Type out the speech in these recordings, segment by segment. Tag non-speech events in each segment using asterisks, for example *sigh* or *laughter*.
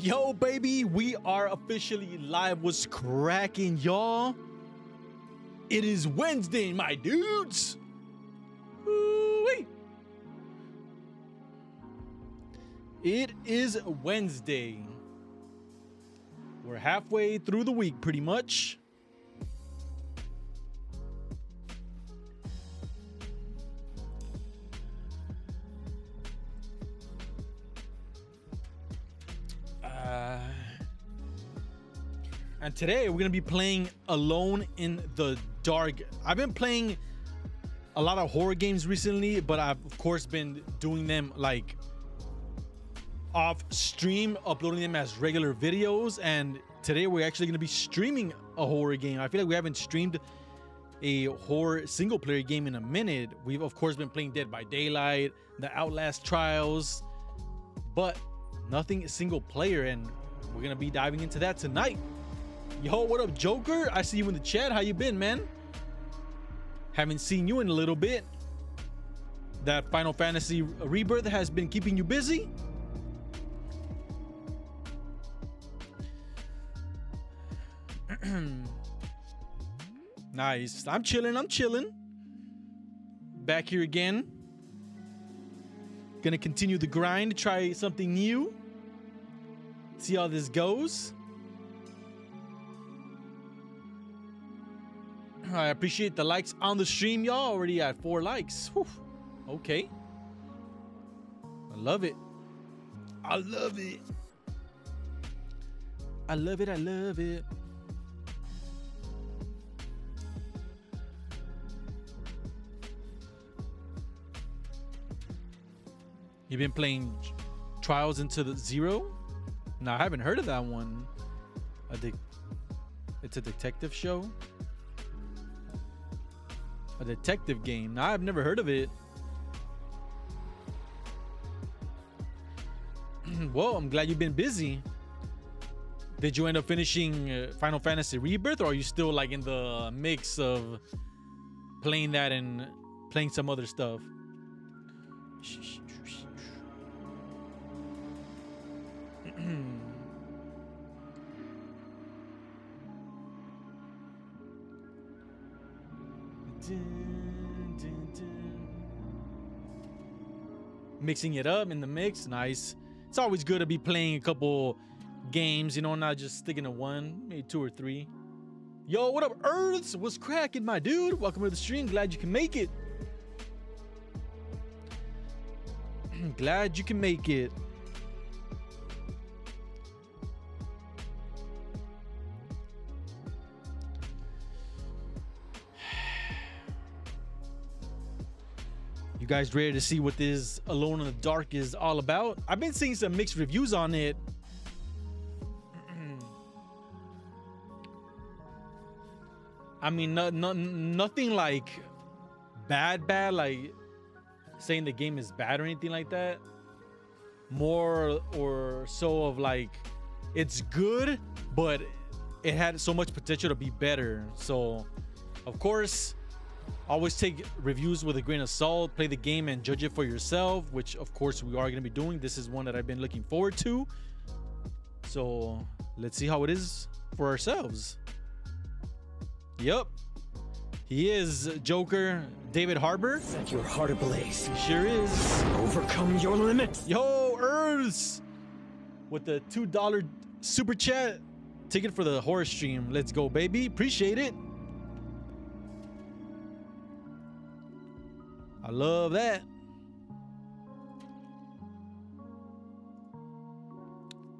Yo, baby, we are officially live. What's cracking, y'all? It is Wednesday, my dudes. Woo-wee. It is Wednesday. We're halfway through the week, pretty much. And today we're gonna be playing Alone in the Dark. I've been playing a lot of horror games recently, but I've of course been doing them like off stream, uploading them as regular videos. And today we're actually gonna be streaming a horror game. I feel like we haven't streamed a horror single player game in a minute. We've of course been playing Dead by Daylight, the Outlast Trials, but nothing single player. And we're gonna be diving into that tonight. Yo, what up, Joker? I see you in the chat. How you been, man? Haven't seen you in a little bit. That Final Fantasy Rebirth has been keeping you busy. *clears throat* nice. I'm chilling. I'm chilling. Back here again. Gonna continue the grind, try something new. See how this goes. I appreciate the likes on the stream, y'all. Already at four likes. Whew. Okay. I love it. I love it. I love it. I love it. You've been playing Trials into the Zero? No, I haven't heard of that one. A de- it's a detective show. A detective game. I've never heard of it. *clears throat* well, I'm glad you've been busy. Did you end up finishing uh, Final Fantasy Rebirth, or are you still like in the mix of playing that and playing some other stuff? *clears throat* Mixing it up in the mix, nice. It's always good to be playing a couple games, you know, not just sticking to one, maybe two or three. Yo, what up, Earths? What's cracking, my dude? Welcome to the stream. Glad you can make it. *clears throat* Glad you can make it. Guys ready to see what this Alone in the Dark is all about? I've been seeing some mixed reviews on it. *clears throat* I mean, no, no, nothing like bad, bad, like saying the game is bad or anything like that. More or so of like it's good, but it had so much potential to be better. So, of course, always take reviews with a grain of salt. Play the game and judge it for yourself, which of course we are going to be doing. This is one that I've been looking forward to. So, let's see how it is for ourselves. Yep. He is Joker David Harbour. Set your heart ablaze. He sure is. Overcome your limits. Yo, Earths! With the $2 super chat ticket for the horror stream. Let's go, baby. Appreciate it. I love that.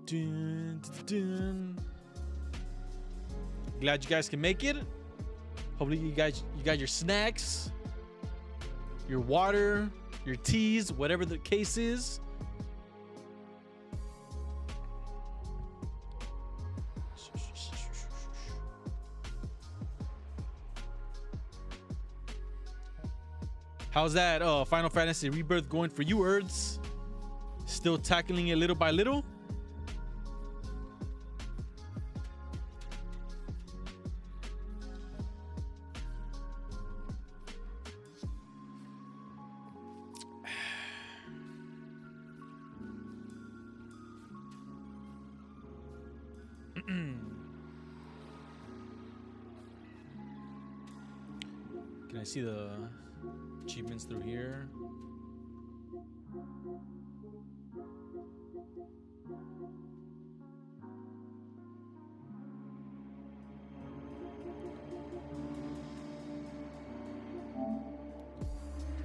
Dun, dun, dun. Glad you guys can make it. Hopefully you guys you got your snacks, your water, your teas, whatever the case is. How's that uh, Final Fantasy Rebirth going for you, Erds? Still tackling it little by little? *clears throat* Can I see the achievements through here?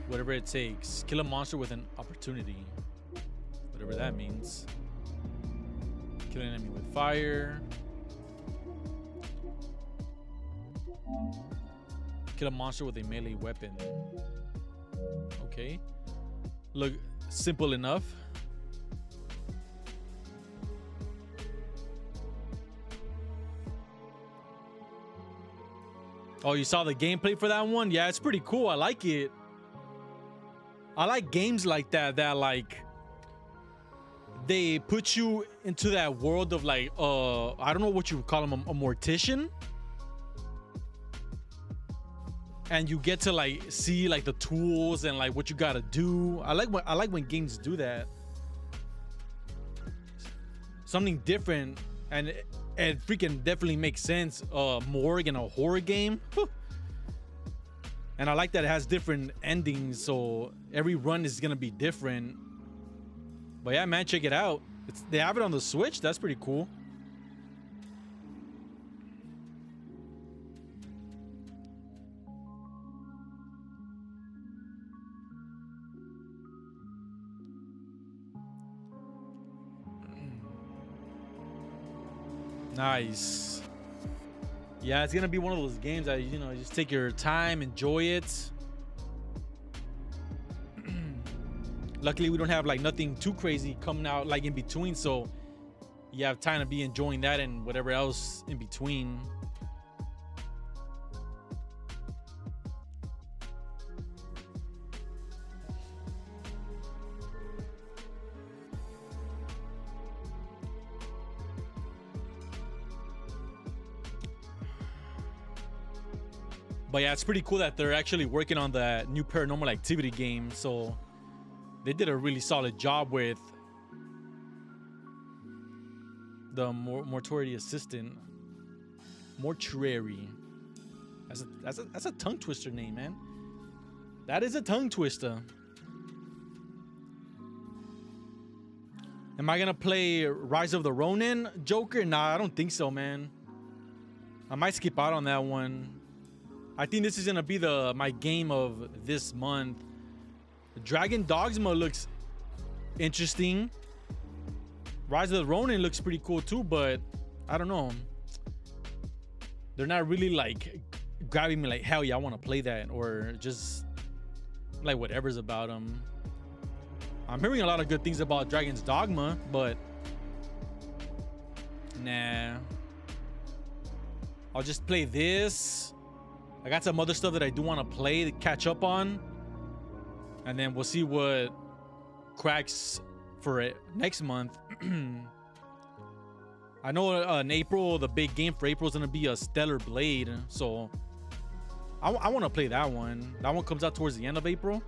Whatever it takes. Kill a monster with an opportunity. Whatever that means. Kill an enemy with fire. Kill a monster with a melee weapon. Okay. Look, simple enough. Oh, you saw the gameplay for that one? Yeah, it's pretty cool. I like it. I like games like that that like they put you into that world of like uh I don't know what you would call them a, a mortician and you get to like see like the tools and like what you gotta do. I like when I like when games do that. Something different and it, it freaking definitely makes sense. Uh morgue in a horror game. And I like that it has different endings, so every run is gonna be different. But yeah, man, check it out. It's, they have it on the Switch. That's pretty cool. Nice. Yeah, it's gonna be one of those games that you know, just take your time, enjoy it. *clears throat* Luckily, we don't have like nothing too crazy coming out like in between, so you have time to be enjoying that and whatever else in between. But yeah, it's pretty cool that they're actually working on the new paranormal activity game. So they did a really solid job with the mor- mortuary assistant. Mortuary. That's a, that's a that's a tongue twister name, man. That is a tongue twister. Am I gonna play Rise of the Ronin Joker? Nah, I don't think so, man. I might skip out on that one. I think this is gonna be the my game of this month. Dragon Dogma looks interesting. Rise of the Ronin looks pretty cool too, but I don't know. They're not really like grabbing me like hell yeah I want to play that or just like whatever's about them. I'm hearing a lot of good things about Dragon's Dogma, but nah. I'll just play this I got some other stuff that I do want to play to catch up on. And then we'll see what cracks for it next month. *clears throat* I know uh, in April, the big game for April is going to be a Stellar Blade. So I, I want to play that one. That one comes out towards the end of April.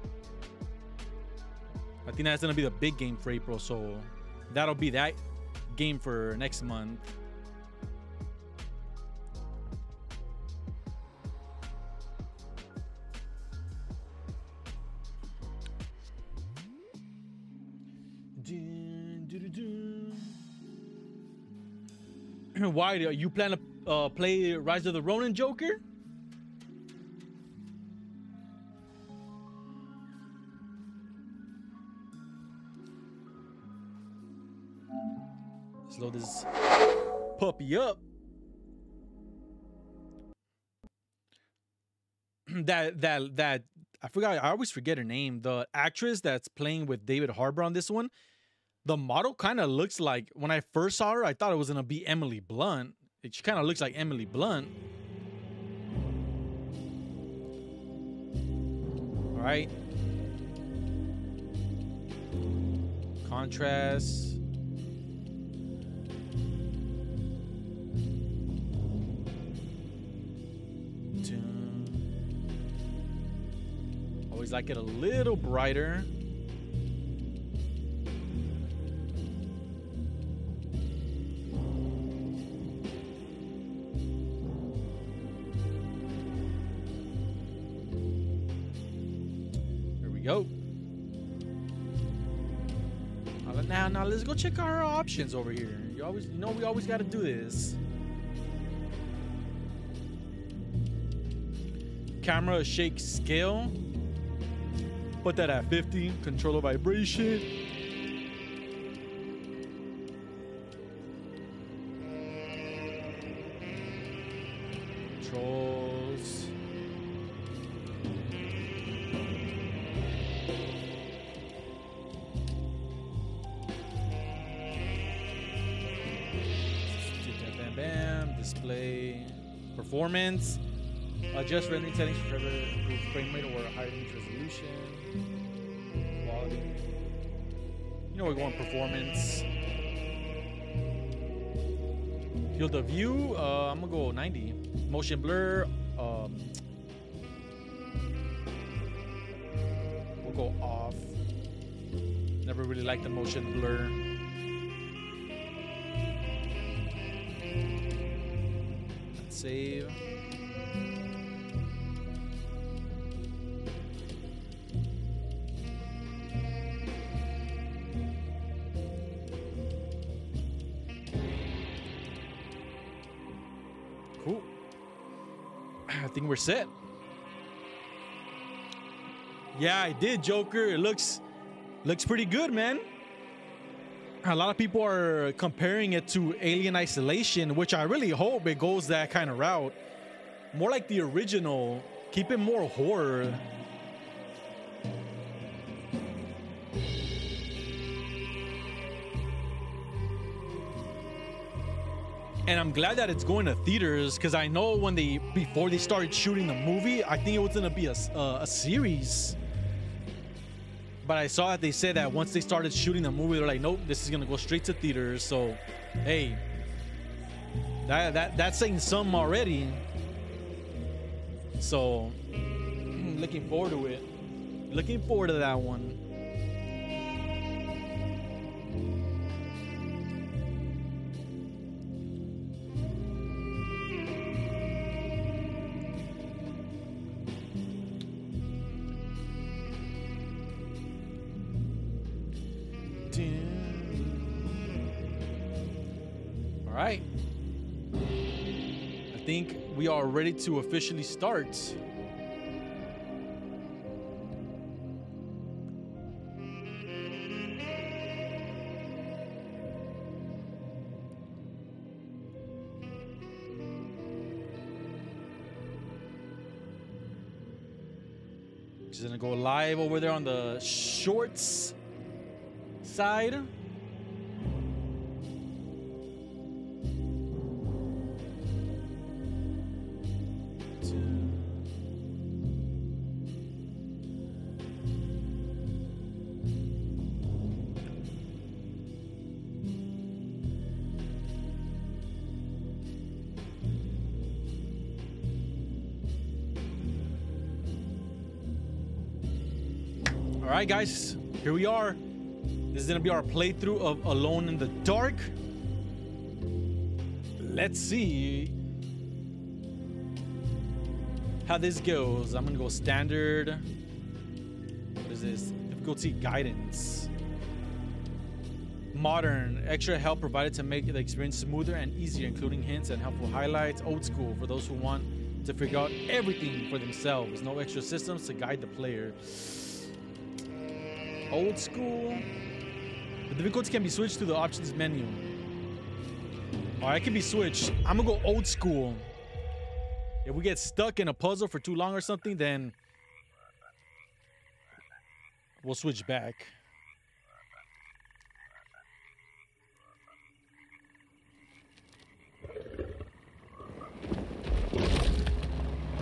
I think that's going to be the big game for April. So that'll be that game for next month. *clears throat* Why do you plan to uh, play Rise of the Ronin Joker? Let's load this puppy up. *clears throat* that that that I forgot. I always forget her name. The actress that's playing with David Harbour on this one the model kind of looks like when I first saw her, I thought it was gonna be Emily Blunt. She kind of looks like Emily Blunt. All right. Contrast. Always like it a little brighter. Let's go check our options over here. You always, you know, we always got to do this. Camera shake scale. Put that at 50. Controller vibration. Adjust rendering settings for further frame rate or higher image resolution. Quality. You know we're going performance. Field of view, uh, I'm gonna go 90. Motion blur, um, we'll go off. Never really liked the motion blur. Save. 100%. Yeah, I did, Joker. It looks looks pretty good, man. A lot of people are comparing it to Alien Isolation, which I really hope it goes that kind of route. More like the original, keep it more horror and I'm glad that it's going to theaters because I know when they before they started shooting the movie, I think it was gonna be a, a, uh, a series. But I saw that they said that once they started shooting the movie, they're like, nope, this is gonna go straight to theaters. So, hey, that that that's saying some already. So, *clears throat* looking forward to it. Looking forward to that one. Ready to officially start. Just gonna go live over there on the shorts side. Right, guys, here we are. This is gonna be our playthrough of Alone in the Dark. Let's see how this goes. I'm gonna go standard. What is this? Difficulty guidance. Modern, extra help provided to make the experience smoother and easier, including hints and helpful highlights. Old school for those who want to figure out everything for themselves. No extra systems to guide the player. Old school. The difficulty can be switched to the options menu. All right, it can be switched. I'm gonna go old school. If we get stuck in a puzzle for too long or something, then we'll switch back.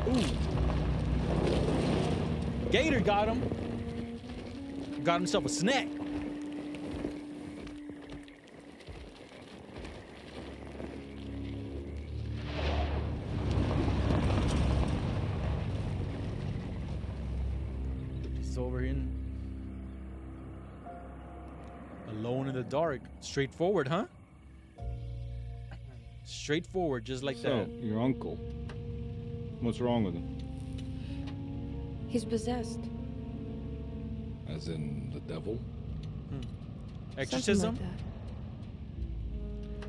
Ooh. Gator got him. Got himself a snack. He's over in alone in the dark. Straightforward, huh? Straightforward, just like so, that. your uncle. What's wrong with him? He's possessed. As in the devil? Hmm. Exorcism? Like.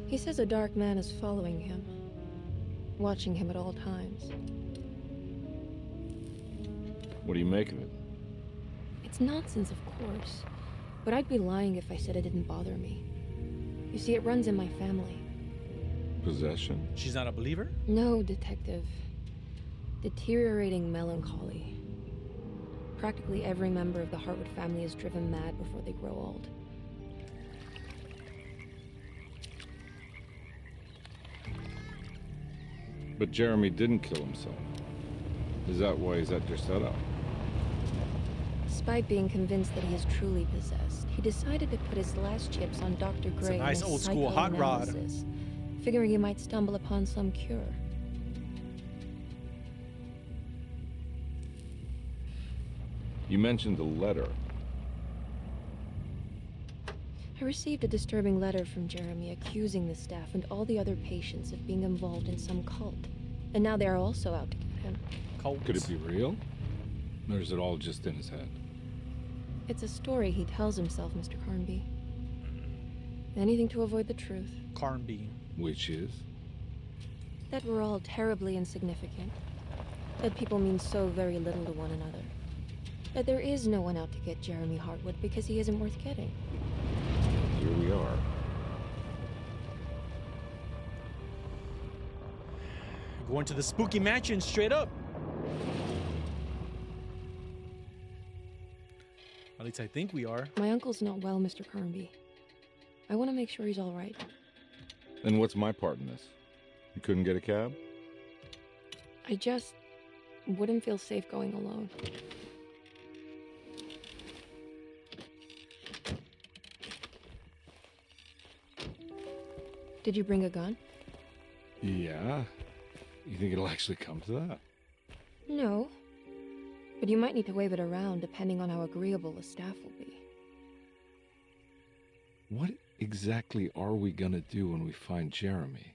He says a dark man is following him, watching him at all times. What do you make of it? It's nonsense, of course, but I'd be lying if I said it didn't bother me. You see, it runs in my family. Possession? She's not a believer? No, detective. Deteriorating melancholy. Practically every member of the Hartwood family is driven mad before they grow old. But Jeremy didn't kill himself. Is that why he's at your setup? Despite being convinced that he is truly possessed, he decided to put his last chips on Dr. a Gray nice old school hot rod. psychoanalysis, figuring he might stumble upon some cure. You mentioned a letter. I received a disturbing letter from Jeremy accusing the staff and all the other patients of being involved in some cult. And now they are also out to get him. Cult. Could it be real? Or is it all just in his head? It's a story he tells himself, Mr. Carnby. Anything to avoid the truth. Carnby. Which is? That we're all terribly insignificant. That people mean so very little to one another. That there is no one out to get Jeremy Hartwood because he isn't worth getting. Here we are. Going to the spooky mansion straight up. At least I think we are. My uncle's not well, Mr. Carnby. I want to make sure he's all right. Then what's my part in this? You couldn't get a cab? I just wouldn't feel safe going alone. Did you bring a gun? Yeah. You think it'll actually come to that? No. But you might need to wave it around depending on how agreeable the staff will be. What exactly are we gonna do when we find Jeremy?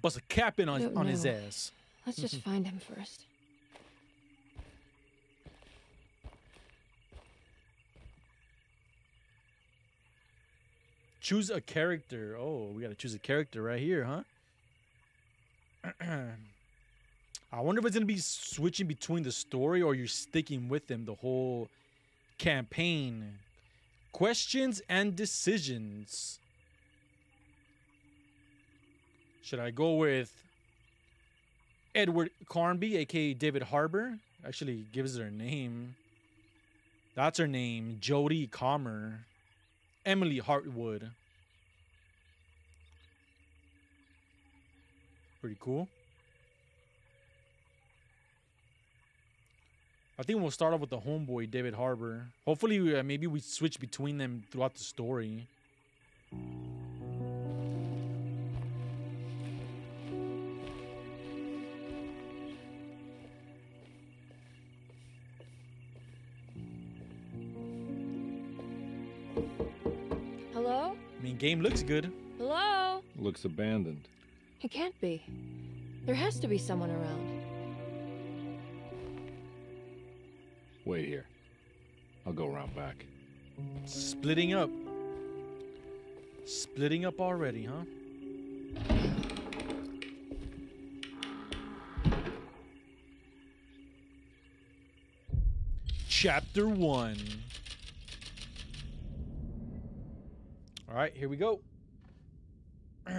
Bust a cap in on, Don't on his ass. Let's just *laughs* find him first. Choose a character. Oh, we gotta choose a character right here, huh? *clears throat* I wonder if it's gonna be switching between the story or you're sticking with them the whole campaign. Questions and decisions. Should I go with Edward Carnby, aka David Harbour? Actually gives her name. That's her name. Jodie Comer. Emily Hartwood. Pretty cool. I think we'll start off with the homeboy, David Harbour. Hopefully, uh, maybe we switch between them throughout the story. Mean, game looks good. Hello? Looks abandoned. It can't be. There has to be someone around. Wait here. I'll go around back. Splitting up. Splitting up already, huh? Chapter 1. All right, here we go. *clears throat*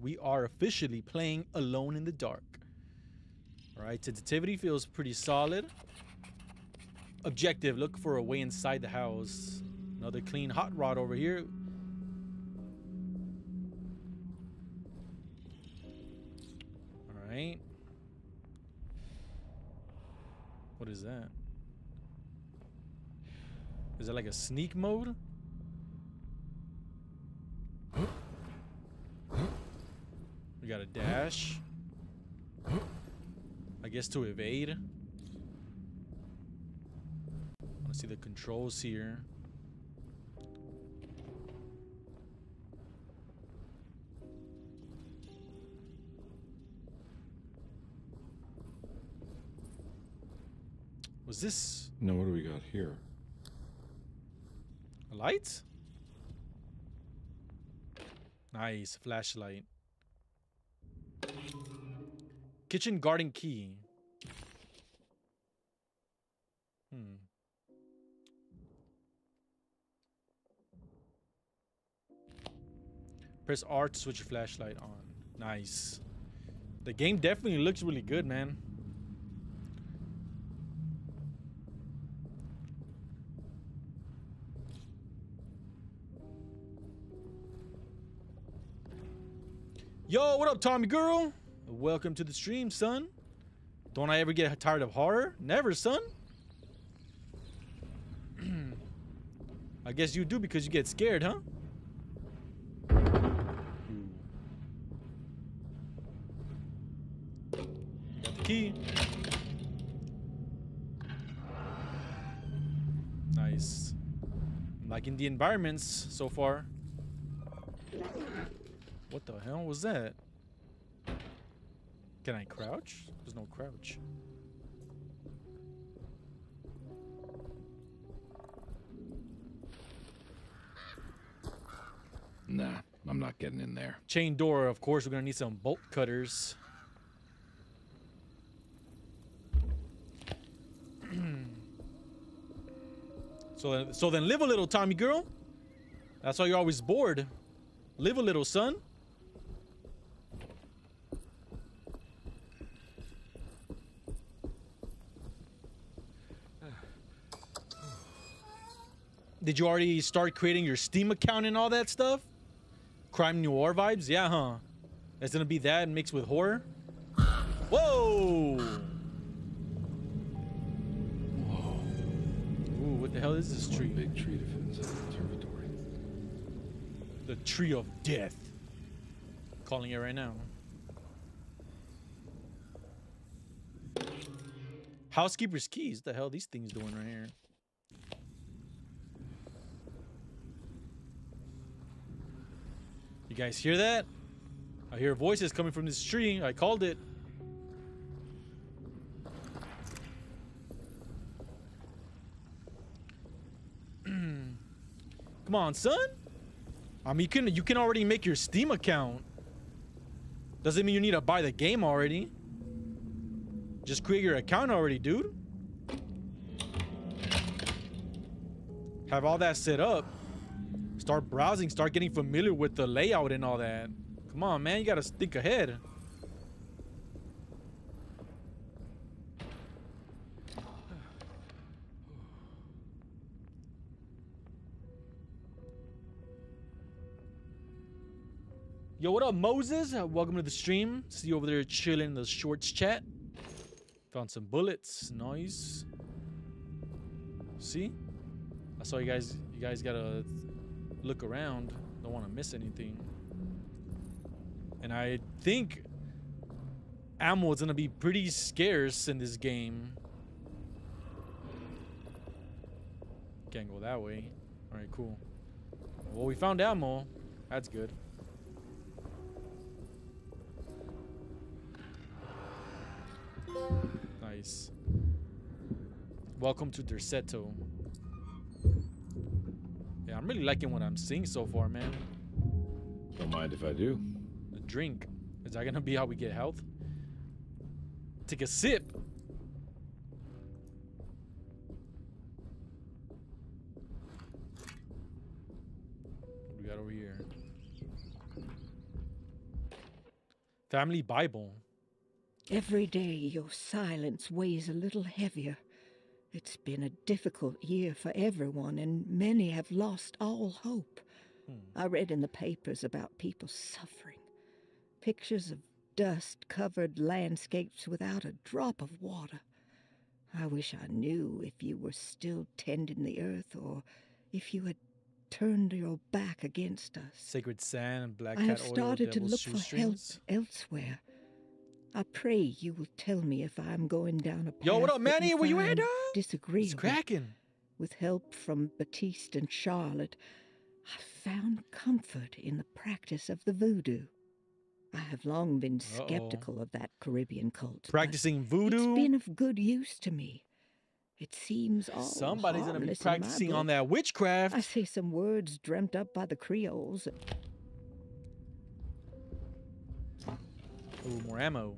we are officially playing Alone in the Dark. All right, sensitivity feels pretty solid. Objective, look for a way inside the house. Another clean hot rod over here. All right. What is that? Is that like a sneak mode? We got a dash. I guess to evade. I want to see the controls here. Was this No, what do we got here? Lights? Nice. Flashlight. Kitchen garden key. Hmm. Press R to switch your flashlight on. Nice. The game definitely looks really good, man. Yo, what up, Tommy girl? Welcome to the stream, son. Don't I ever get tired of horror? Never, son. *clears throat* I guess you do because you get scared, huh? Got the key. Nice. I'm liking the environments so far. What the hell was that? Can I crouch? There's no crouch. Nah, I'm not getting in there. Chain door, of course, we're gonna need some bolt cutters. *clears throat* so then, so then live a little, Tommy girl. That's why you're always bored. Live a little, son. Did you already start creating your Steam account and all that stuff? Crime noir vibes? Yeah, huh? It's gonna be that mixed with horror? Whoa! Ooh, what the hell is this tree? big tree fit the observatory. The tree of death. Calling it right now. Housekeeper's keys. The hell these things doing right here? You guys hear that? I hear voices coming from this tree. I called it. *clears throat* Come on, son. I mean, you can you can already make your Steam account. Doesn't mean you need to buy the game already. Just create your account already, dude. Have all that set up. Start browsing, start getting familiar with the layout and all that. Come on, man, you gotta think ahead. Yo, what up, Moses? Welcome to the stream. See you over there chilling in the shorts chat. Found some bullets. Nice. See? I saw you guys. You guys gotta look around. Don't want to miss anything. And I think ammo is gonna be pretty scarce in this game. Can't go that way. All right, cool. Well, we found ammo. That's good. Nice. Welcome to Derceto. Yeah, I'm really liking what I'm seeing so far, man. Don't mind if I do. A drink. Is that gonna be how we get health? Take a sip. What do we got over here? Family Bible. Every day your silence weighs a little heavier. It's been a difficult year for everyone, and many have lost all hope. Hmm. I read in the papers about people suffering. Pictures of dust covered landscapes without a drop of water. I wish I knew if you were still tending the earth or if you had turned your back against us. Sacred Sand and Black I Cat have Oil, started to look for help elsewhere. I pray you will tell me if I'm going down a path Yo, what up, Manny? you Where you at, dog? It's cracking. With help from Batiste and Charlotte, I found comfort in the practice of the voodoo. I have long been skeptical of that Caribbean cult. Practicing voodoo. It's been of good use to me. It seems all Somebody's gonna be practicing on that witchcraft. I see some words dreamt up by the Creoles. Ooh, more ammo.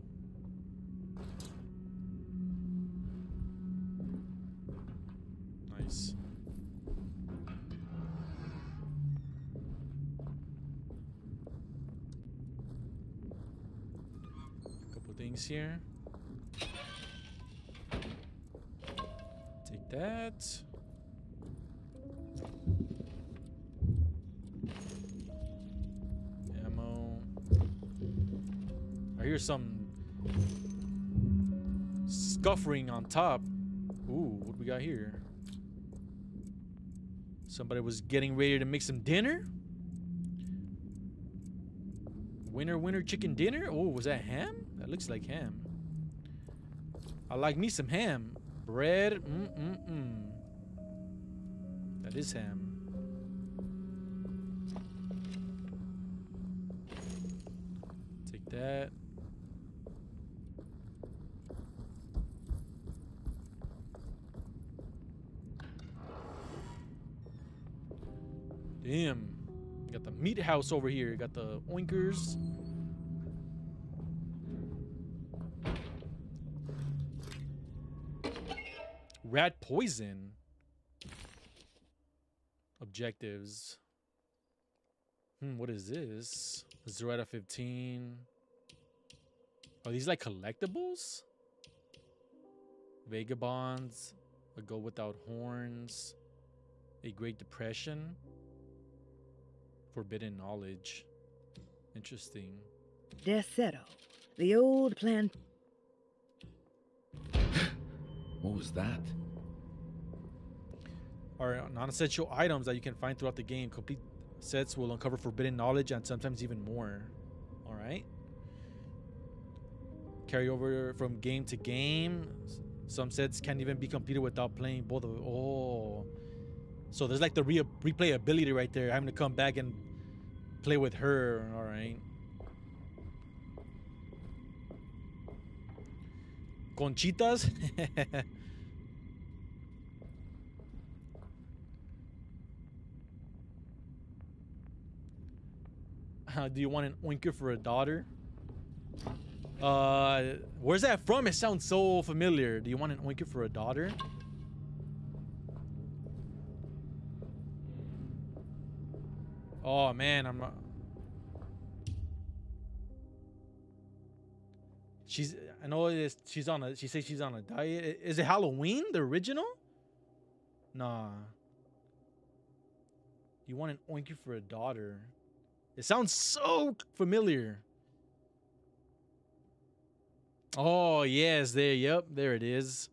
Nice. Couple things here. Take that. Hear some scuffering on top. Ooh, what we got here? Somebody was getting ready to make some dinner? Winner, winner, chicken dinner? Oh, was that ham? That looks like ham. I like me some ham. Bread, mm-mm-mm. That is ham. Take that. Damn. Got the meat house over here. Got the oinkers. Rat poison. Objectives. Hmm, what is this? Zero out of 15. Are these like collectibles? Vagabonds. A go without horns. A Great Depression. Forbidden knowledge. Interesting. Derceto, the old plant. *gasps* What was that? Are non-essential items that you can find throughout the game. Complete sets will uncover forbidden knowledge and sometimes even more. All right. Carry over from game to game. Some sets can't even be completed without playing both of. Oh, so there's like the re- replayability right there. Having to come back and play with her. All right. Conchitas. *laughs* Uh, do you want an oinker for a daughter? Uh, where's that from? It sounds so familiar. Do you want an oinker for a daughter? Oh man, I'm. not- She's. I know it is. She's on a. She says she's on a diet. Is it Halloween? The original? Nah. You want an oinker for a daughter? It sounds so familiar. Oh, yes, there, yep, there it is.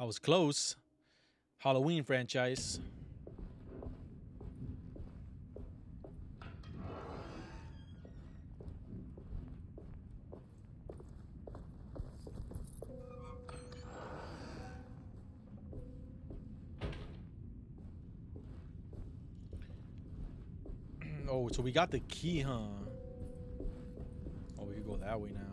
I was close. Halloween franchise. *clears throat* oh, so we got the key, huh? Oh, we could go that way now.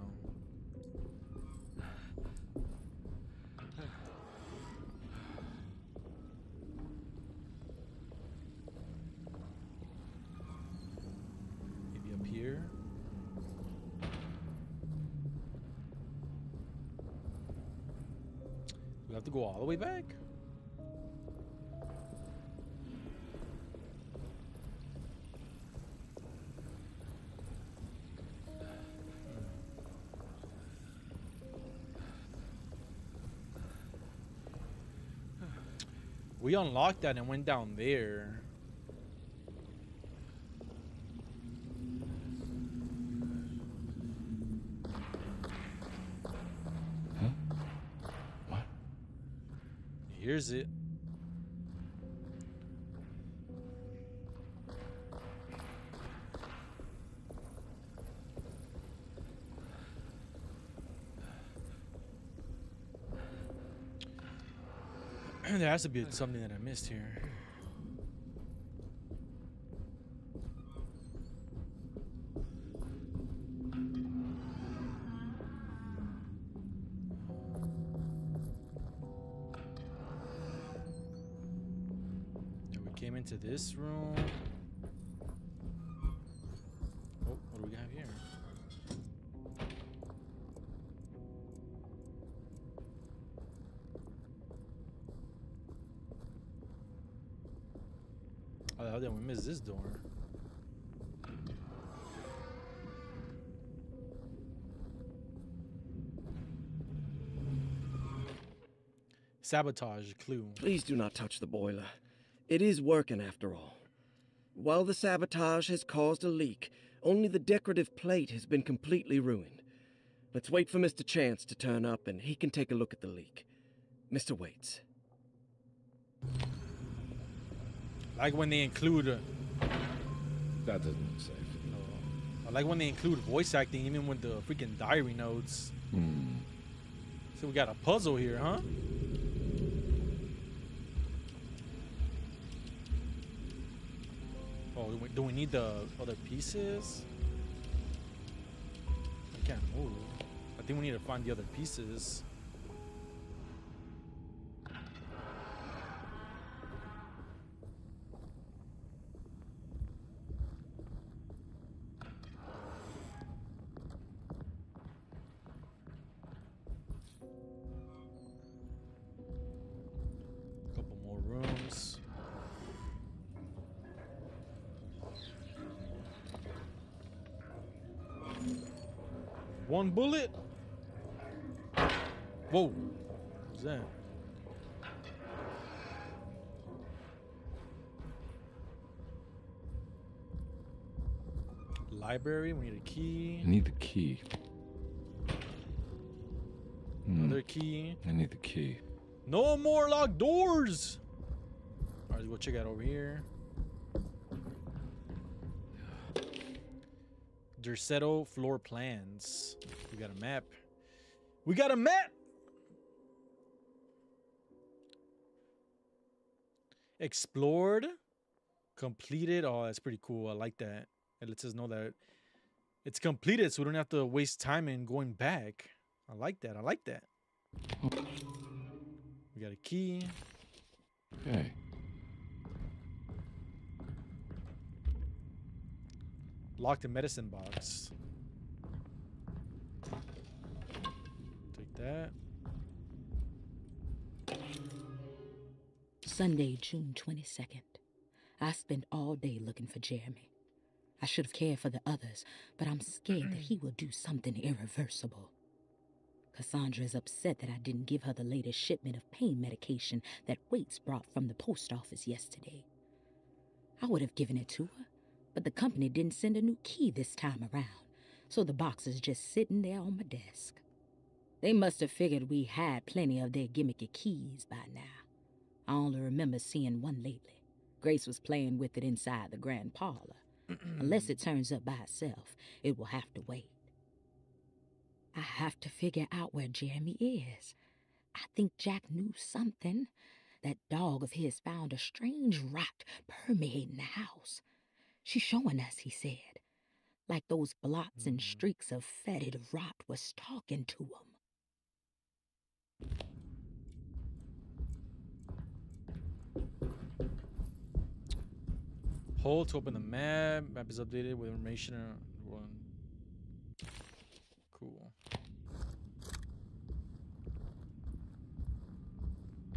Here. We have to go all the way back? We unlocked that and went down there. What? Here's it. *clears throat* there has to be something that I missed here. This room. Oh, what do we have here? Oh, how did we miss this door? Sabotage clue. Please do not touch the boiler. It is working after all. While the sabotage has caused a leak, only the decorative plate has been completely ruined. Let's wait for Mr. Chance to turn up and he can take a look at the leak. Mr. Waits. Like when they include, uh, That doesn't look safe. I like when they include voice acting, even with the freaking diary notes. Hmm. So we got a puzzle here, huh? Do we, need the other pieces? I can't move. I think we need to find the other pieces. Bullet. Whoa. What's that? Library. We need a key. I need the key. Hmm. Another key. I need the key. No more locked doors. All right, let's go check out over here. Derceto floor plans. We got a map. We got a map. Explored, completed. Oh, that's pretty cool. I like that. It lets us know that it's completed, so we don't have to waste time in going back. I like that. I like that. We got a key. Okay. Locked the medicine box. Take that. Sunday, June 22nd. I spent all day looking for Jeremy. I should have cared for the others, but I'm scared that he will do something irreversible. Cassandra is upset that I didn't give her the latest shipment of pain medication that Waits brought from the post office yesterday. I would have given it to her, but the company didn't send a new key this time around, so the box is just sitting there on my desk. They must have figured we had plenty of their gimmicky keys by now. I only remember seeing one lately. Grace was playing with it inside the grand parlor. *clears throat* Unless it turns up by itself, it will have to wait. I have to figure out where Jeremy is. I think Jack knew something. That dog of his found a strange rot permeating the house. She's showing us, he said. Like those blots and mm-hmm. streaks of fetid rot was talking to him. Hold to open the map. Map is updated with information on one. Cool.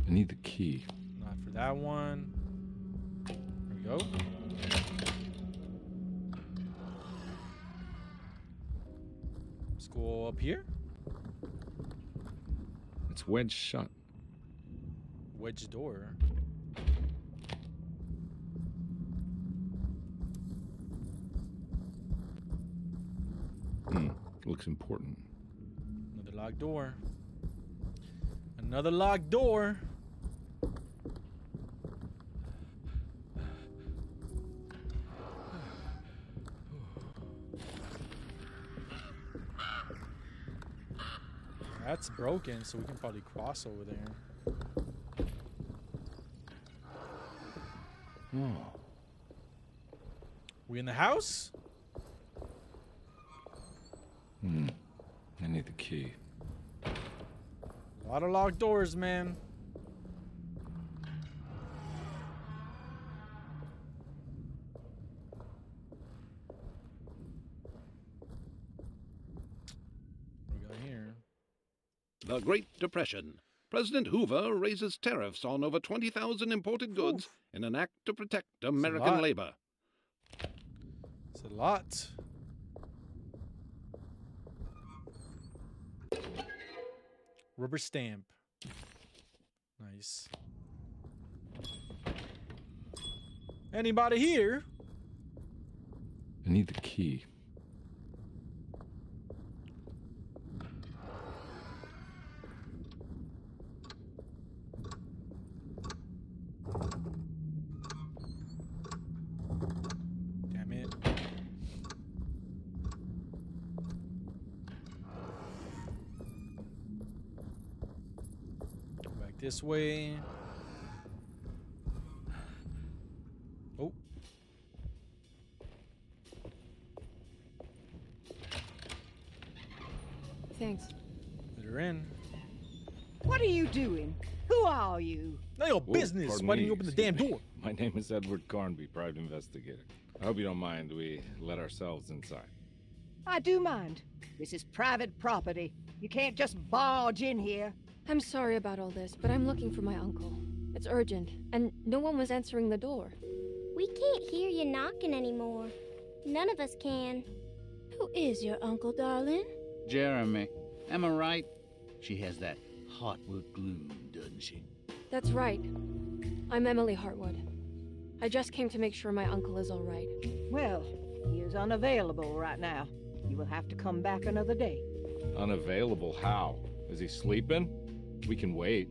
I need the key. Not for that one. There we go. Go up here. It's wedged shut. Wedge door. Hmm. Looks important. Another locked door. Another locked door. Broken, so we can probably cross over there. Oh. We in the house? Hmm. I need the key. A lot of locked doors, man. The Great Depression. President Hoover raises tariffs on over 20,000 imported goods in an act to protect American lot. labor. It's a lot. Rubber stamp. Nice. Anybody here? I need the key. Damn it. Go back this way. Oh. Thanks. Let her in. What are you doing? Who are you? None of your Whoa, business. pardon Why didn't you open the excuse damn me. door? *laughs* My name is Edward Carnby, private investigator. I hope you don't mind we let ourselves inside. I do mind. This is private property. You can't just barge in here. I'm sorry about all this, but I'm looking for my uncle. It's urgent, and no one was answering the door. We can't hear you knocking anymore. None of us can. Who is your uncle, darling? Jeremy. Am I right? She has that Hartwood gloom, doesn't she? That's right. I'm Emily Hartwood. I just came to make sure my uncle is all right. Well, he is unavailable right now. You will have to come back another day. Unavailable how? Is he sleeping? We can wait.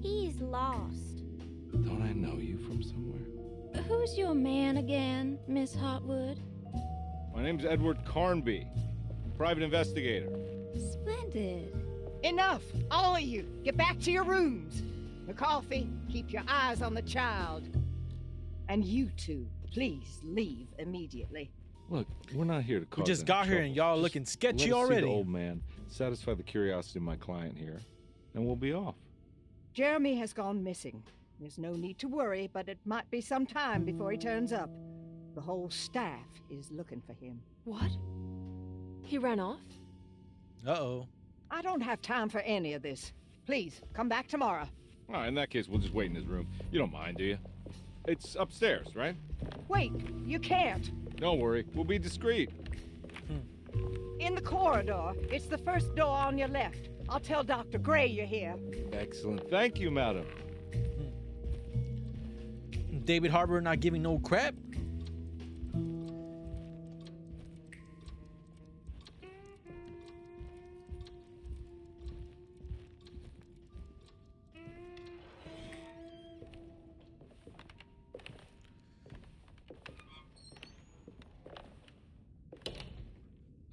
He's lost. Don't I know you from somewhere? Who's your man again, Miss Hartwood? My name's Edward Carnby, private investigator. Splendid. Enough! All of you, get back to your rooms. McCarthy, keep your eyes on the child. And you two, please leave immediately. Look, we're not here to cause We just any got here and y'all Just looking sketchy let us see already. the old man, satisfy the curiosity of my client here, and we'll be off. Jeremy has gone missing. There's no need to worry, but it might be some time before he turns up. The whole staff is looking for him. What? He ran off? Uh oh. I don't have time for any of this. Please, come back tomorrow. All right, in that case, we'll just wait in his room. You don't mind, do you? It's upstairs, right? Wait, you can't. Don't worry, we'll be discreet. In the corridor. It's the first door on your left. I'll tell Dr. Gray you're here. Excellent. Thank you, madam. David Harbour not giving no crap.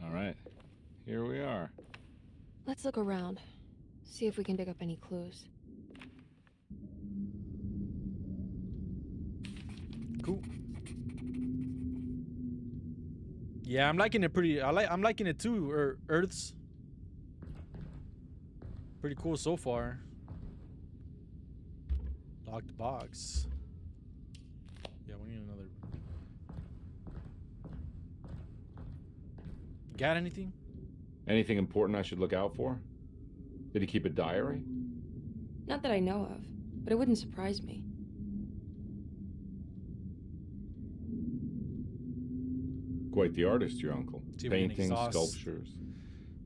All right, here we are. Let's look around. See if we can dig up any clues. Cool. Yeah, I'm liking it pretty. I like. I'm liking it too. Ear- Earths. Pretty cool so far. Locked box. Yeah, we need another. Got anything? Anything important I should look out for? Did he keep a diary? Not that I know of, but it wouldn't surprise me. Quite the artist, your uncle. See if we Paintings, sculptures.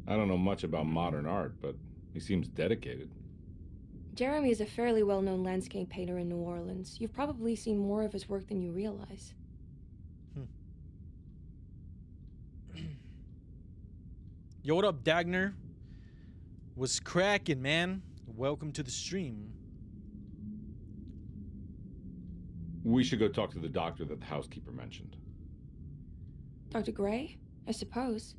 I don't know much about modern art, but he seems dedicated. Jeremy is a fairly well known landscape painter in New Orleans. You've probably seen more of his work than you realize. Yo, what up, Dagner? Was cracking, man. Welcome to the stream. We should go talk to the doctor that the housekeeper mentioned. Dr. Gray? I suppose.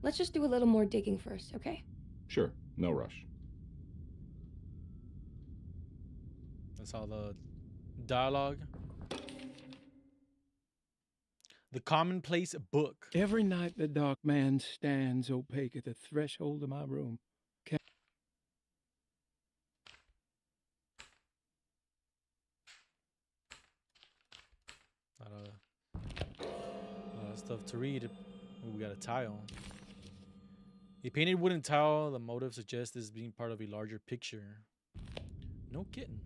Let's just do a little more digging first, okay? Sure, no rush. That's all the dialogue. The commonplace book. Every night the dark man stands opaque at the threshold of my room. Ca- A lot of, a lot of stuff to read. Ooh, we got a tile. A painted wooden tile, the motive suggests this being part of a larger picture. No kidding.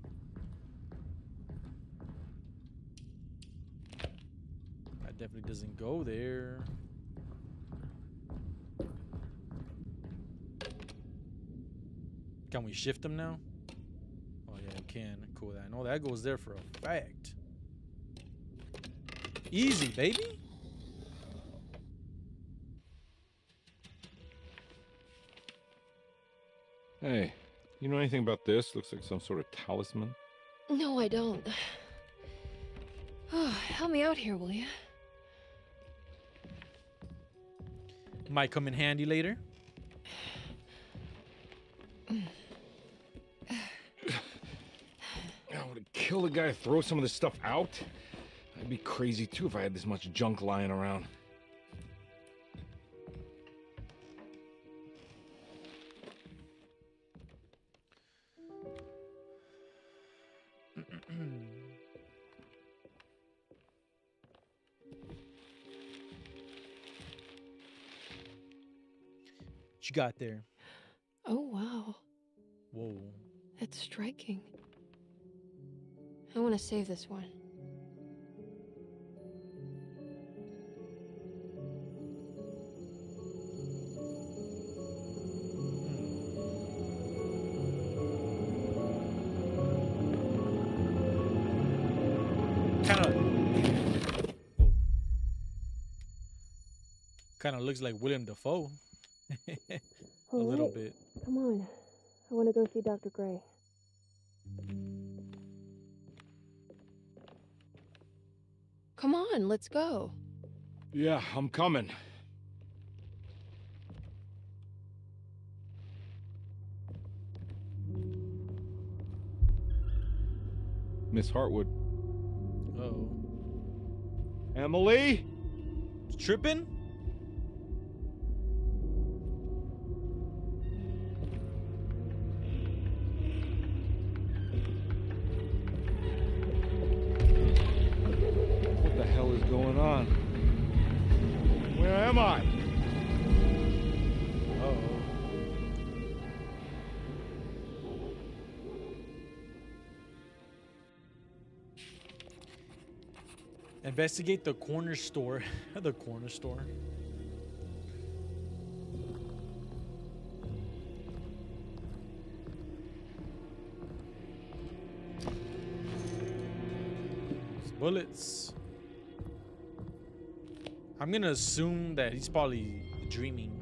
Definitely doesn't go there. Can we shift them now? Oh yeah, we can. Cool. I know that goes there for a fact. Easy, baby. Hey, you know anything about this? Looks like some sort of talisman. No, I don't. *sighs* Oh, help me out here, will you? Might come in handy later. *sighs* I would kill the guy, throw some of this stuff out. I'd be crazy too if I had this much junk lying around. Got there? Oh, wow. Whoa. That's striking. I want to save this one. Kind of. Kind of looks like William Dafoe. *laughs* a little Alright, bit. Come on. I want to go see Dr. Gray. Come on, let's go. Yeah, I'm coming. Miss Hartwood. Oh. Emily? Tripping? Investigate the corner store. *laughs* the corner store. Bullets. I'm gonna assume that he's probably dreaming.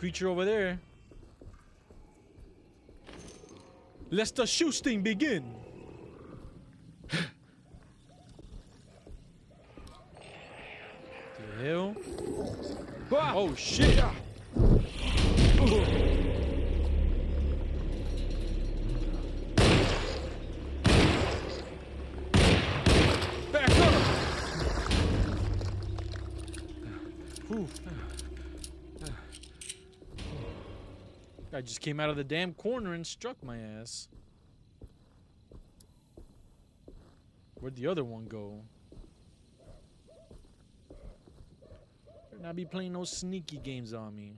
Creature over there. Let the shooting begin. *gasps* the hell? Oh shit! Back up! Whew. Guy just came out of the damn corner and struck my ass. Where'd the other one go? Better not be playing no sneaky games on me.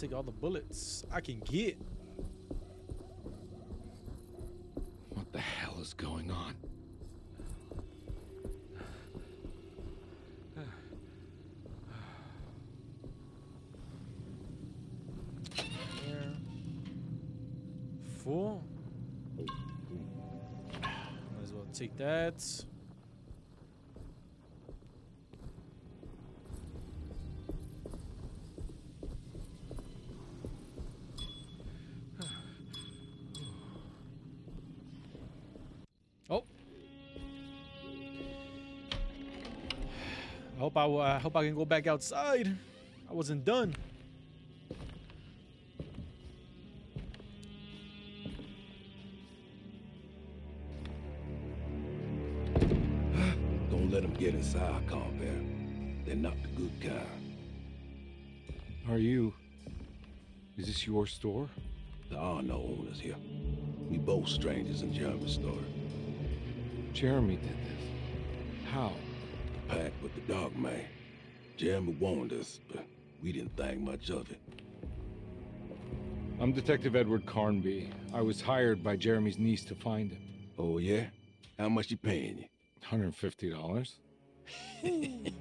Take all the bullets I can get. What the hell is going on? Full. Might as well take that. I, I hope I can go back outside. I wasn't done. Don't let them get inside, compare. They're not the good kind. Are you. Is this your store? There are no owners here. We both strangers in Jeremy's store. Jeremy did this. How? The pact with the dog man. Jeremy warned us, but we didn't think much of it. I'm Detective Edward Carnby. I was hired by Jeremy's niece to find him. Oh, yeah? How much she paying you? $150. *laughs*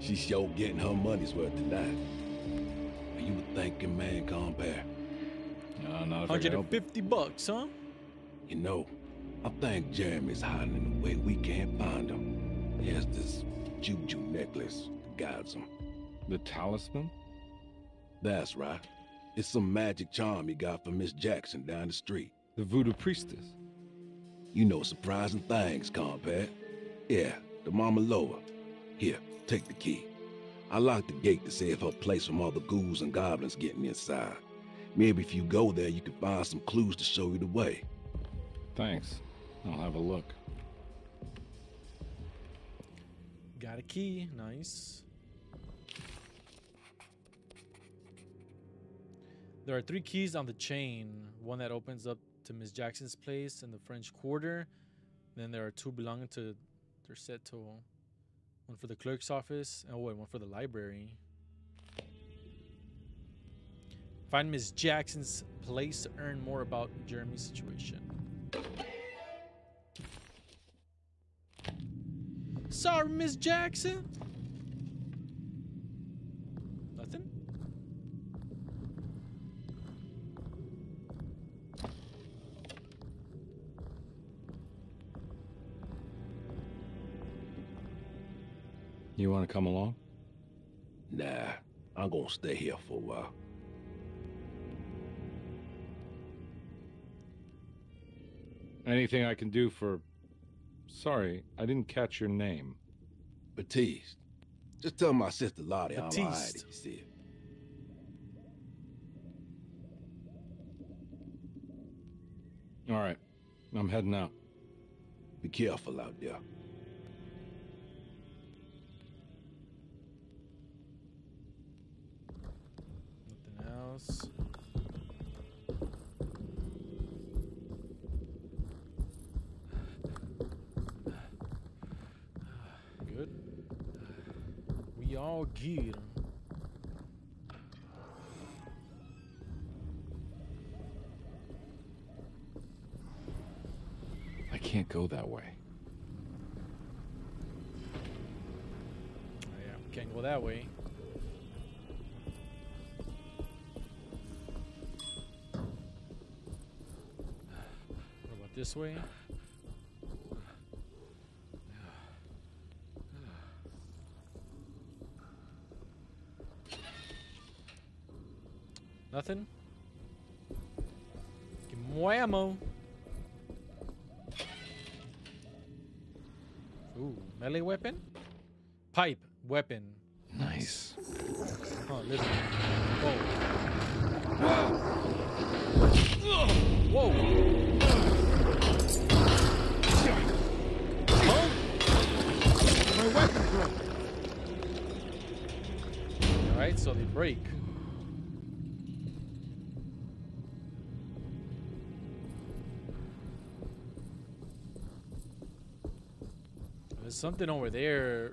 She's sure getting her money's worth tonight. Are you a thinking man, compare? No, not if I can help 150 bucks, huh? You know, I think Jeremy's hiding in a way we can't find him. He has this juju necklace that guides him. The talisman? That's right. It's some magic charm he got from Miss Jackson down the street. The voodoo priestess. You know surprising things, compadre. Yeah, the Mama Loa. Here, take the key. I locked the gate to save her place from all the ghouls and goblins getting inside. Maybe if you go there, you can find some clues to show you the way. Thanks. I'll have a look. Got a key. Nice. There are three keys on the chain. One that opens up to Miss Jackson's place in the French Quarter. Then there are two belonging to they're set to one for the clerk's office. Oh wait, one for the library. Find Miss Jackson's place to earn more about Jeremy's situation. Sorry, Miss Jackson. Nothing? You want to come along? Nah, I'm gonna stay here for a while. Anything I can do for. Sorry, I didn't catch your name. Batiste. Just tell my sister Lottie I'm alright Batiste. if you see it. All right, I'm heading out. Be careful out there. Nothing else. Good. We all good. I can't go that way. Oh, yeah, can't go that way. What about this way? Nothing? Give me more ammo. Ooh, melee weapon? Pipe weapon. Nice. Oh, listen. Whoa. Whoa. Huh? My weapon broke. Alright, so they break. There's something over there.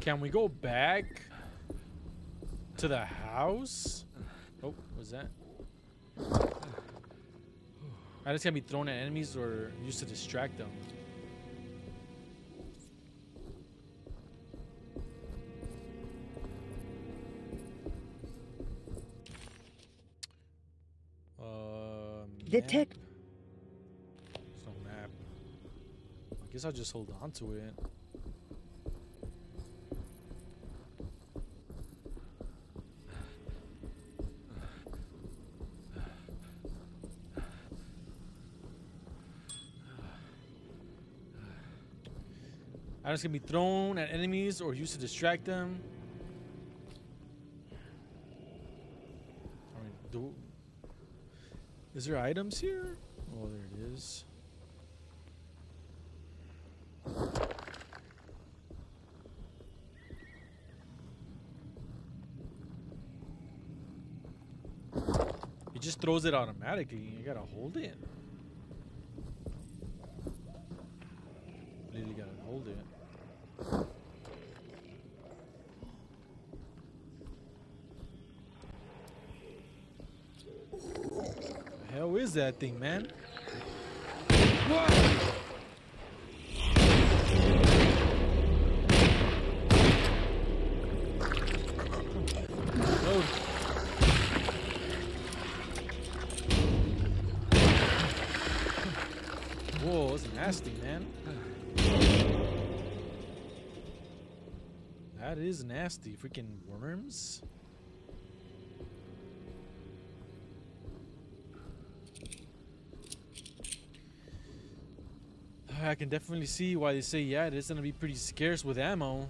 Can we go back to the house? Oh, what's that? I just can't be thrown at enemies or used to distract them. Uh, Detect. map? Guess I'll just hold on to it. Items can be thrown at enemies or used to distract them. I mean, do, is there items here? Oh, there it is. He just throws it automatically. You gotta hold it. Really gotta hold it. The hell is that thing, man? Load. Is nasty. Freaking worms. I can definitely see why they say, yeah, it is going to be pretty scarce with ammo.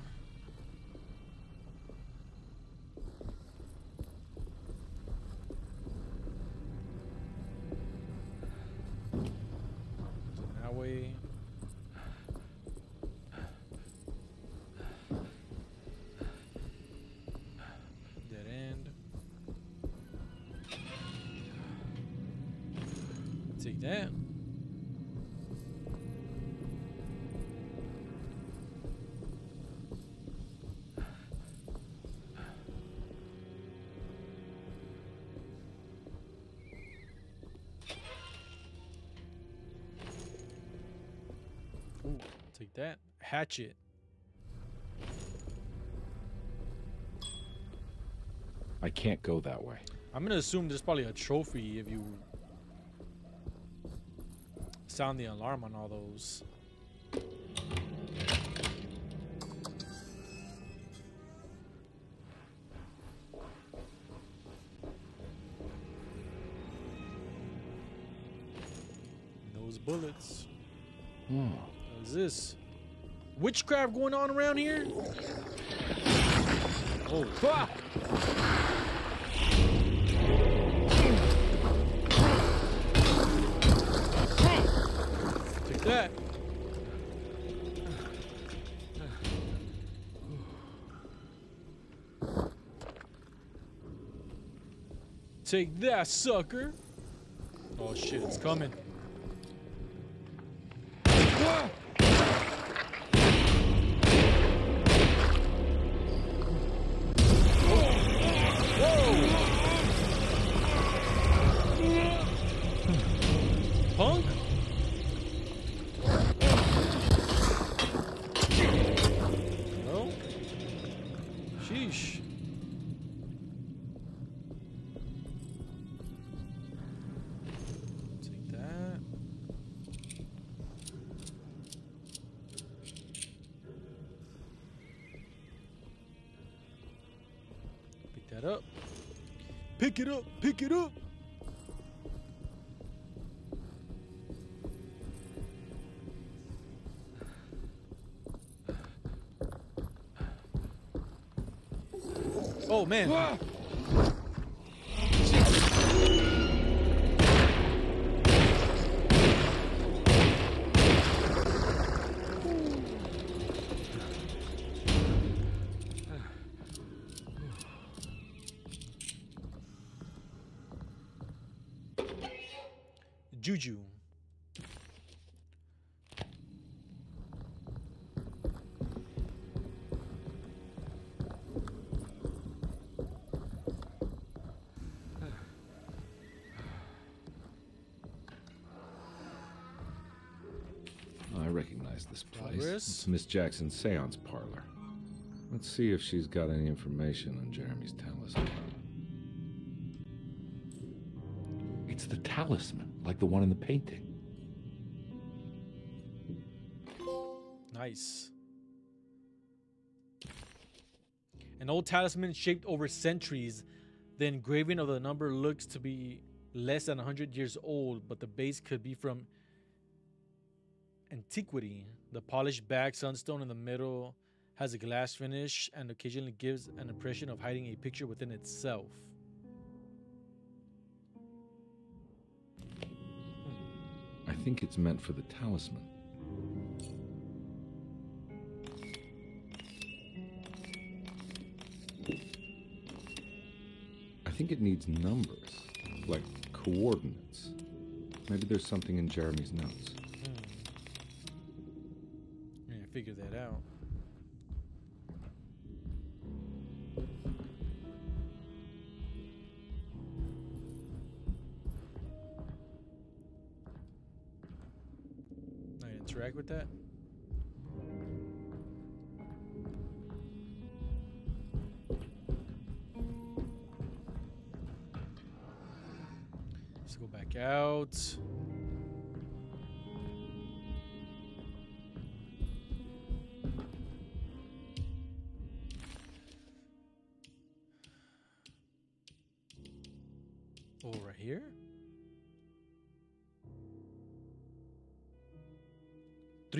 Hatchet. I can't go that way. I'm gonna assume there's probably a trophy if you sound the alarm on all those. Those Witchcraft going on around here? Oh, fuck! Take that. Take that, sucker. Oh shit, it's coming. Pick it up. Pick it up. Oh man. Juju. I recognize this place. Progress. It's Miss Jackson's seance parlor. Let's see if she's got any information on Jeremy's talisman. It's the talisman, like the one in the painting. Nice. An old talisman shaped over centuries. The engraving of the number looks to be less than 100 years old, but the base could be from antiquity. The polished back sunstone in the middle has a glass finish and occasionally gives an impression of hiding a picture within itself. Think it's meant for the talisman. I think it needs numbers, like coordinates. Maybe there's something in Jeremy's notes. Hmm. Yeah, figure that out. I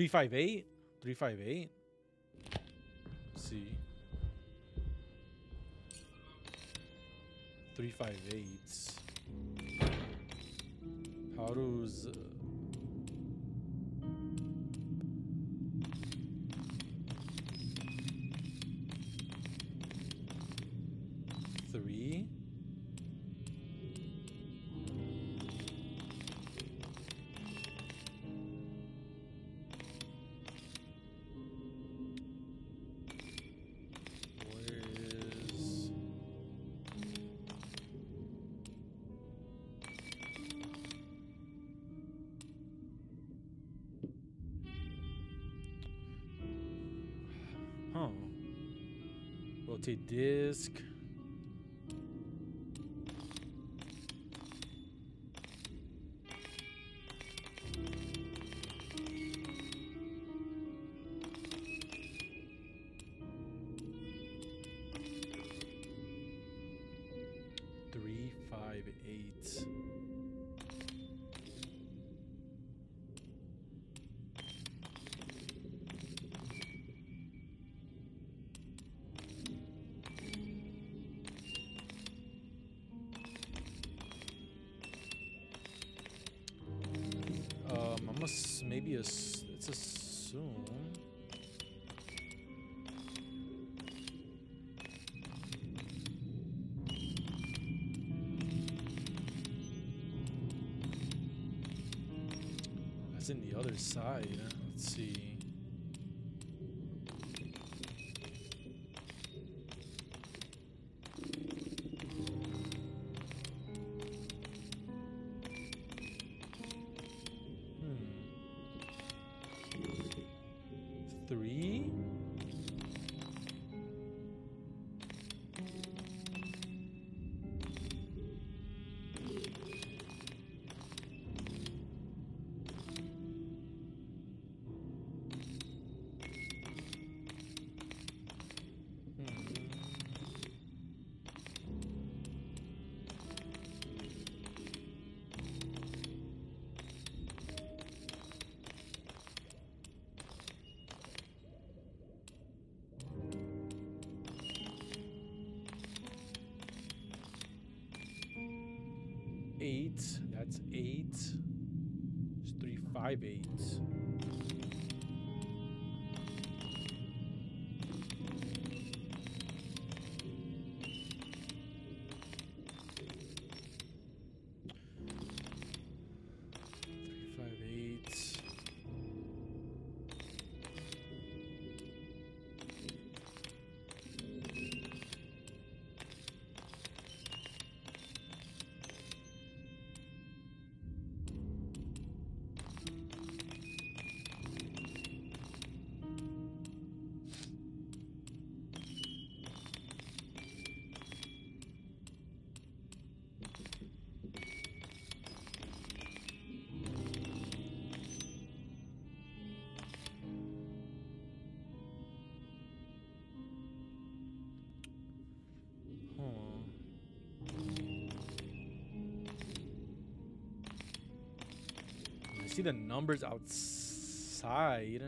358? 358? see. 358. How does... Uh, disc. As let's assume. That's in the other side. Let's see. See the numbers outside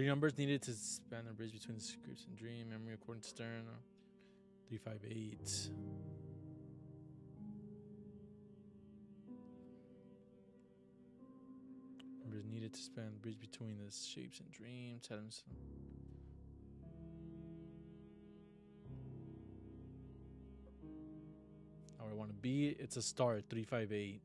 Three numbers needed to span the bridge between the scripts and dream memory according to Stern. Uh, three five eight. Numbers needed to span the bridge between the shapes and dreams. How I want to be. It's a star. Three five eight.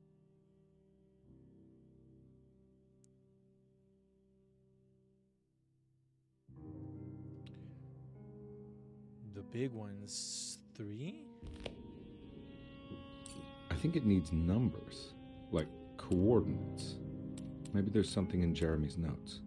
Needs numbers, like coordinates. Maybe there's something in Jeremy's notes.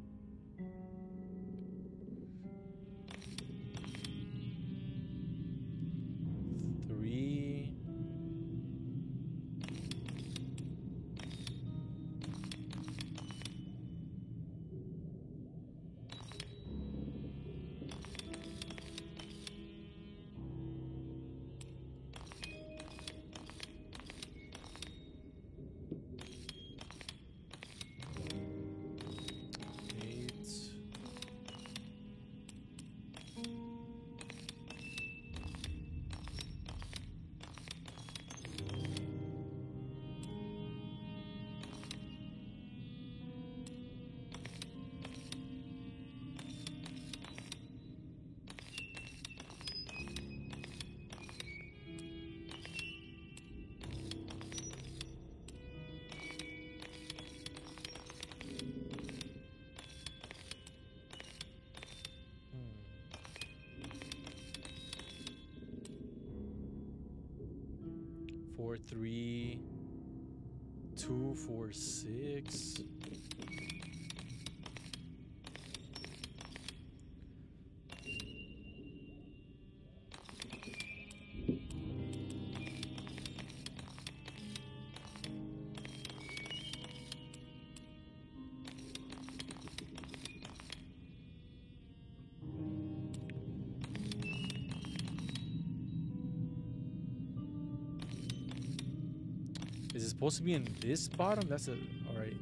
Supposed to be in this bottom? That's a all right.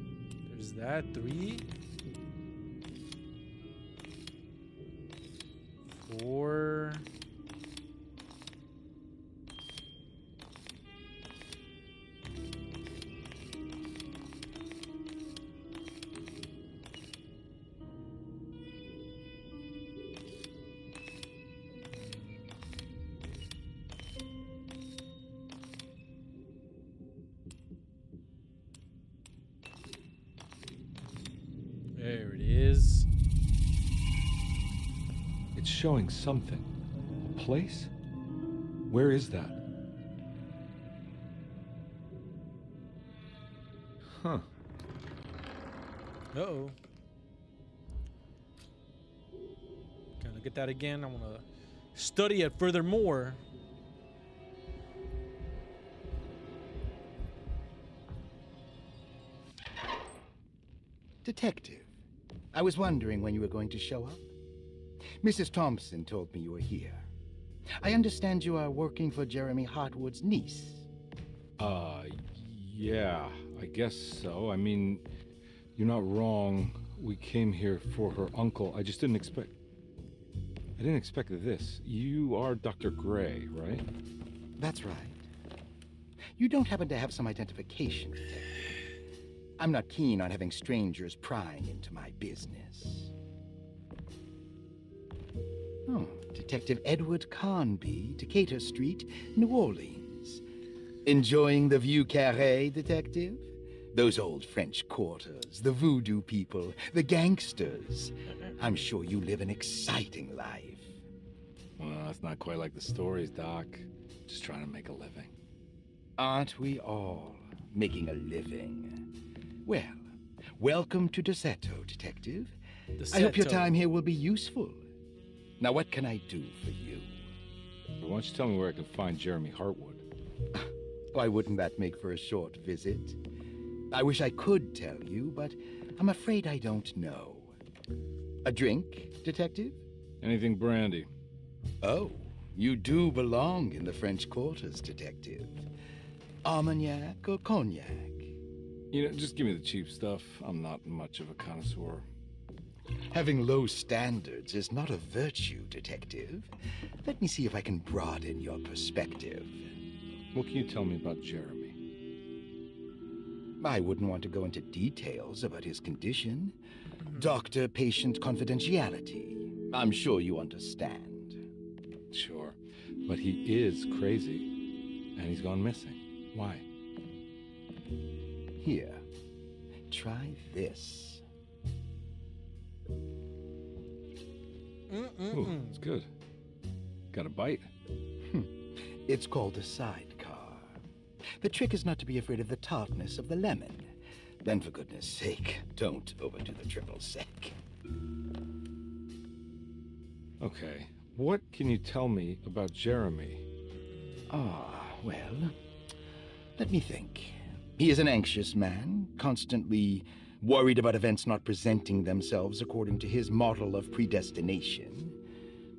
There's that three, showing something. A place? Where is that? Huh. Uh oh. Gonna look at that again. I wanna study it furthermore. Detective, I was wondering when you were going to show up. Mrs. Thompson told me you were here. I understand you are working for Jeremy Hartwood's niece. Uh, yeah, I guess so. I mean, you're not wrong. We came here for her uncle. I just didn't expect. I didn't expect this. You are Dr. Gray, right? That's right. You don't happen to have some identification, Detective. I'm not keen on having strangers prying into my business. Detective Edward Carnby, Decatur Street, New Orleans. Enjoying the Vieux Carré, Detective? Those old French quarters, the voodoo people, the gangsters. I'm sure you live an exciting life. Well, that's not quite like the stories, Doc. Just trying to make a living. Aren't we all making a living? Well, welcome to Derceto, Detective. I hope your time here will be useful. Now, what can I do for you? Why don't you tell me where I can find Jeremy Hartwood? *sighs* Why wouldn't that make for a short visit? I wish I could tell you, but I'm afraid I don't know. A drink, Detective? Anything brandy. Oh, you do belong in the French quarters, Detective. Armagnac or cognac? You know, just give me the cheap stuff. I'm not much of a connoisseur. Having low standards is not a virtue, Detective. Let me see if I can broaden your perspective. What can you tell me about Jeremy? I wouldn't want to go into details about his condition. Doctor patient confidentiality. I'm sure you understand. Sure. But he is crazy. And he's gone missing. Why? Here, try this. Ooh, it's good. Got a bite? Hmm. It's called a sidecar. The trick is not to be afraid of the tartness of the lemon. Then, for goodness sake, don't overdo the triple sec. Okay. What can you tell me about Jeremy? Ah, well, let me think. He is an anxious man, constantly worried about events not presenting themselves according to his model of predestination.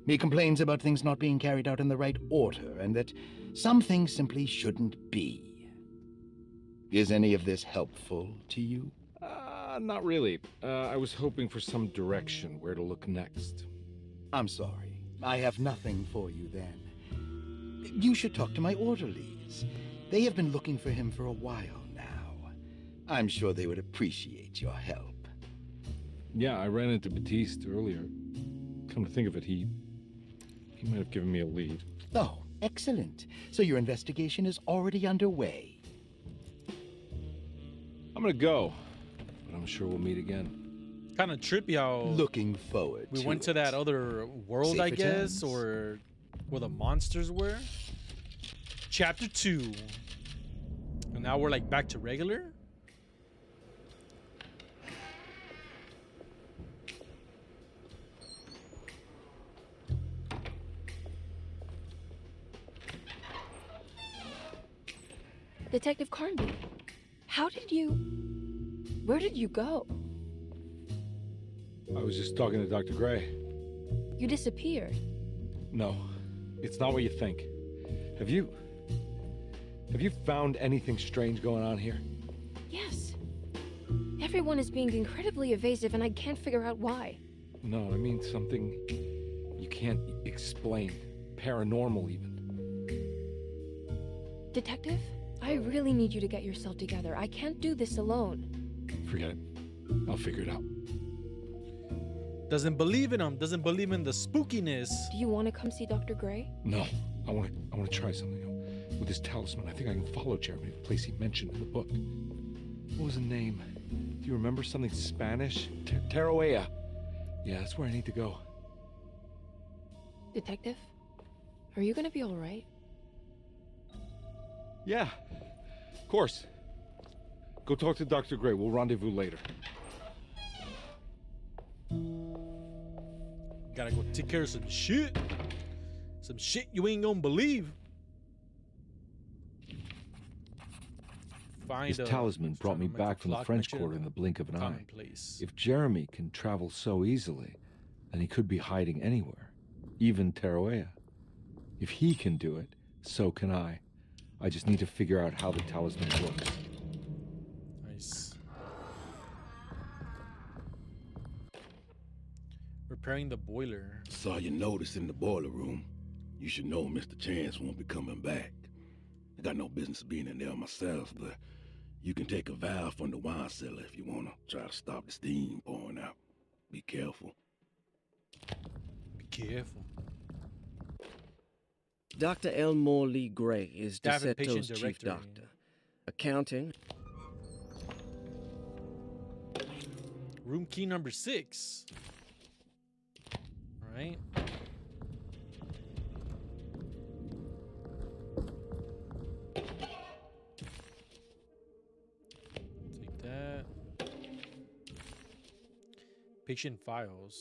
He complains about things not being carried out in the right order, and that some things simply shouldn't be. Is any of this helpful to you? Uh, not really. Uh, I was hoping for some direction where to look next. I'm sorry. I have nothing for you then. You should talk to my orderlies. They have been looking for him for a while. I'm sure they would appreciate your help. Yeah, I ran into Batiste earlier. Come to think of it, he. he might have given me a lead. Oh, excellent. So your investigation is already underway. I'm gonna go, but I'm sure we'll meet again. Kind of trippy how Looking forward we to went to that other world, Safe I guess, returns. or where the monsters were. Chapter two. And now we're like back to regular. Detective Carnby, how did you. Where did you go? I was just talking to Dr. Gray. You disappeared. No, it's not what you think. Have you. Have you found anything strange going on here? Yes. Everyone is being incredibly evasive, and I can't figure out why. No, I mean something you can't explain. Paranormal, even. Detective, I really need you to get yourself together. I can't do this alone. Forget it. I'll figure it out. Doesn't believe in him. Doesn't believe in the spookiness. Do you want to come see Dr. Gray? No, I want to. I want to try something. With this talisman, I think I can follow Jeremy to the place he mentioned in the book. What was the name? Do you remember something Spanish? Ter- Teroea. Yeah, that's where I need to go. Detective, are you gonna be alright? Yeah, of course. Go talk to Dr. Gray. We'll rendezvous later. Gotta go take care of some shit. Some shit you ain't gonna believe. Find This a- talisman brought me back from the French Quarter in the blink of an eye. commonplace. If Jeremy can travel so easily, then he could be hiding anywhere, even Teroea. If he can do it, so can I. I just need to figure out how the talisman works. Nice. Repairing the boiler. Saw your notice in the boiler room. You should know Mr. Chance won't be coming back. I got no business being in there myself, but you can take a valve from the wine cellar if you want to try to stop the steam pouring out. Be careful. Be careful. Dr. Elmore Lee Gray is Derceto's chief doctor. Accounting. Room key number six. All right. Take that. Patient files.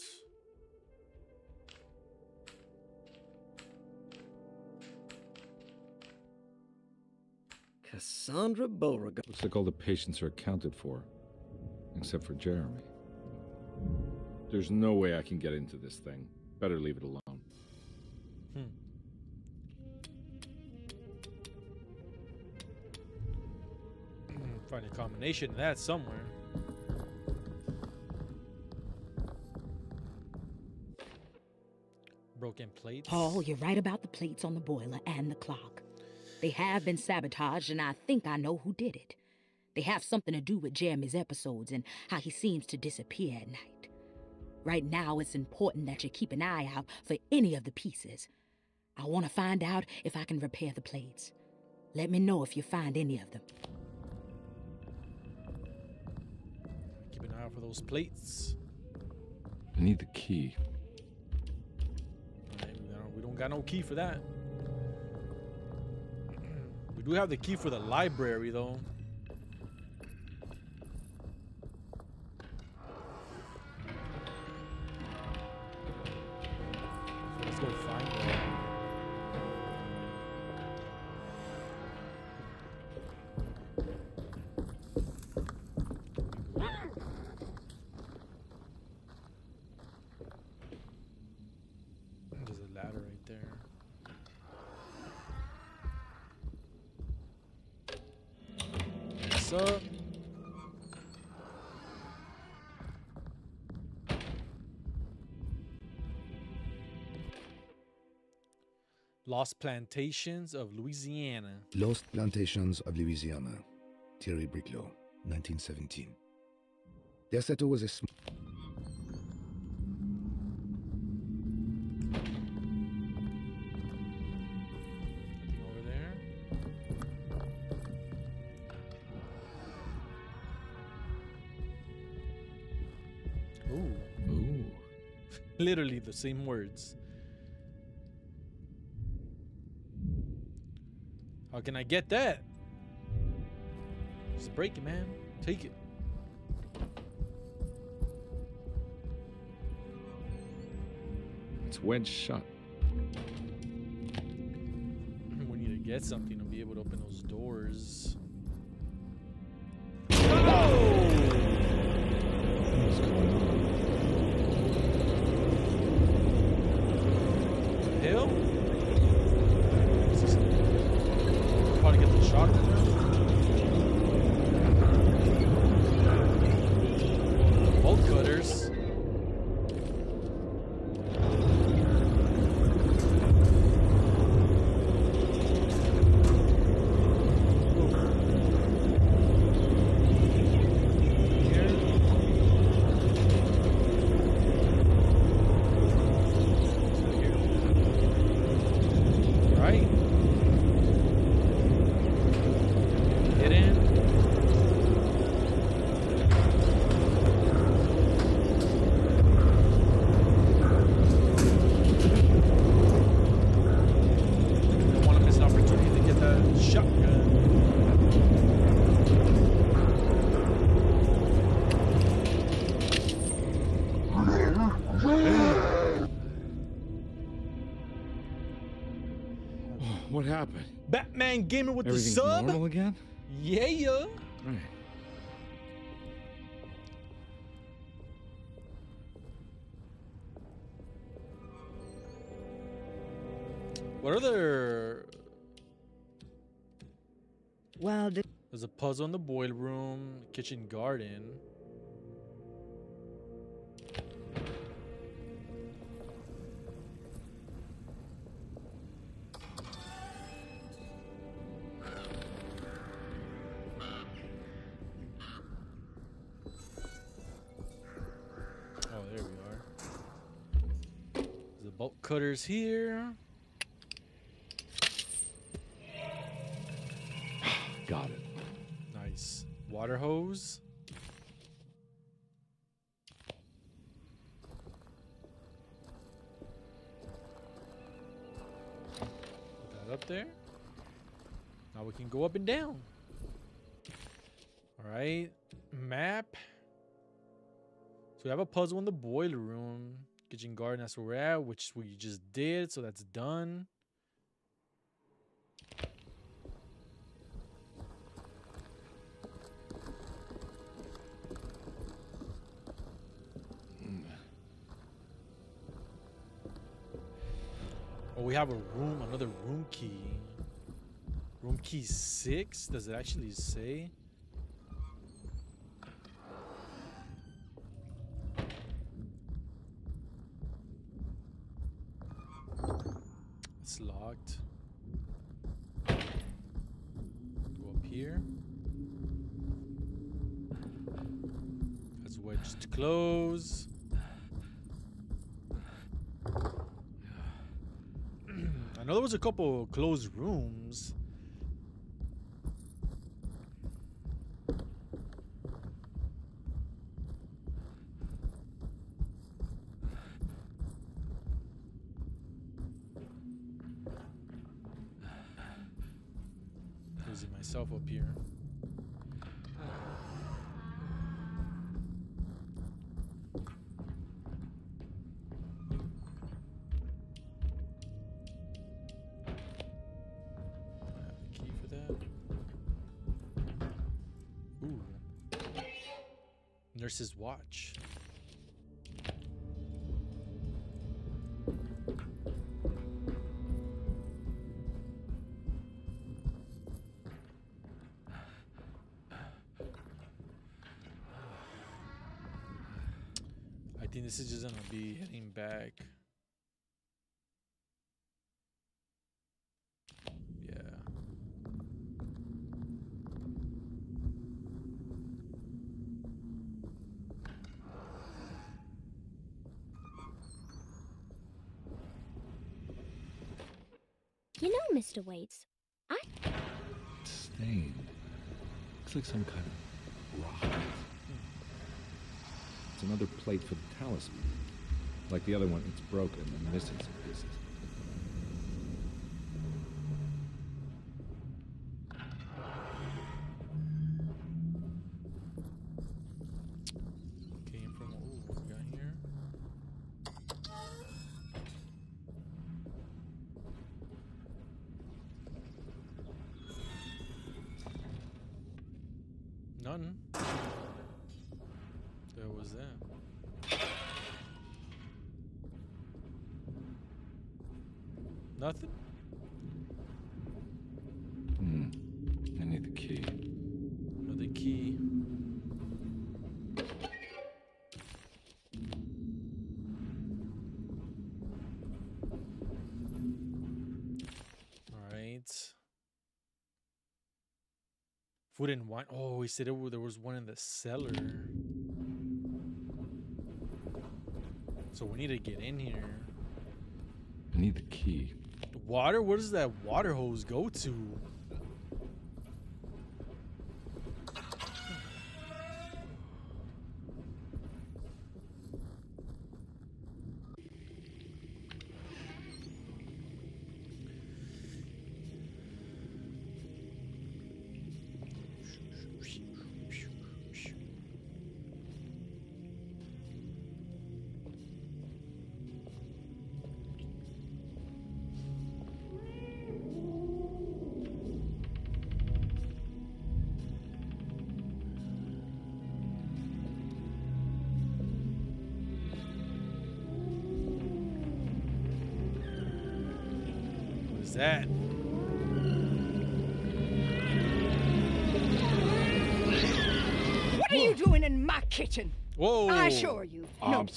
Cassandra Beauregard. Looks like all the patients are accounted for, except for Jeremy. There's no way I can get into this thing. Better leave it alone. Hmm. Find a combination of that somewhere. Broken plates. Paul, you're right about the plates on the boiler and the clock. They have been sabotaged, and I think I know who did it. They have something to do with Jeremy's episodes and how he seems to disappear at night. Right now, it's important that you keep an eye out for any of the pieces. I want to find out if I can repair the plates. Let me know if you find any of them. Keep an eye out for those plates. I need the key. Alright, We don't got no key for that. We do have the key for the library though. Lost Plantations of Louisiana. Lost Plantations of Louisiana. Thierry Briclot, 1917. Their settle was a sm- over there? Ooh. Ooh. *laughs* Literally the same words. Can I get that? Just break it, man. Take it. It's wedged shut. *clears throat* We need to get something to be able to open those doors. Batman Gamer with Everything's the sub. normal again? Yeah, yeah. Right. What other? While the There's a puzzle in the boiler room, kitchen garden. Bolt cutters here. Got it. Nice. Water hose. Put that up there. Now we can go up and down. All right. Map. So we have a puzzle in the boiler room. Kitchen garden, that's where we're at, which we just did, so that's done. Oh, we have a room, another room key. Room key six? Does it actually say? It's locked. Go up here. That's wedged close. *clears throat* I know there was a couple closed rooms. Losing myself up here. Nurse's watch. Be heading back. Yeah. You know, Mr. Waits, I Stained. Looks like some kind of rock. It's another plate for the talisman. Like the other one, it's broken and missing some pieces. Nothing. Hmm. I need the key. Another key. All right. Food and wine. Oh, he said it, there was one in the cellar. So we need to get in here. I need the key. Water? Where does that water hose go to?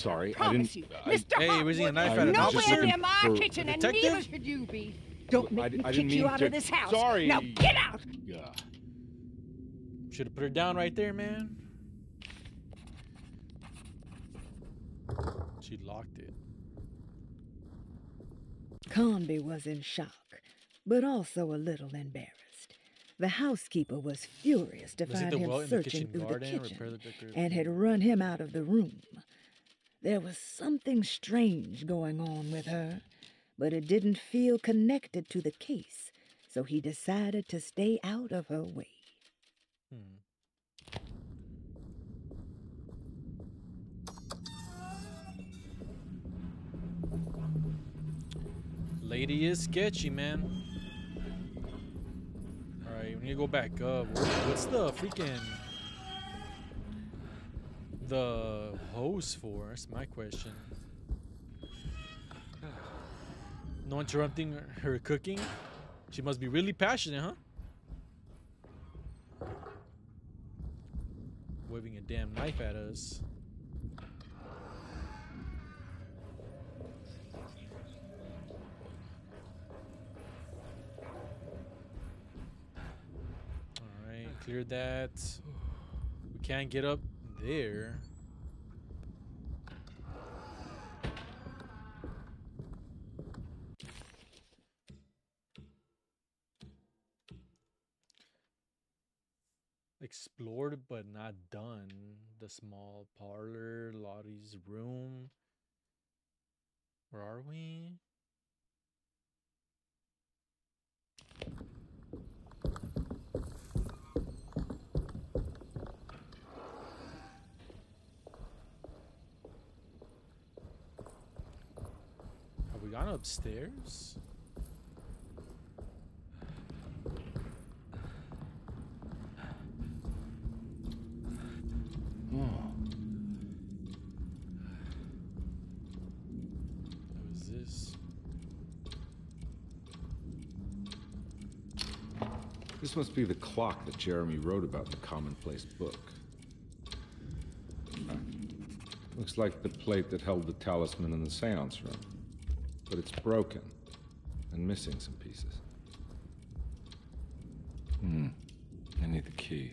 Sorry. I Promise didn't- you, I- Mr. Hey, was he a knife is at a- I was just nowhere near looking my for kitchen, a and detective? neither should you be. Don't I make di- me I kick didn't you out to- of this house. Sorry. Now get out. Yeah. Should have put her down right there, man. She locked it. Carnby was in shock, but also a little embarrassed. The housekeeper was furious to Was find him well in the searching kitchen through garden? the kitchen the and had run him out of the room. There was something strange going on with her, but it didn't feel connected to the case, so he decided to stay out of her way. Hmm. Lady is sketchy, man. Alright, we need to go back up. What's the freaking... The hose for? That's my question. No interrupting her cooking? She must be really passionate, huh? Waving a damn knife at us. Alright, clear that. We can't get up there. explored but not done. The small parlor, Lottie's room. Where are we? Gone upstairs? Oh. What is this? This must be the clock that Jeremy wrote about in the commonplace book. Looks like the plate that held the talisman in the seance room. But it's broken and missing some pieces. Hmm. I need the key.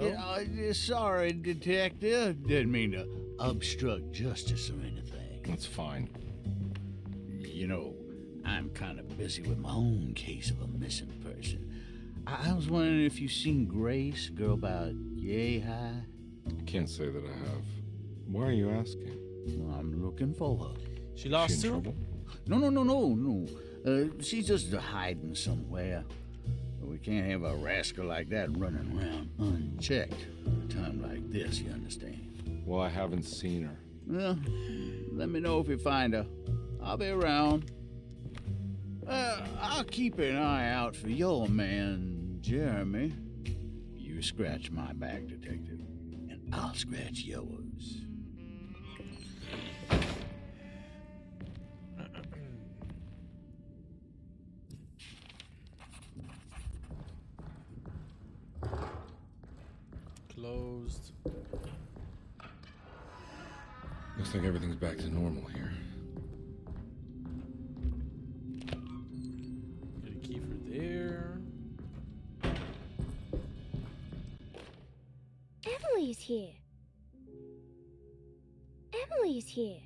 Yeah, uh, sorry, detective. Didn't mean to obstruct justice or anything. That's fine. You know, I'm kind of busy with my own case of a missing person. I, I was wondering if you've seen Grace, girl about yay high. Can't say that I have. Why are you asking? I'm looking for her. She lost She in too? trouble? No, no, no, no, no. Uh, she's just hiding somewhere. We can't have a rascal like that running around unchecked at a time like this, you understand? Well, I haven't seen her. Well, let me know if you find her. I'll be around. Uh, I'll keep an eye out for your man, Jeremy. You scratch my back, detective, and I'll scratch yours. Closed. Looks like everything's back to normal here. Get a key for there. Emily's here. Emily is here.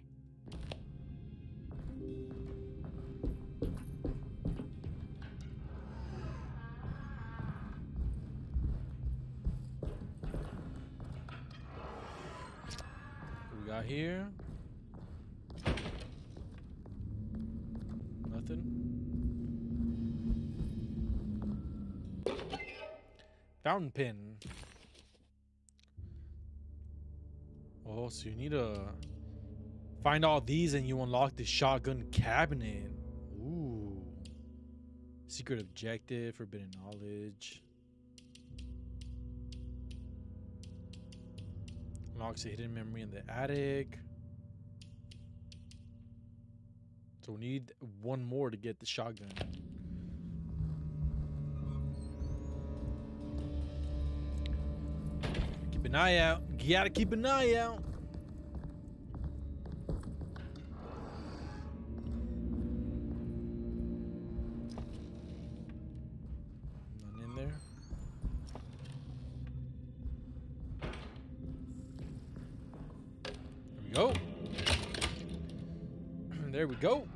What we got here? Nothing. Fountain pen. Oh, so you need to find all these and you unlock the shotgun cabinet. Ooh. Secret objective, forbidden knowledge. Unlocks a hidden memory in the attic. So we need one more to get the shotgun. An eye out. Gotta keep an eye out. None in there. There we go. *clears throat* there we go.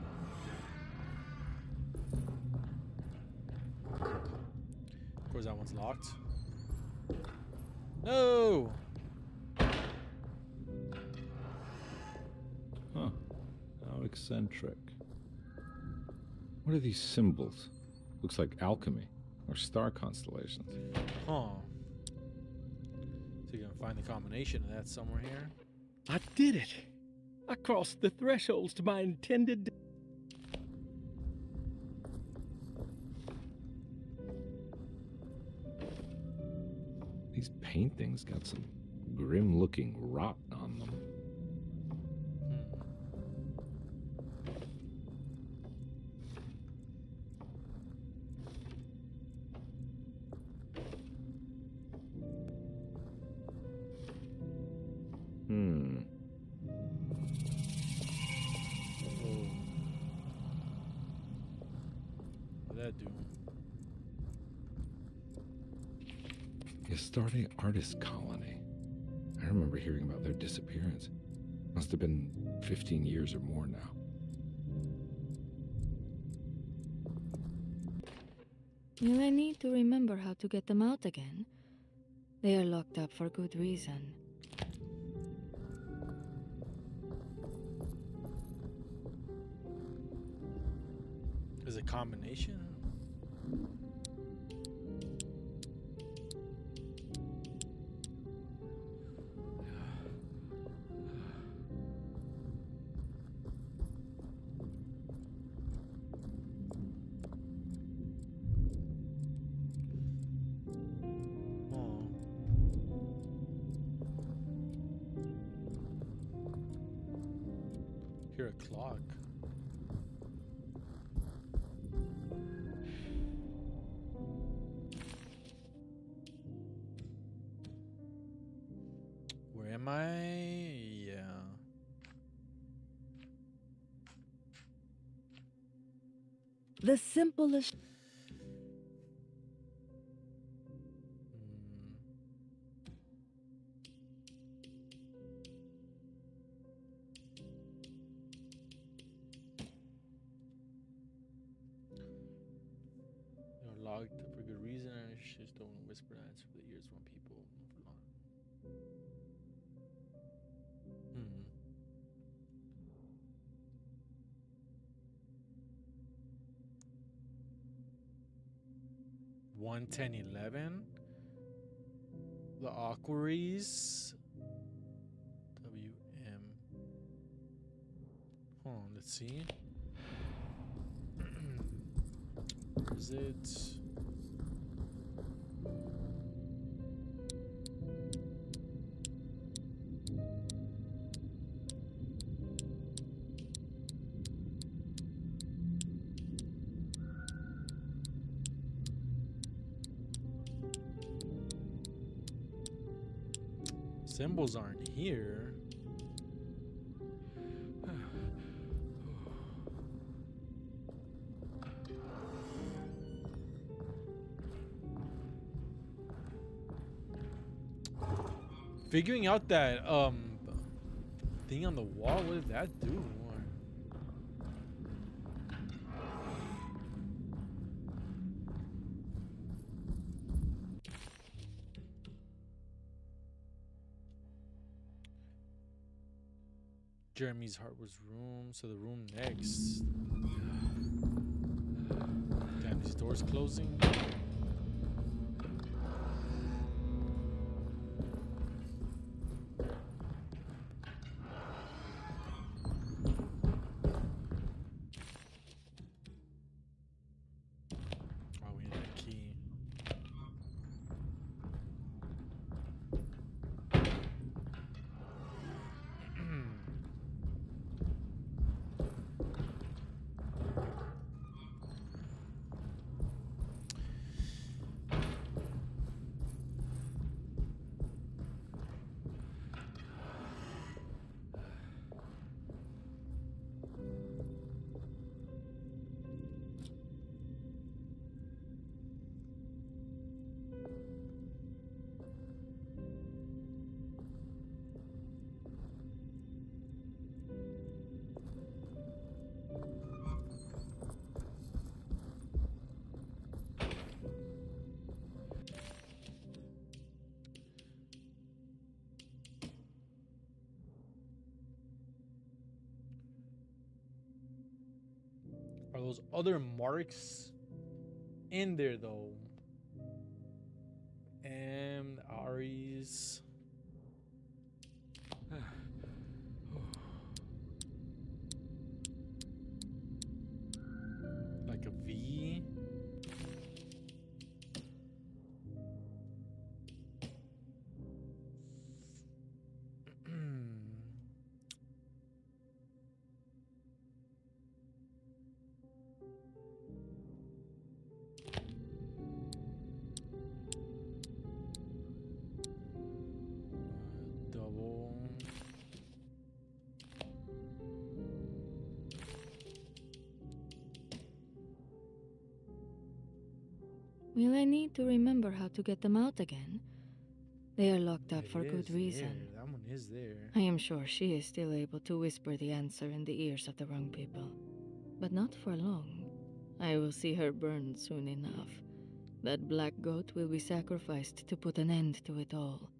Eccentric. What are these symbols? Looks like alchemy or star constellations. Huh. So you can find the combination of that somewhere here. I did it! I crossed the thresholds to my intended. These paintings got some grim looking rot Astarte Artist Colony. I remember hearing about their disappearance. Must have been 15 years or more now. You may need to remember how to get them out again. They are locked up for good reason. Is it combination? Simplest. 11011. The Aquaries. WM. Hold on, let's see. *clears throat* Is it. Symbols aren't here. Figuring out that um thing on the wall, what did that do? Jeremy's Hartwood's room, so the room next. *sighs* Damn, these doors closing. Those other marks in there though? Will I need to remember how to get them out again? They are locked up for good reason. there. That one is there. I am sure she is still able to whisper the answer in the ears of the wrong people. But not for long. I will see her burned soon enough. That black goat will be sacrificed to put an end to it all.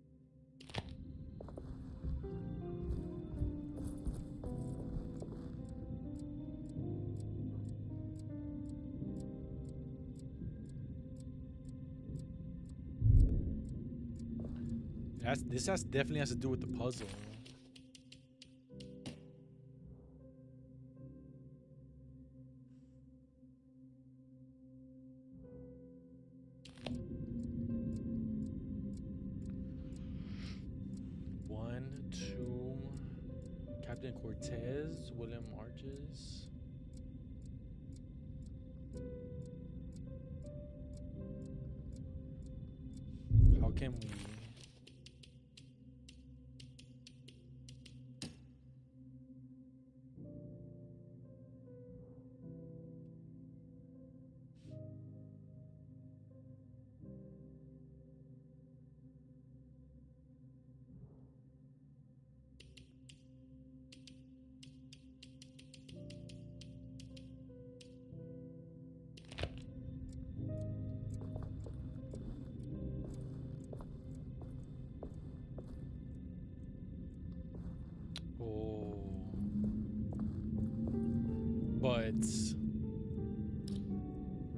This has definitely has to do with the puzzle.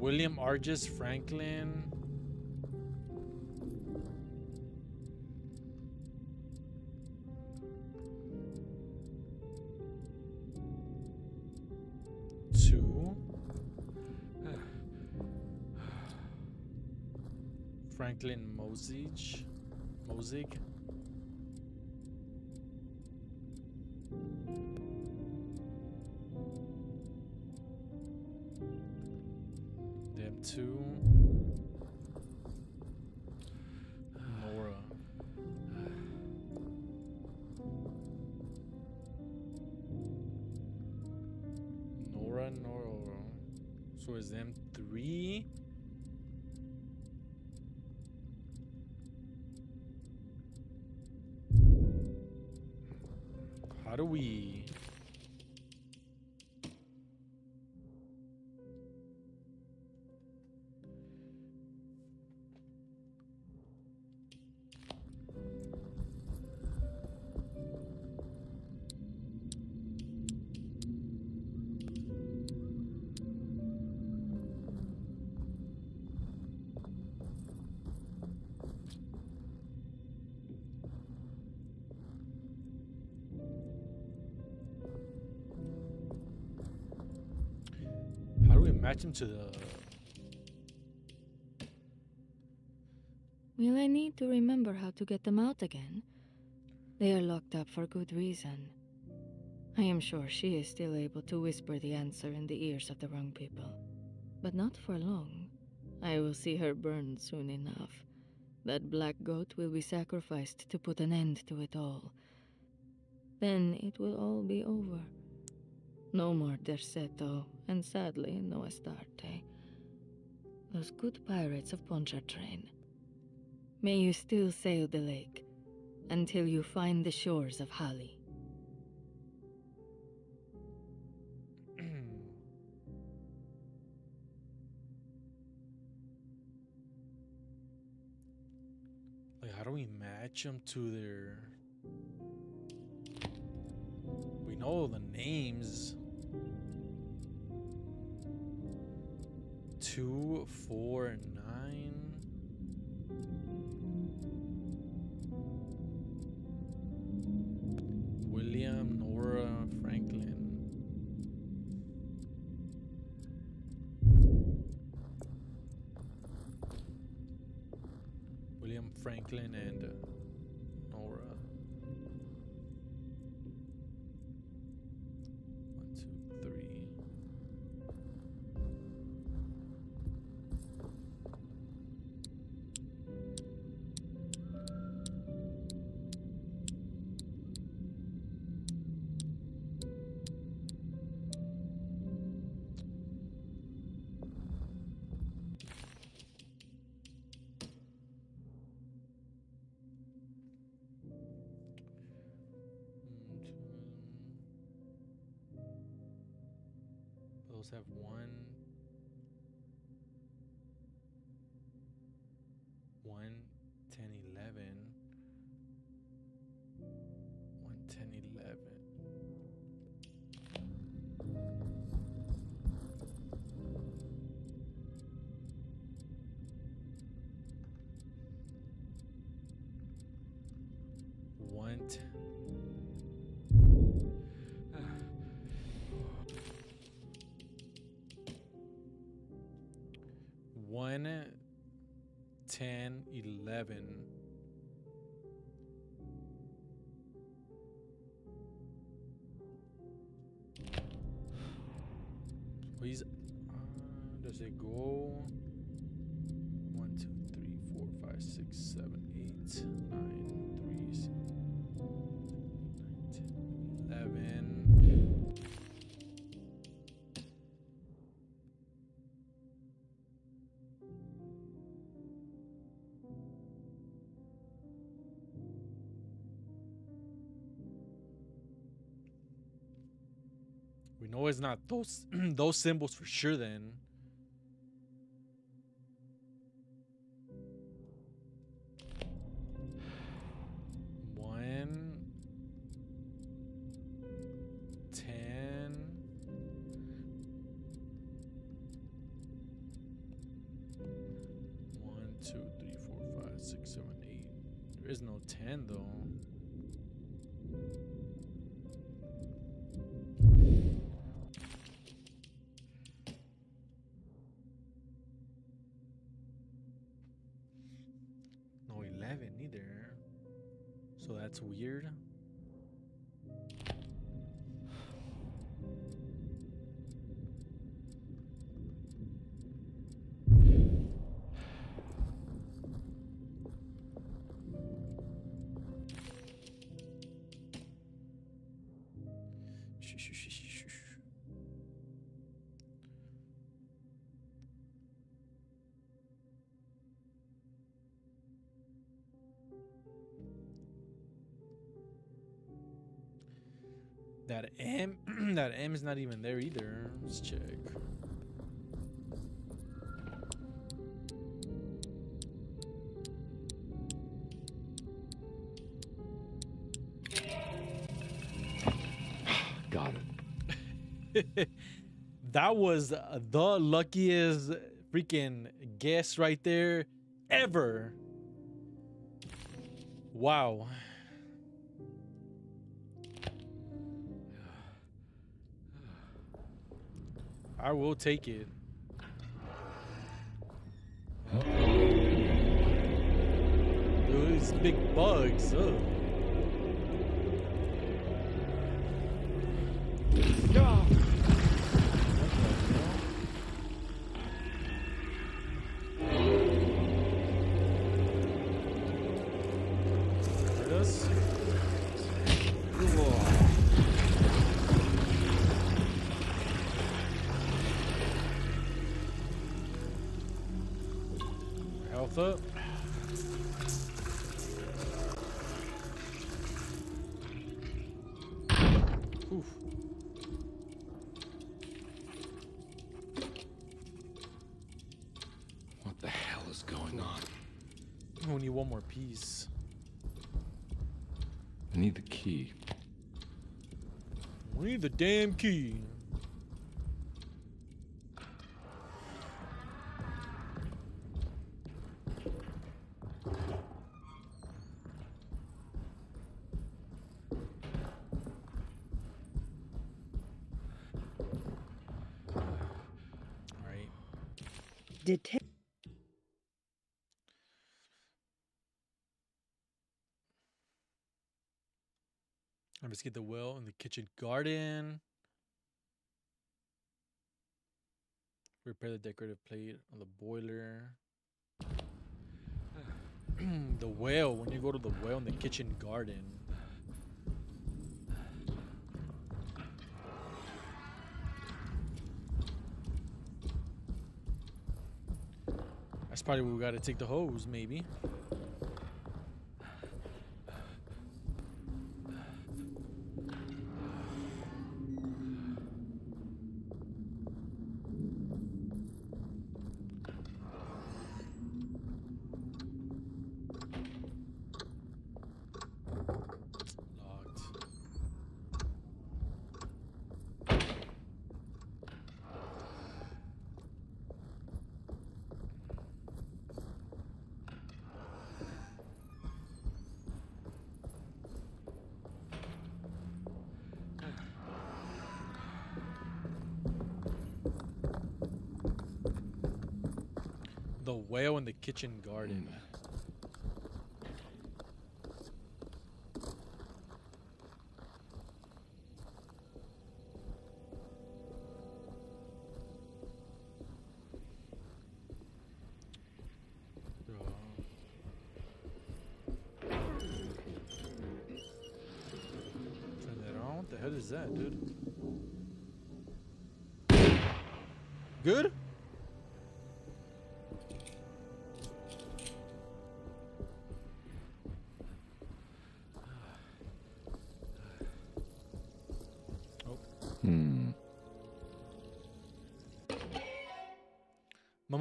William Argus Franklin. Two. *sighs* Franklin Mosig. Mosig. To the? Will I need to remember how to get them out again? They are locked up for good reason. I am sure she is still able to whisper the answer in the ears of the wrong people. But not for long. I will see her burned soon enough. That black goat will be sacrificed to put an end to it all. Then it will all be over. No more Derceto, and sadly, no Astarte. Those good pirates of Pontchartrain. May you still sail the lake until you find the shores of Hali. *clears throat* Like, how do we match them to their? We know the names. Two, four, have one. 10, 10, 11. We know it's not those *clears throat* those symbols for sure then. Is not even there either. Let's check. *sighs* Got it. *laughs* that was the luckiest freaking guess right there ever. Wow. I will take it. Those big bugs. Ugh. Key. We need the damn key. Investigate the well in the kitchen garden. Repair the decorative plate on the boiler. *clears throat* the well, when you go to the well in the kitchen garden. That's probably where we gotta take the hose, maybe. The whale in the kitchen garden. Mm.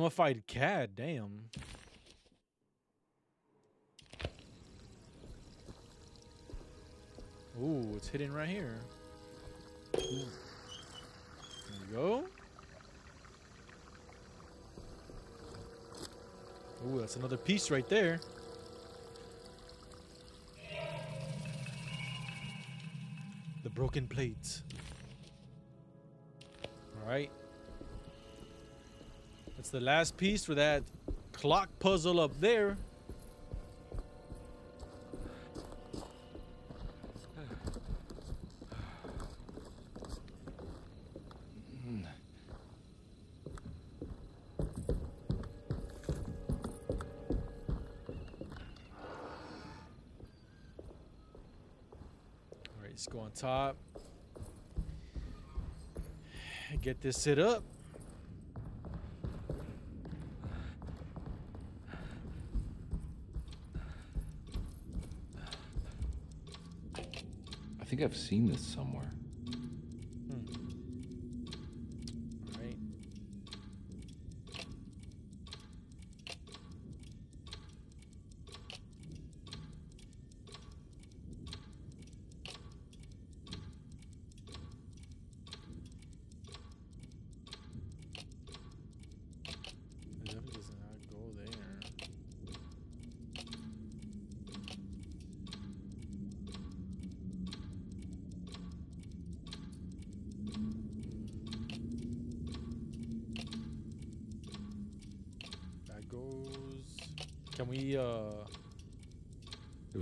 Mummified cat, damn. Ooh, it's hidden right here. There we go. Ooh, that's another piece right there. The broken plates. All right. The last piece for that clock puzzle up there. All right, let's go on top. Get this set up. I think I've seen this somewhere.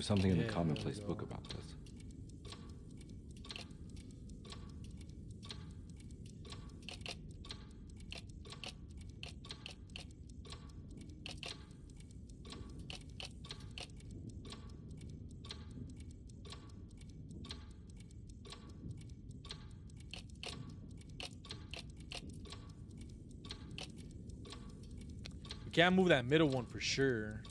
Was something in the commonplace book about this. We can't move that middle one for sure.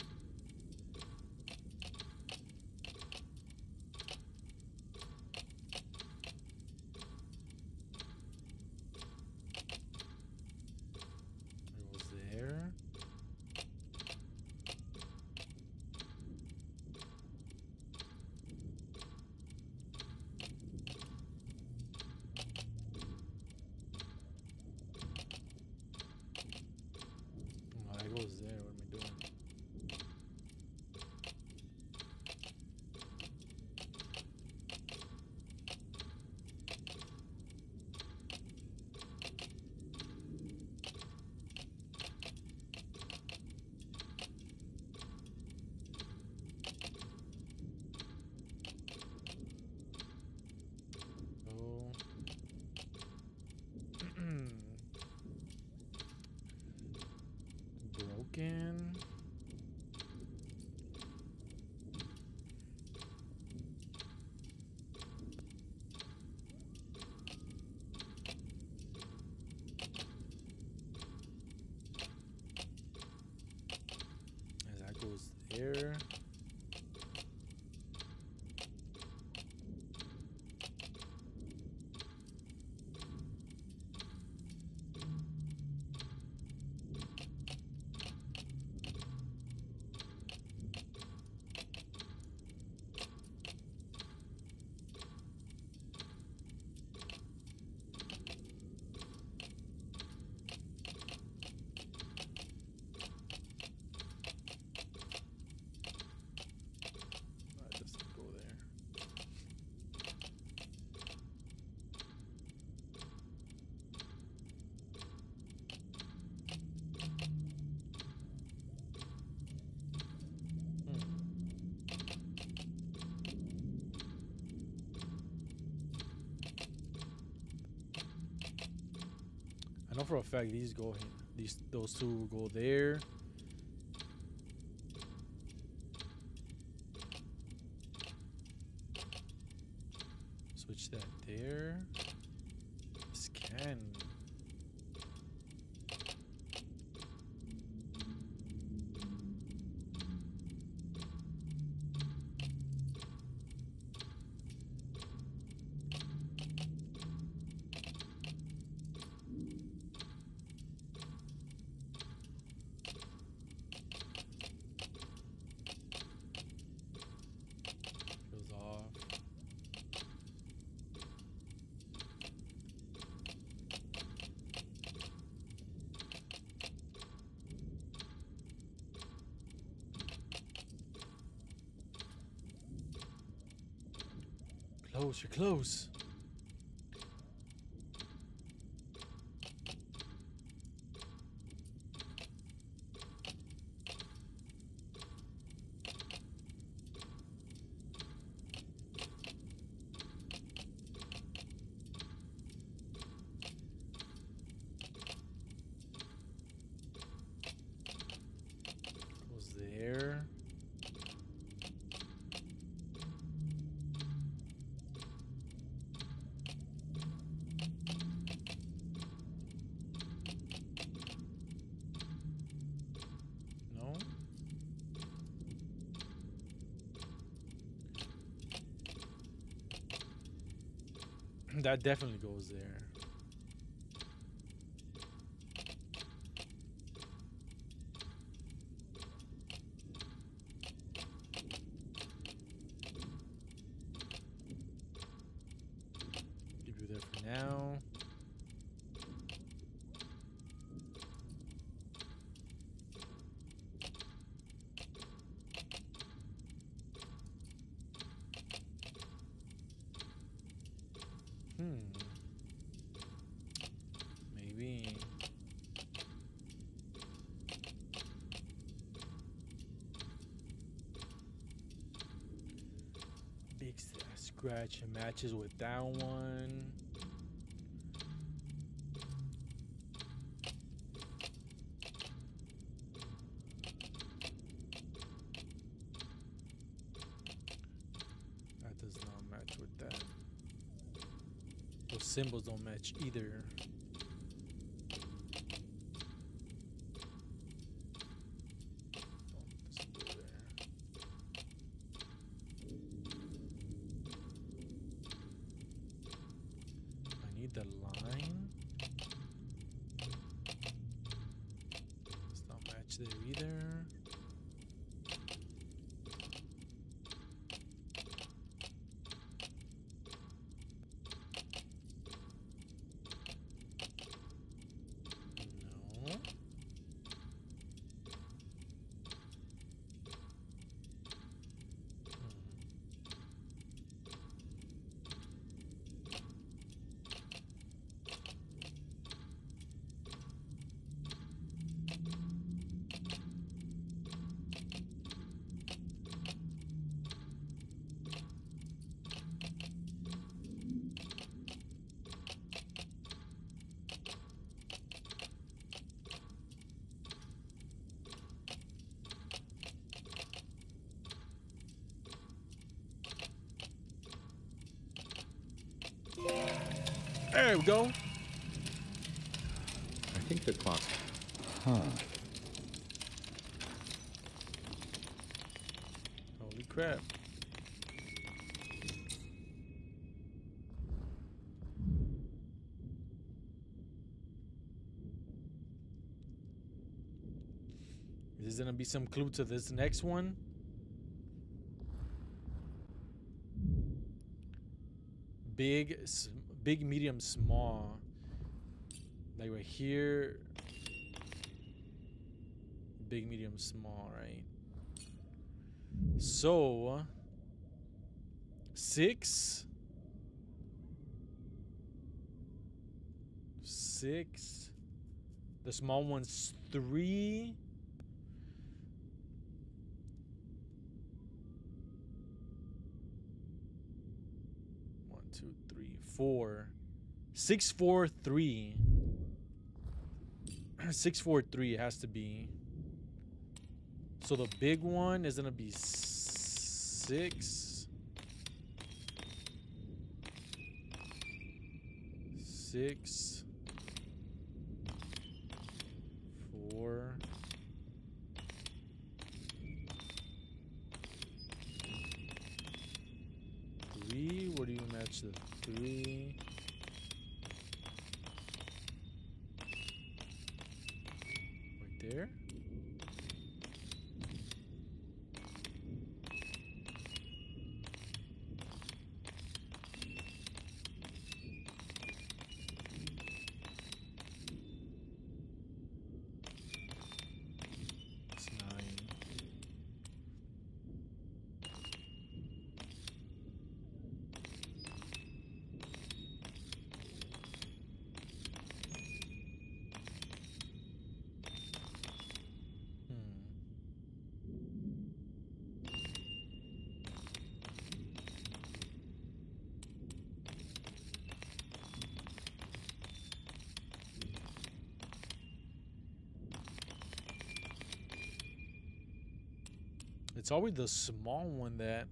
For a fact these go these those two go there. Switch that there. Scan. Goes off. Oh, close, you're close. Goes there. No. That definitely goes there. Leave you there for now. Hmm. Maybe. Big s- scratch matches with that one. That does not match with that. Those symbols don't match either. Doesn't go there. I need the line. Does not match there either. No. There we go. I think the clock. Huh. Holy crap. Is this gonna be some clue to this next one? Big, big, medium, small. Like right here. Big, medium, small, right? So six, six. The small one's three. 643. *clears throat* 643 has to be. So the big one is going to be 6. 6. It's always the small one that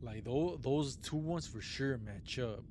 like those those two ones for sure match up.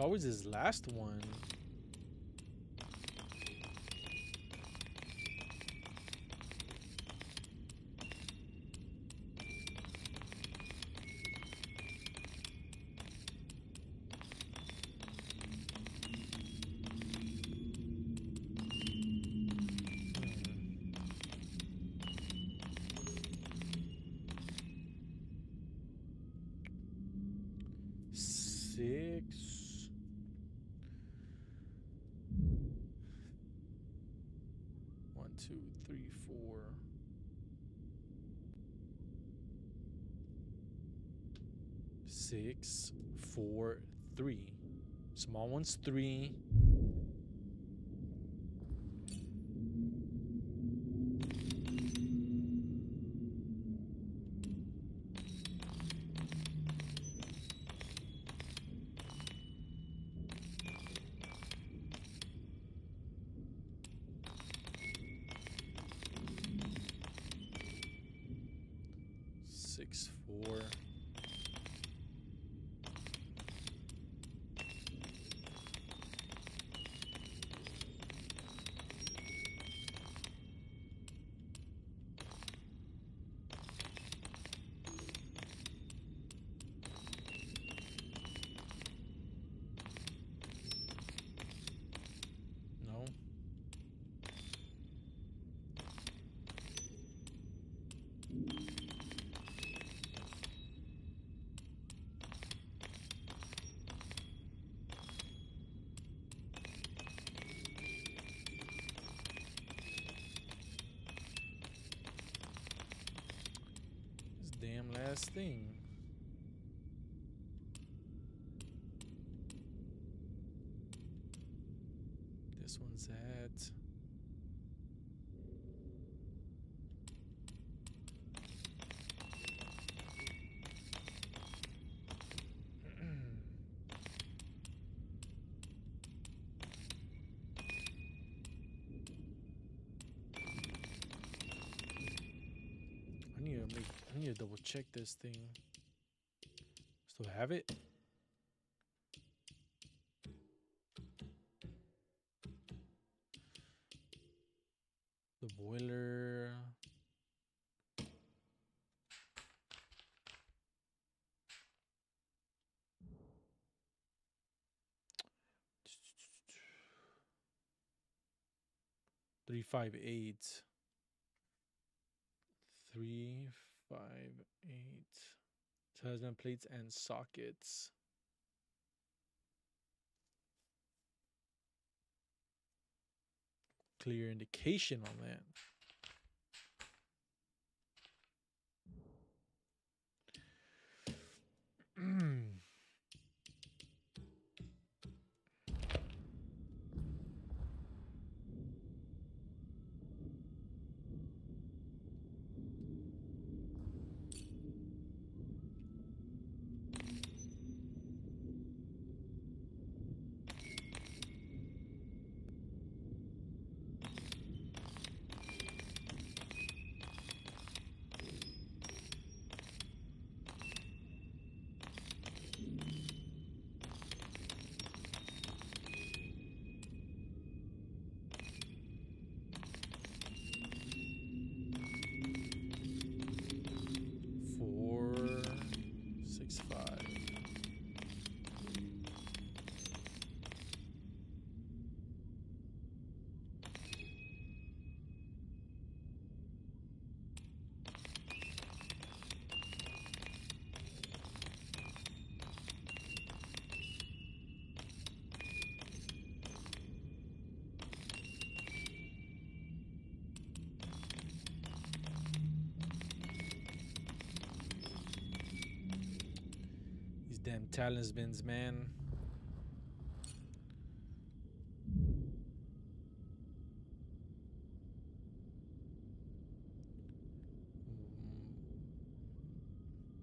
Always his last one. Six, four, three. Small one's three. Six, four. Ass thing. This one's at. I need to make. I need to double check this thing. Still have it. The boiler. Three five eight. Three five eight. Plates and sockets. Clear indication on that. Damn talismans, man.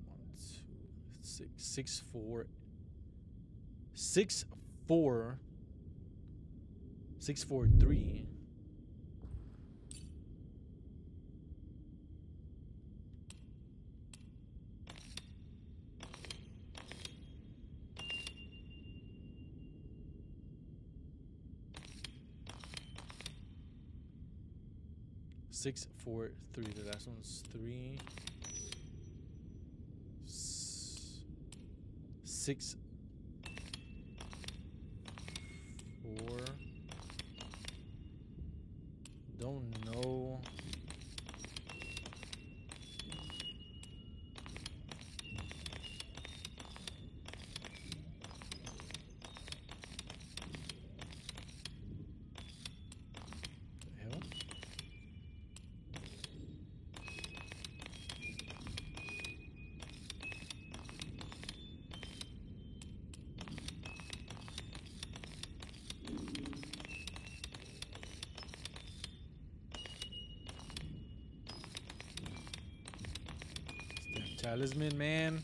One, two, six, six, four, six, four, six, four, three. Six, four, three. The last one's three. S- Six, four. Don't know. The hell? Damn talisman, man.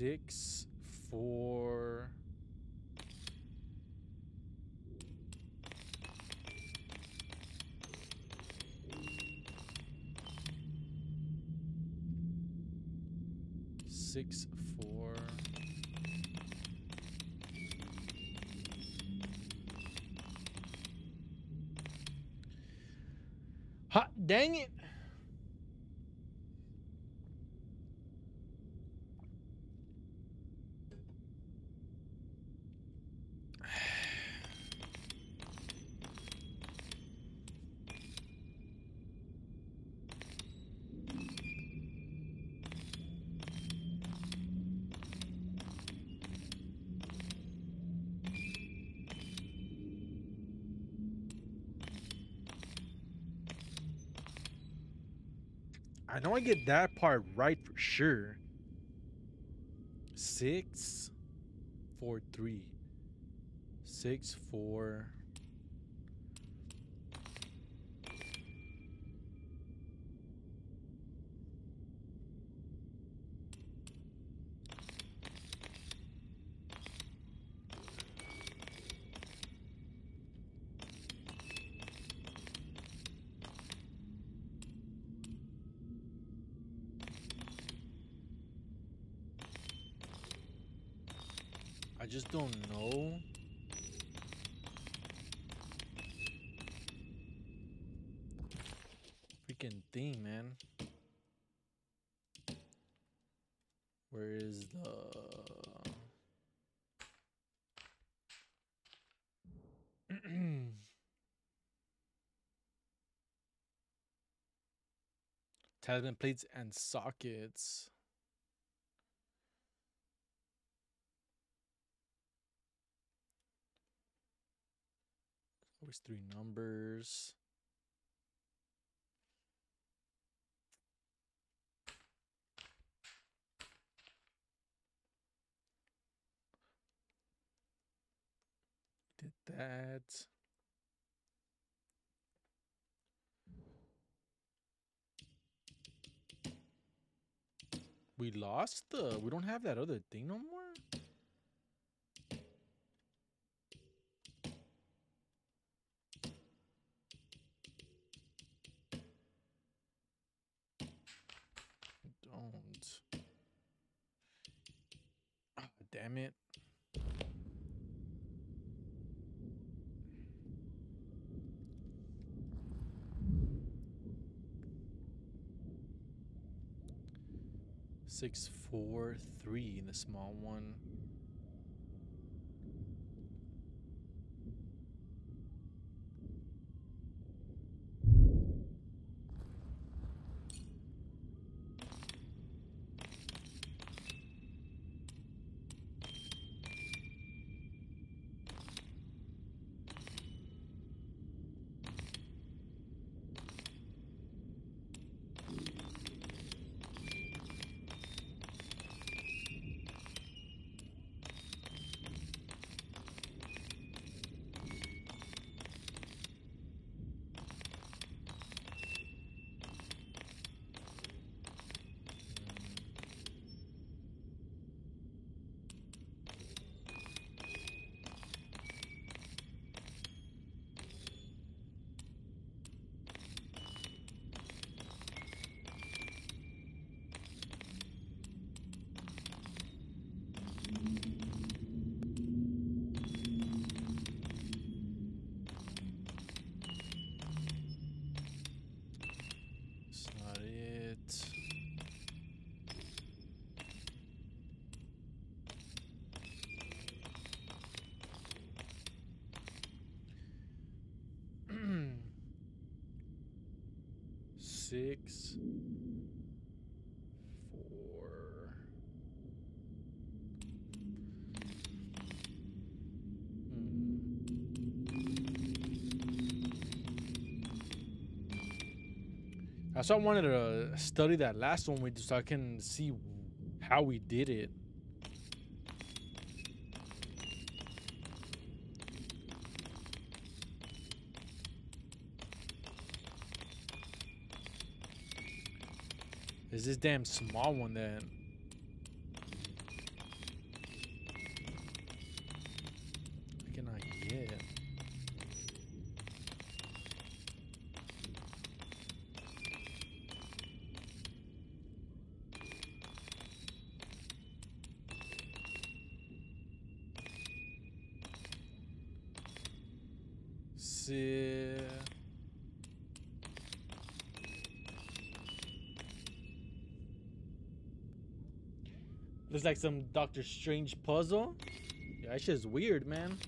six for six four hot dang it. Get that part right for sure. Six, four, three. Six, four. Just don't know. Freaking thing, man. Where is the *clears throat* Talisman plates and sockets. Always three numbers. Did that. The. We don't have that other thing no more. Don't. Ah, damn it. Six, four, three in the small one. It's not it. Six, four. That's why I wanted to study that last one we did so I can see how we did it. This damn small one that I cannot get? see. Looks like some Doctor Strange puzzle. Yeah, that shit's weird, man.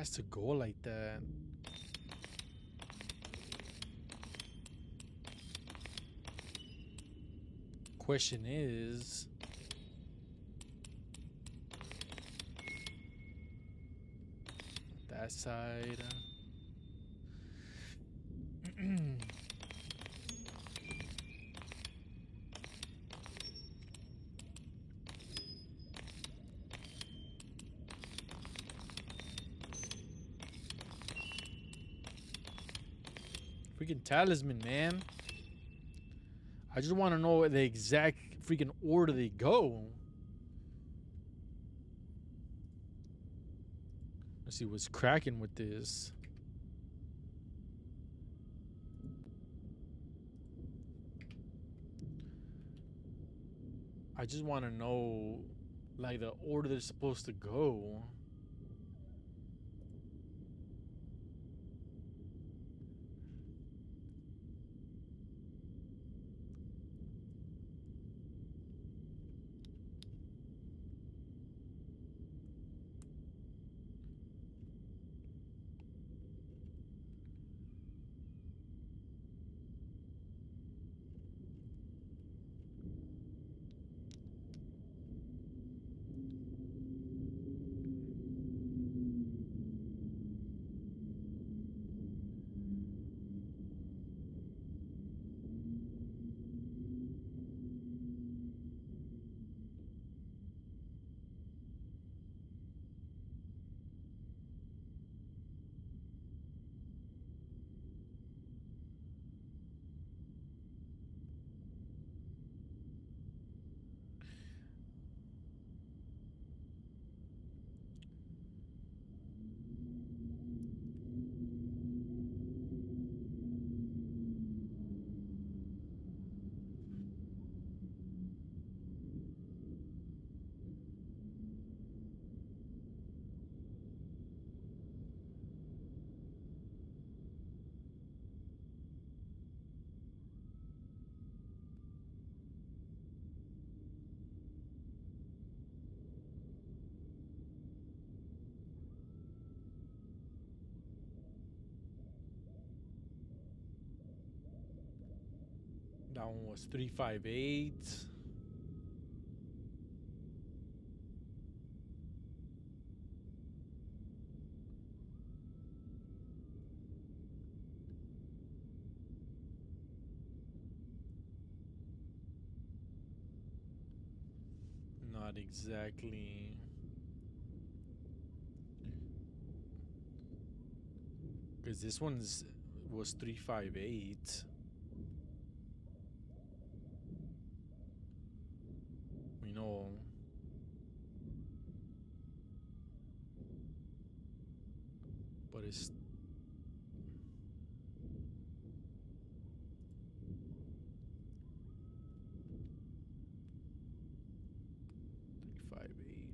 Has to go like that. Question is that side. uh, Freaking talisman, man. I just want to know the exact freaking order they go. Let's see what's cracking with this. I just want to know, like, the order they're supposed to go. Was 358. Not exactly. Because this one's was 358. We know. But it's three five eight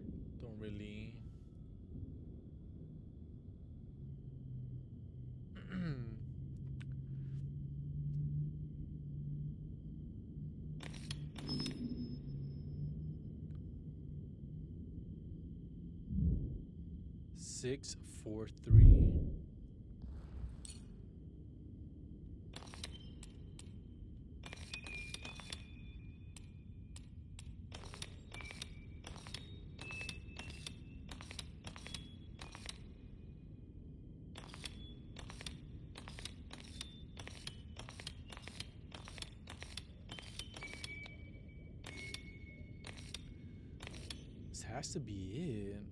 three don't really Six, four, three. Has to be it.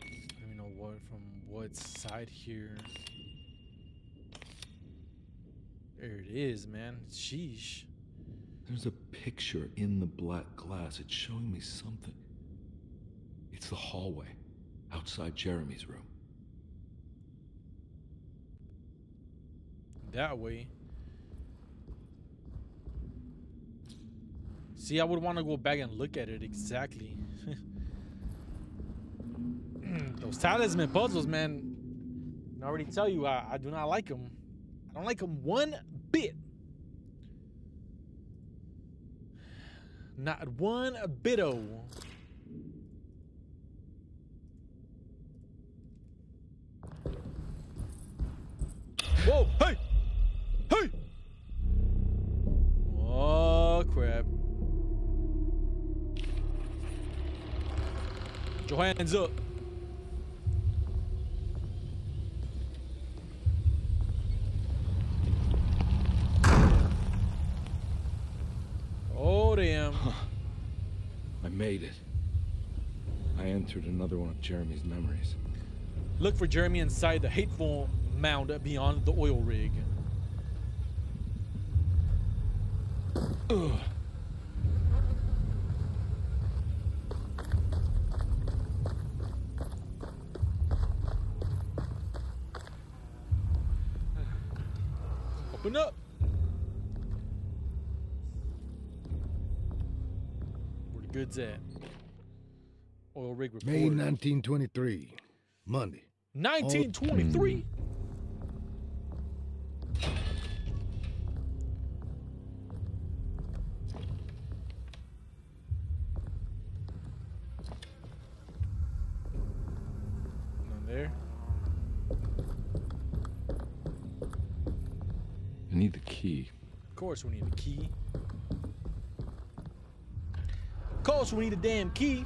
I don't even know what what side here. There it is, man. Sheesh. There's a picture in the black glass. It's showing me something. It's the hallway outside Jeremy's room. That way. See, I would want to go back and look at it exactly. Those talisman puzzles, man. I already tell you, I, I do not like them. I don't like them one bit. Not one bito. Whoa! Hey! Hey! Oh crap! Put your hands up. Oh damn! I made it. I entered Jeremy's memories. Look for Jeremy inside the hateful mound beyond the oil rig. Ugh. Open up. Where the goods at? Oil rig report. May 1923, Monday. 1923. Mm. None there. I need the key. Of course, we need a key. Of course, we need a damn key.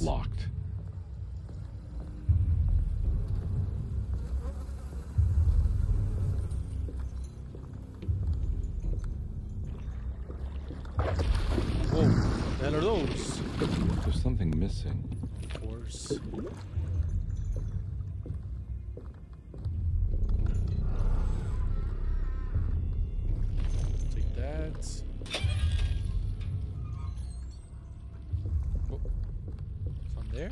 Locked. Whoa, the hell are those? There's something missing. Of course. that. Oh. From there.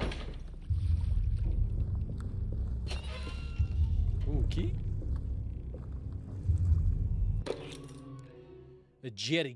Ooh, key. Jetty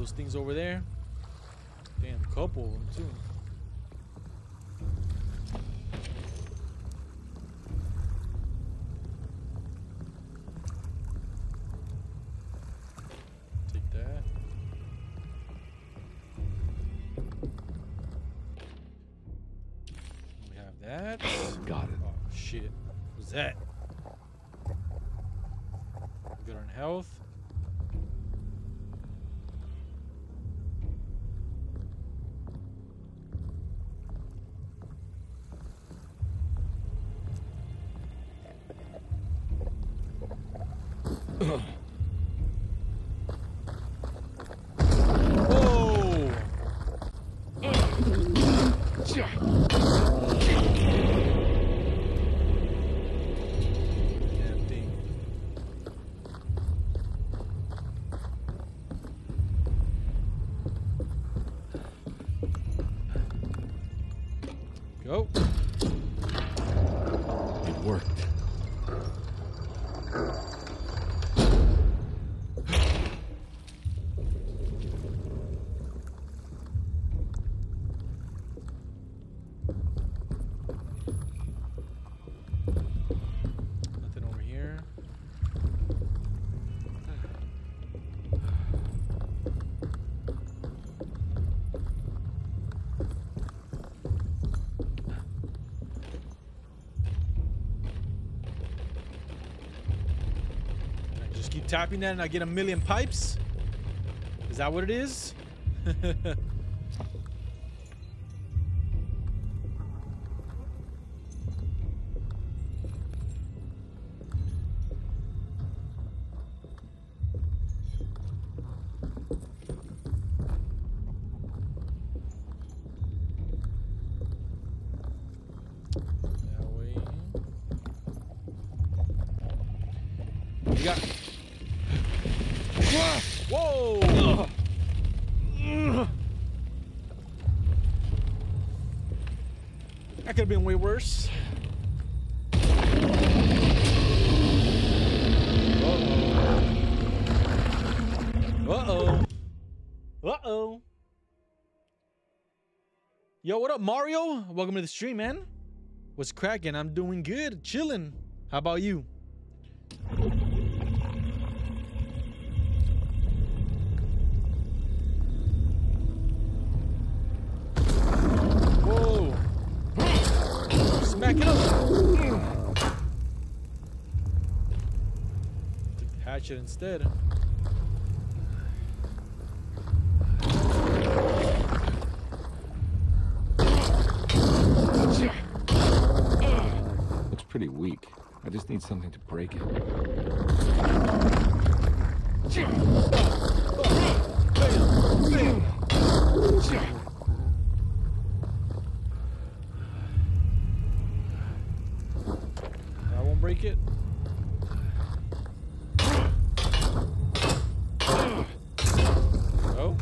those things over there? Damn, couple of them too. Tapping that and I get a million pipes? Is that what it is? *laughs* been way worse. Uh oh. Uh oh. Yo, what up, Mario? Welcome to the stream, man. What's cracking? I'm doing good, chilling. How about you? Hatchet instead. Looks pretty weak. I just need something to break it. I won't break it. Oh.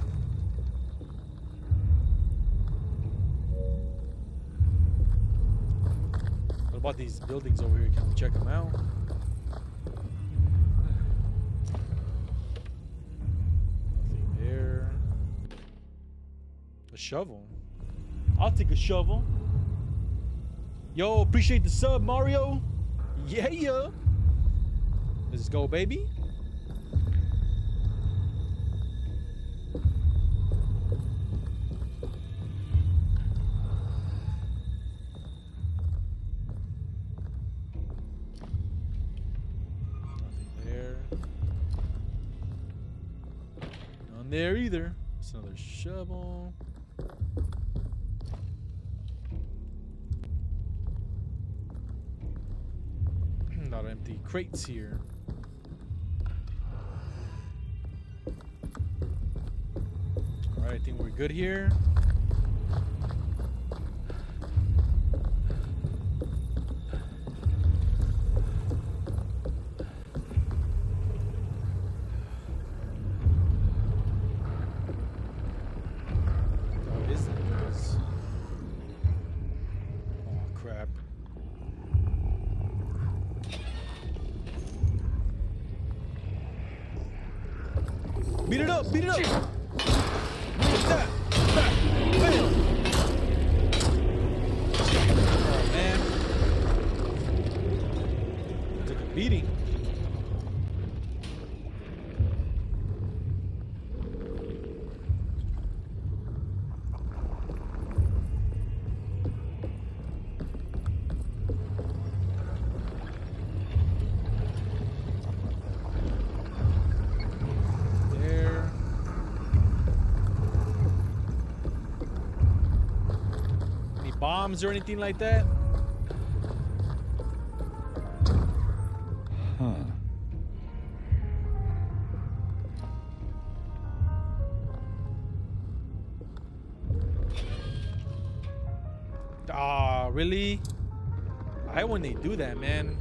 What about these buildings over here? Can we check them out? Nothing there. A shovel. I'll take a shovel. Yo, appreciate the sub, Mario. Yeah, yeah. Let's go, baby. Crates here. Alright, I think we're good here. Oh, is this? Oh, crap. Beat it up, beat it up. What's that? That. Bam. Oh man. Took a beating. There. Any bombs or anything like that? Huh. Ah, really? I when they do that, man.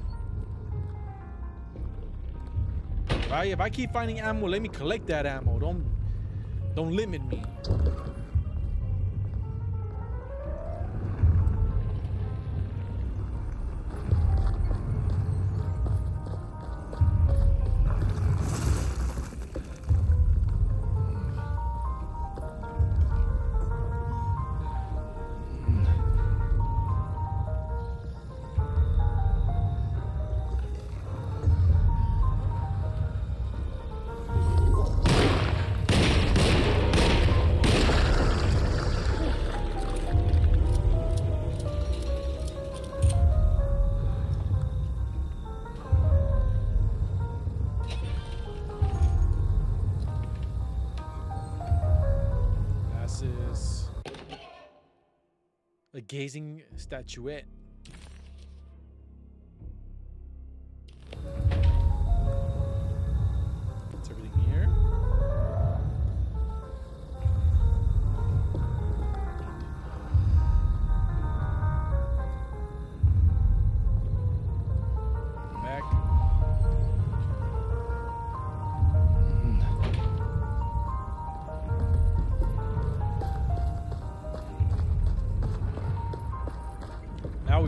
Right? If I keep finding ammo, let me collect that ammo. Don't don't limit me. Statuette.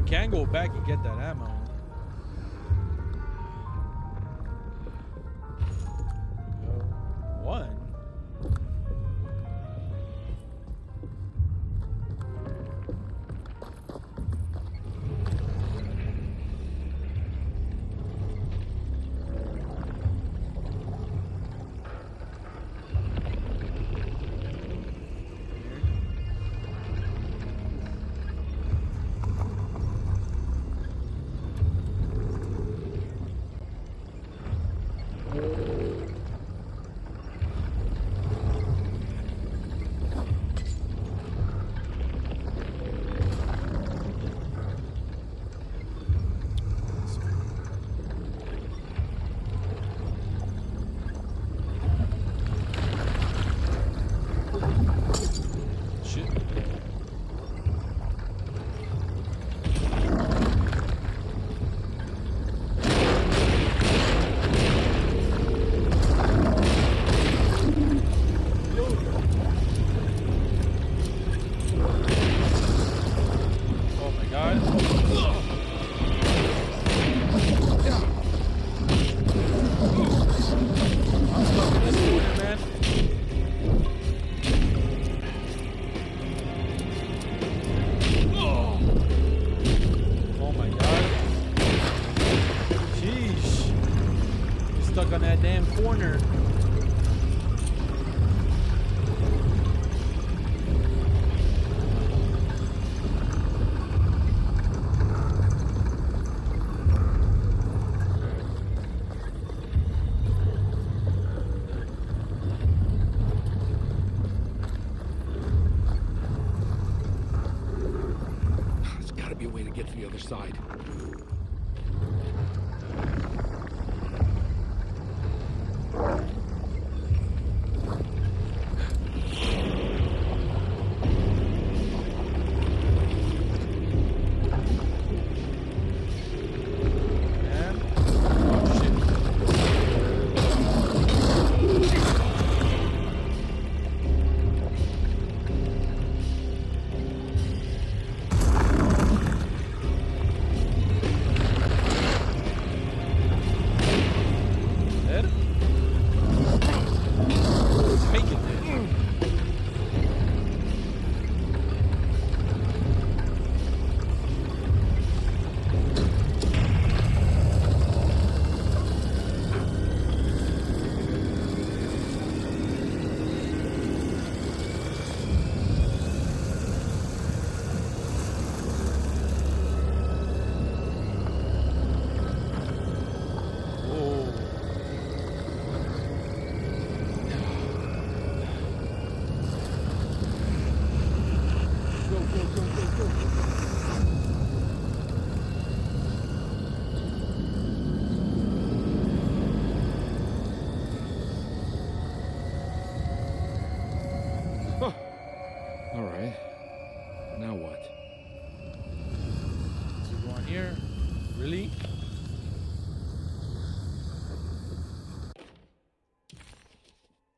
Can go back and get that ammo.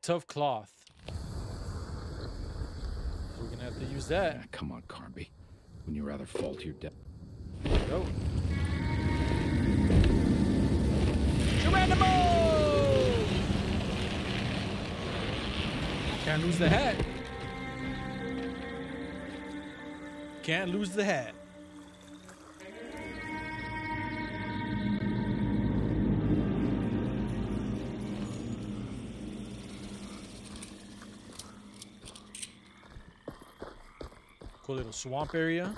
Tough cloth. We're gonna have to use that. Ah, come on, Carnby. When you rather fall to your death. Go. Geronimo! Can't lose the hat. Can't lose the hat. Swamp area.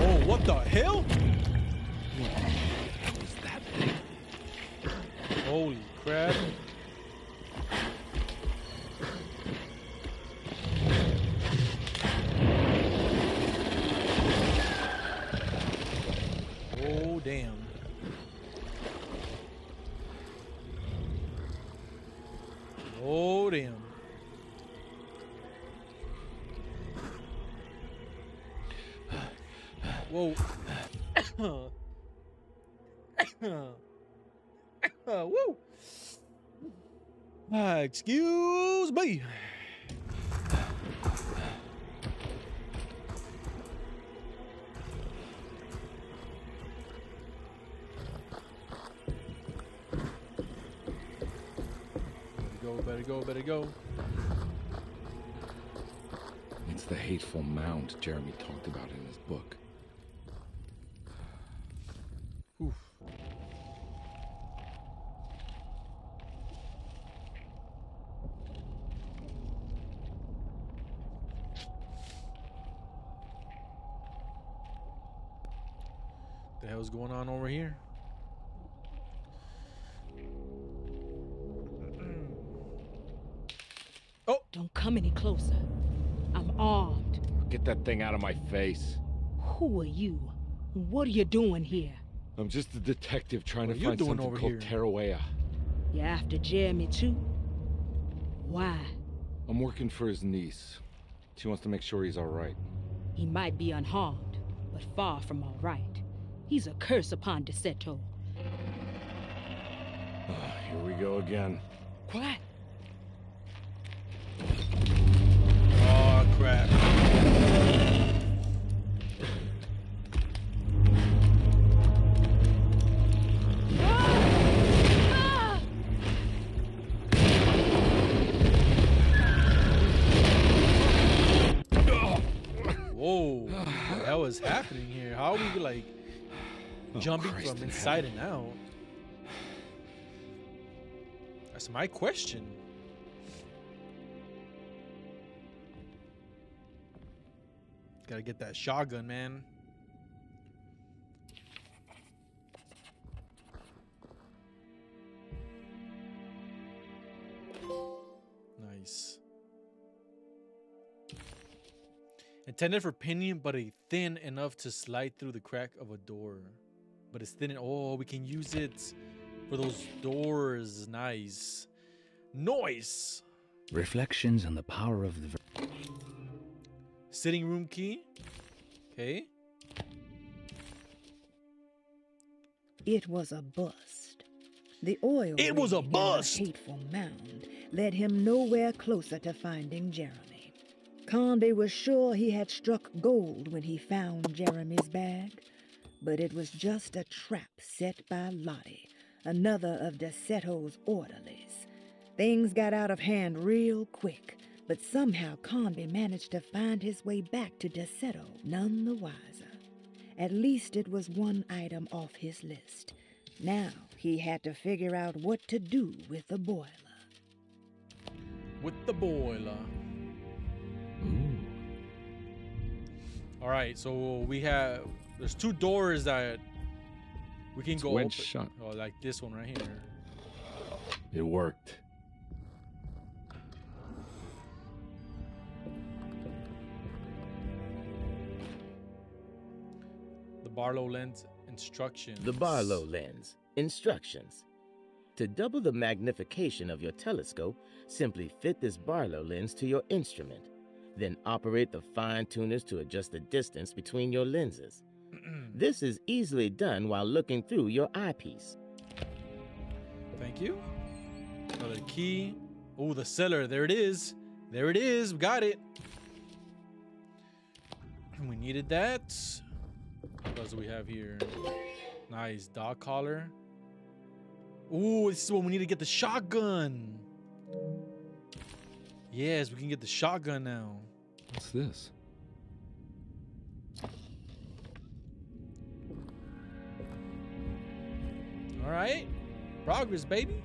Oh, what the hell? What was that thing? Holy crap. Oh, damn. Oh, damn. Whoa. Woo. Ah, excuse me. Better go, better go, better go. It's the hateful mound Jeremy talked about in his book. Going on over here? *clears throat* Oh! Don't come any closer. I'm armed. Get that thing out of my face. Who are you? What are you doing here? I'm just a detective trying What to find doing something called here? Tarawea. You after Jeremy too? Why? I'm working for his niece. She wants to make sure he's all right. He might be unharmed, but far from all right. He's a curse upon Derceto. Ah, here we go again. Quiet. Oh, jumping Christ from in inside and out? That's my question. Gotta get that shotgun, man. Nice. Intended for pinion, but a thin enough to slide through the crack of a door. But it's thin. Oh, we can use it for those doors. Nice. Noise. Reflections on the power of the. Sitting room key. Okay. It was a bust. The oil It was a rig in the bust! hateful mound led him nowhere closer to finding Jeremy. Carnby was sure he had struck gold when he found Jeremy's bag, but it was just a trap set by Lottie, another of Derceto's orderlies. Things got out of hand real quick, but somehow Carnby managed to find his way back to Desetto none the wiser. At least it was one item off his list. Now he had to figure out what to do with the boiler. With the boiler. Ooh. All right, so we have there's two doors that we can It's go wedged open. shut. Oh, like this one right here. It worked. The Barlow lens instructions. The Barlow lens. Instructions. To double the magnification of your telescope, simply fit this Barlow lens to your instrument. Then operate the fine tuners to adjust the distance between your lenses. This is easily done while looking through your eyepiece. Thank you. Another key. Oh, the cellar. There it is. There it is. We got it. *clears throat* We needed that. What else do we have here? Nice dog collar. Ooh, this is when we need to get the shotgun. Yes, we can get the shotgun now. What's this? All right. Progress, baby.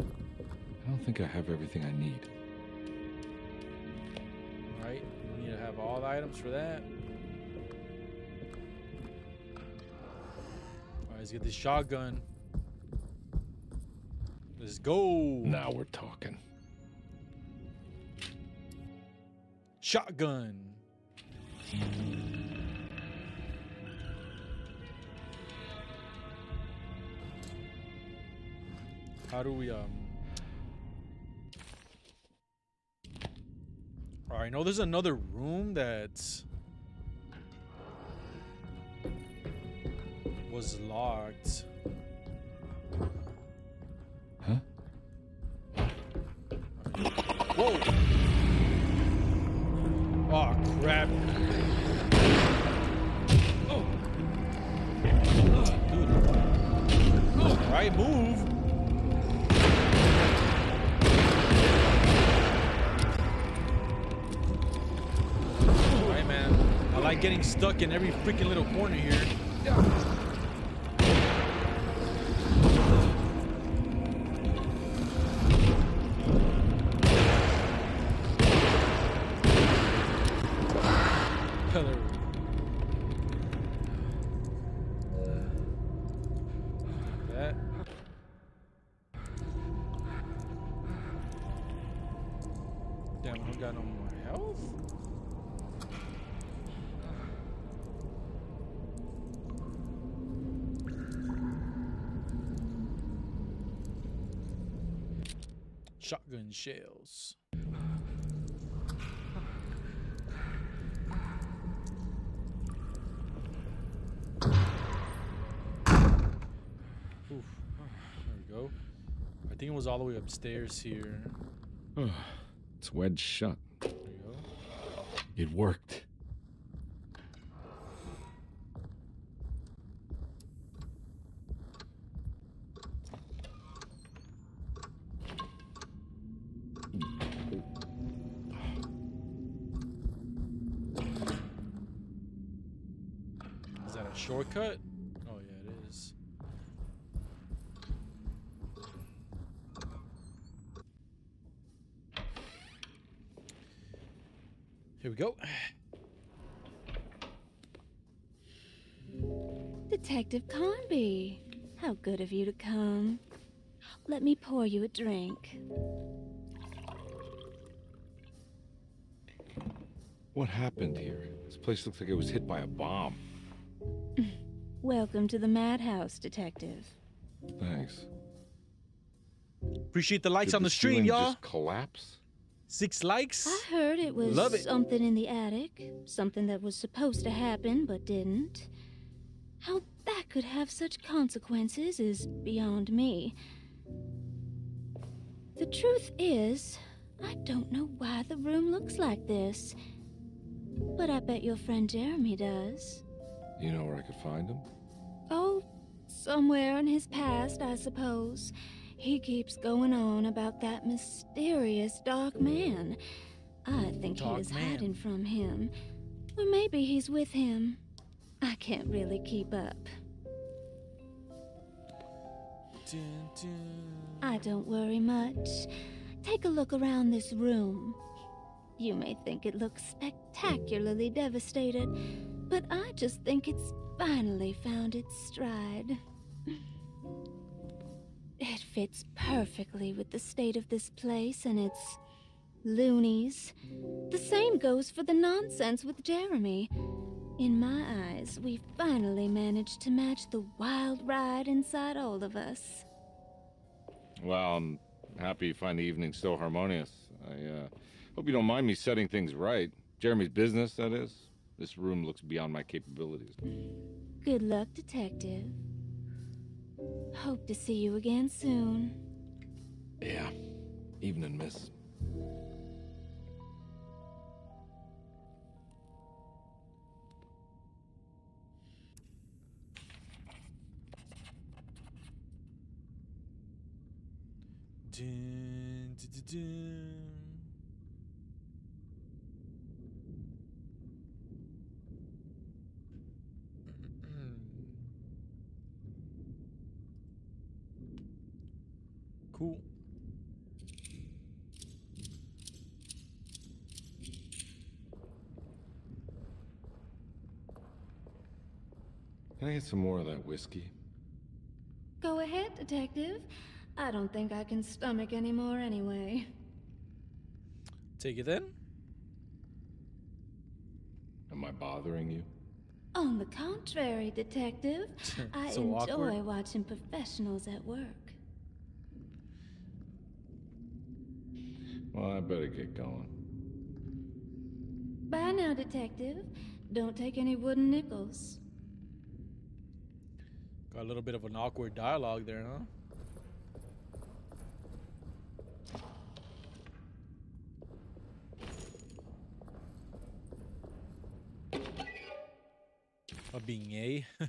I don't think I have everything I need. All right. We need to have all the items for that. All right, let's get this shotgun. Let's go. Now we're talking. Shotgun. How do we um All right, I know there's another room that was locked. Getting stuck in every freaking little corner here. Shells. Oof. There we go. I think it was all the way upstairs here. it's wedged shut. There you go. It worked. Good of you to come. Let me pour you a drink. What happened here? This place looks like it was hit by a bomb. *laughs* Welcome to the madhouse, Detective. Thanks. Appreciate the likes Did on the stream, y'all. Just collapse? Six likes. I heard it was Love it. something in the attic, something that was supposed to happen but didn't. How that could have such consequences is beyond me. The truth is, I don't know why the room looks like this. But I bet your friend Jeremy does. You know where I could find him? Oh, somewhere in his past, I suppose. He keeps going on about that mysterious dark man. I think Dark he is man. hiding from him. Or maybe he's with him. I can't really keep up. I don't worry much. Take a look around this room. You may think it looks spectacularly devastated, but I just think it's finally found its stride. It fits perfectly with the state of this place and its loonies. The same goes for the nonsense with Jeremy. In my eyes, we finally managed to match the wild ride inside all of us. Well, I'm happy you find the evening so harmonious. I uh, hope you don't mind me setting things right. Jeremy's business, that is. This room looks beyond my capabilities. Good luck, Detective. Hope to see you again soon. Yeah. Evening, miss. Dun, dun, dun, dun. Cool. Can I get some more of that whiskey? Go ahead, Detective. I don't think I can stomach any more anyway. Take it then. Am I bothering you? On the contrary, Detective, *laughs* I So enjoy awkward. watching professionals at work. Well, I better get going. Bye now, Detective. Don't take any wooden nickels. Got a little bit of an awkward dialogue there, huh? Being *laughs*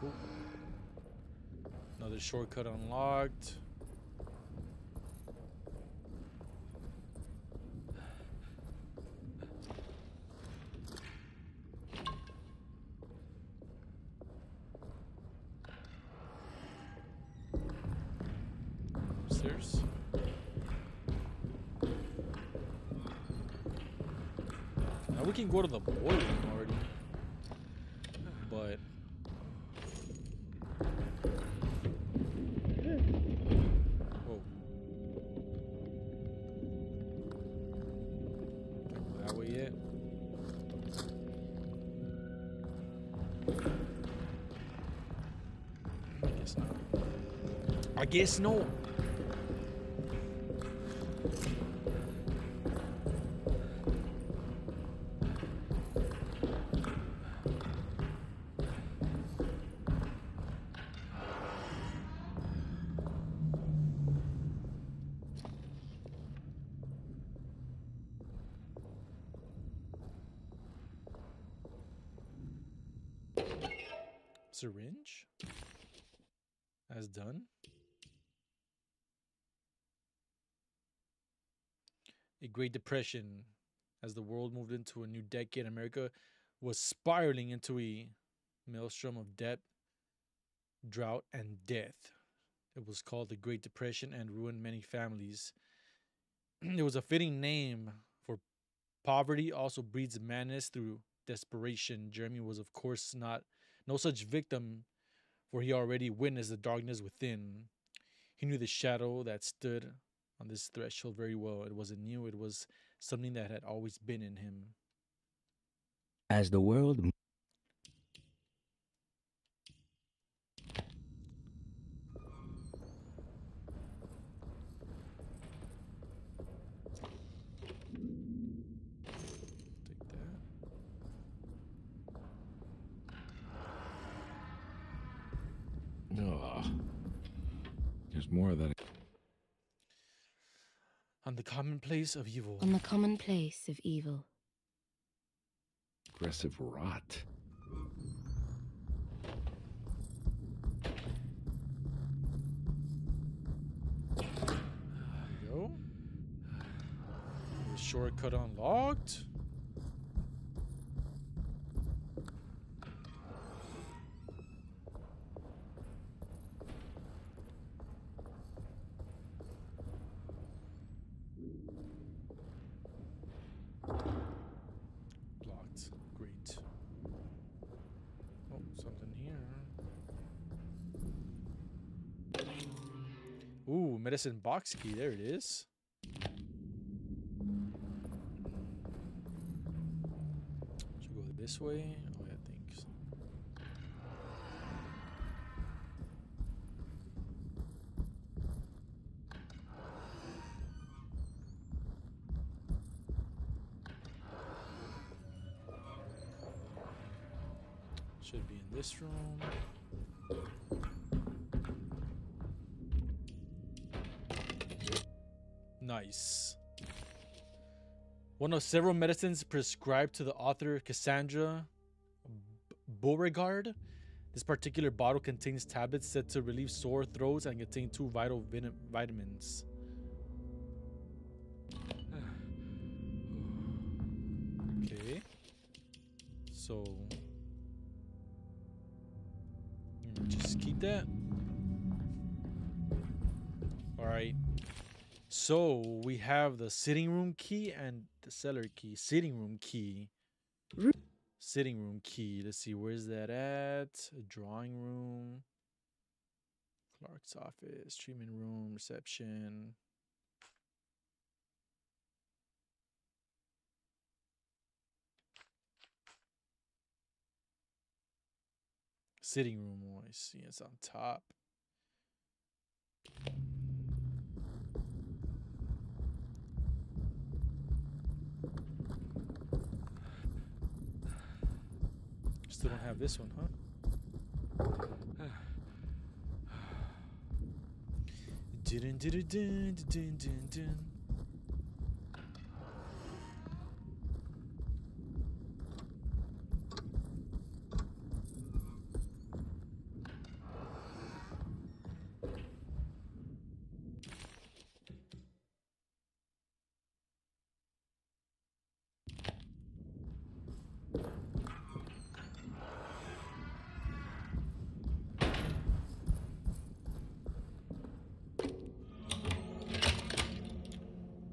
cool. Another shortcut unlocked. Upstairs. Now we can go to the room already. But guess not. I guess no. Syringe? As done. a Great Depression as the world moved into a new decade. America was spiraling into a maelstrom of debt, drought, and death. It was called the Great Depression and ruined many families. *clears throat* it was a fitting name for poverty, also breeds madness through desperation. Jeremy was, of course, not no such victim, for he already witnessed the darkness within. He knew the shadow that stood on this threshold very well. It wasn't new, it was something that had always been in him. As the world Ugh. There's more of that. On the commonplace of evil. On the commonplace of evil. aggressive rot. There we go. Shortcut unlocked. Blocked. Great. Oh, something here. Ooh, medicine box key. There it is. Should go this way. Oh, yeah, I think. Should be in this room. Nice. One of several medicines prescribed to the author Cassandra Beauregard. This particular bottle contains tablets said to relieve sore throats and contain two vital vitamins. Okay. So. mm, Just keep that. So we have the sitting room key and the cellar key. Sitting room key. Sitting room key. Let's see, where's that at? Drawing room. Clark's office, treatment room, reception. Sitting room, oh, I see it's on top. Still don't have this one, huh? *sighs* *sighs* *sighs* Dun, dun, dun, dun, dun, dun, dun.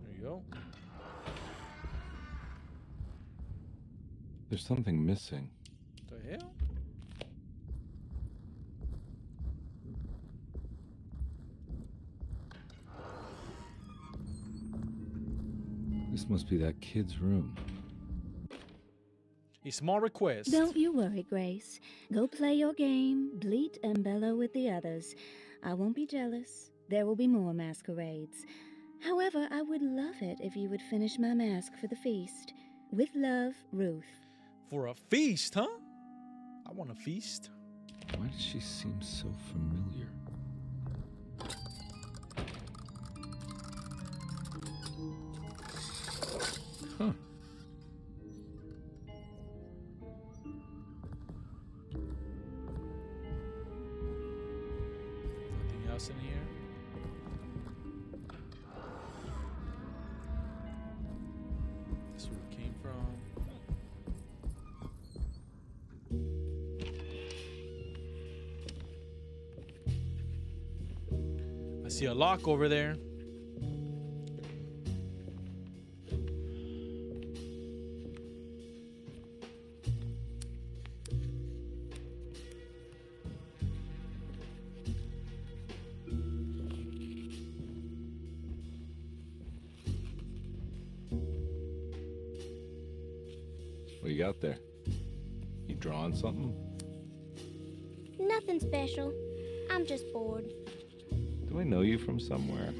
There you go. There's something missing. The hell? This must be that kid's room. A small request. Don't you worry, Grace. Go play your game, bleat and bellow with the others. I won't be jealous. There will be more masquerades. However, I would love it if you would finish my mask for the feast. With love, Ruth. For a feast, huh? I want a feast. Why does she seem so familiar? Huh. Lock over there. What you got there? You drawing something? Nothing special. I'm just bored. Do I know you from somewhere?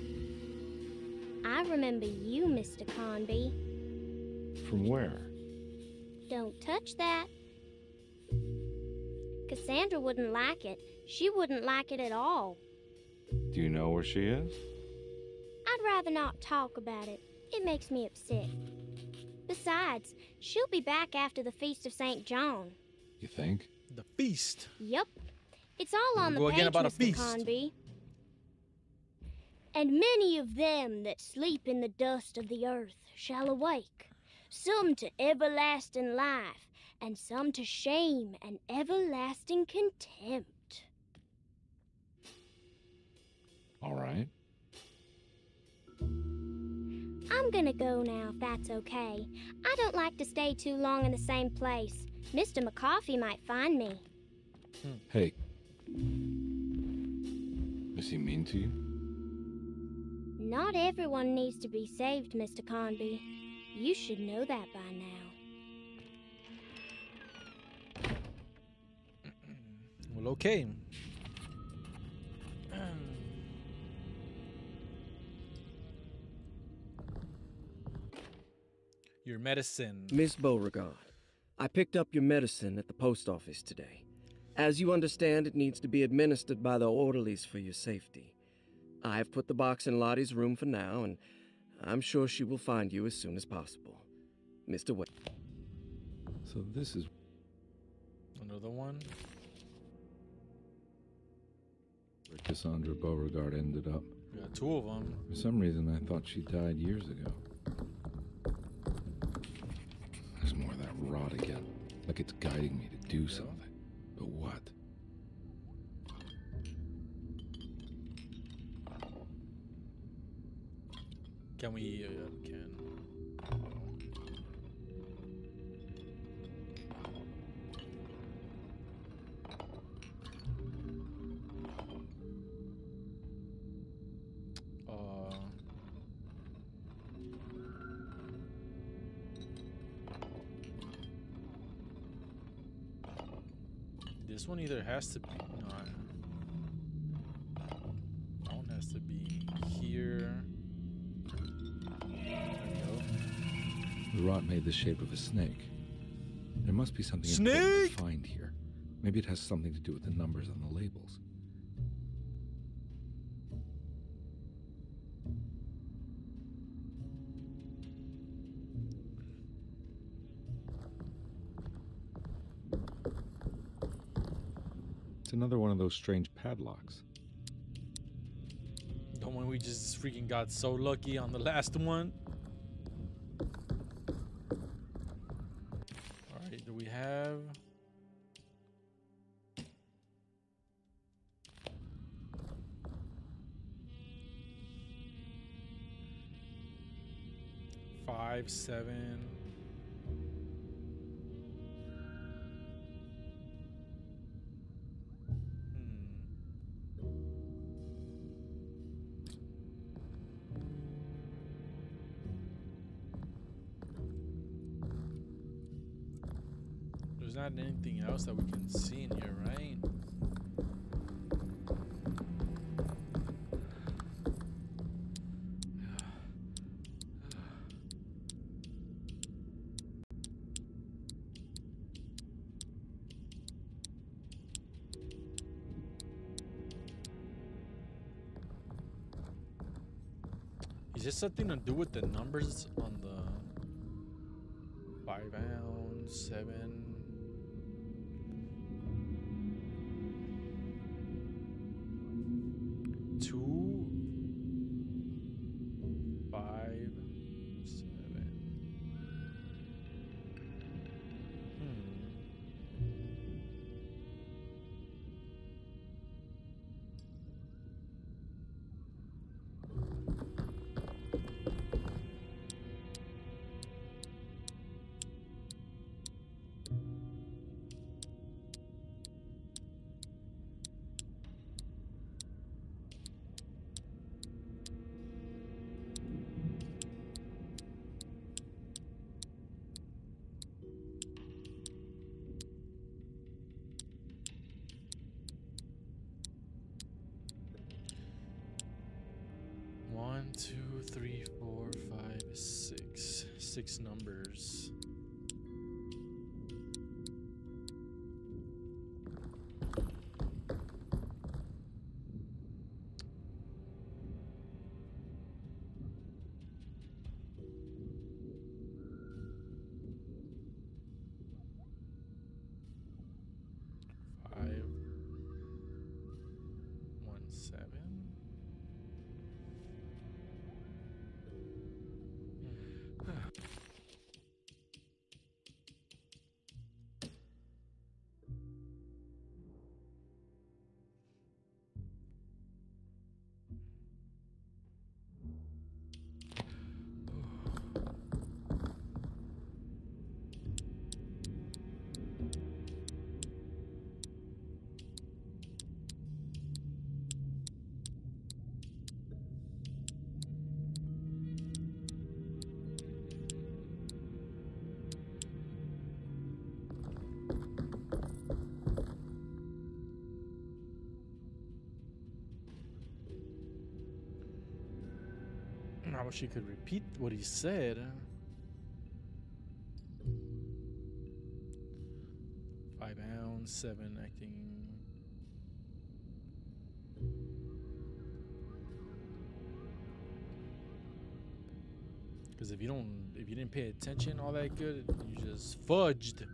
I remember you, Mr. Carnby. From where? Don't touch that. Cassandra wouldn't like it. She wouldn't like it at all. Do you know where she is? I'd rather not talk about it. It makes me upset. Besides, she'll be back after the Feast of St. John. You think? The feast. Yep. It's all on the Go page, again about a Mr. feast. Carnby. And many of them that sleep in the dust of the earth shall awake, some to everlasting life, and some to shame and everlasting contempt. All right. I'm gonna go now, if that's okay. I don't like to stay too long in the same place. Mr. McCoffee might find me. Hey. Is he mean to you? Not everyone needs to be saved, Mr. Carnby. You should know that by now. *clears throat* Well, okay. *clears throat* Your medicine. Miss Beauregard, I picked up your medicine at the post office today. As you understand, it needs to be administered by the orderlies for your safety. I have put the box in Lottie's room for now, and I'm sure she will find you as soon as possible. Mr. West. So this is Another one. where Cassandra Beauregard ended up. We got two of them. For some reason, I thought she died years ago. There's more of that rot again. Like it's guiding me to do something. But what? Can we? Uh, can. Uh. This one either has to be made the shape of a snake. There must be something important Snake! to find here. Maybe it has something to do with the numbers on the labels. It's another one of those strange padlocks. The one we just freaking got so lucky on the last one. Five, seven. Hmm. There's not anything else that we can see in here, right? Something to do with the numbers on the I wish you could repeat what he said. Five ounce, seven acting. Because if you don't, if you didn't pay attention all that good, you just fudged.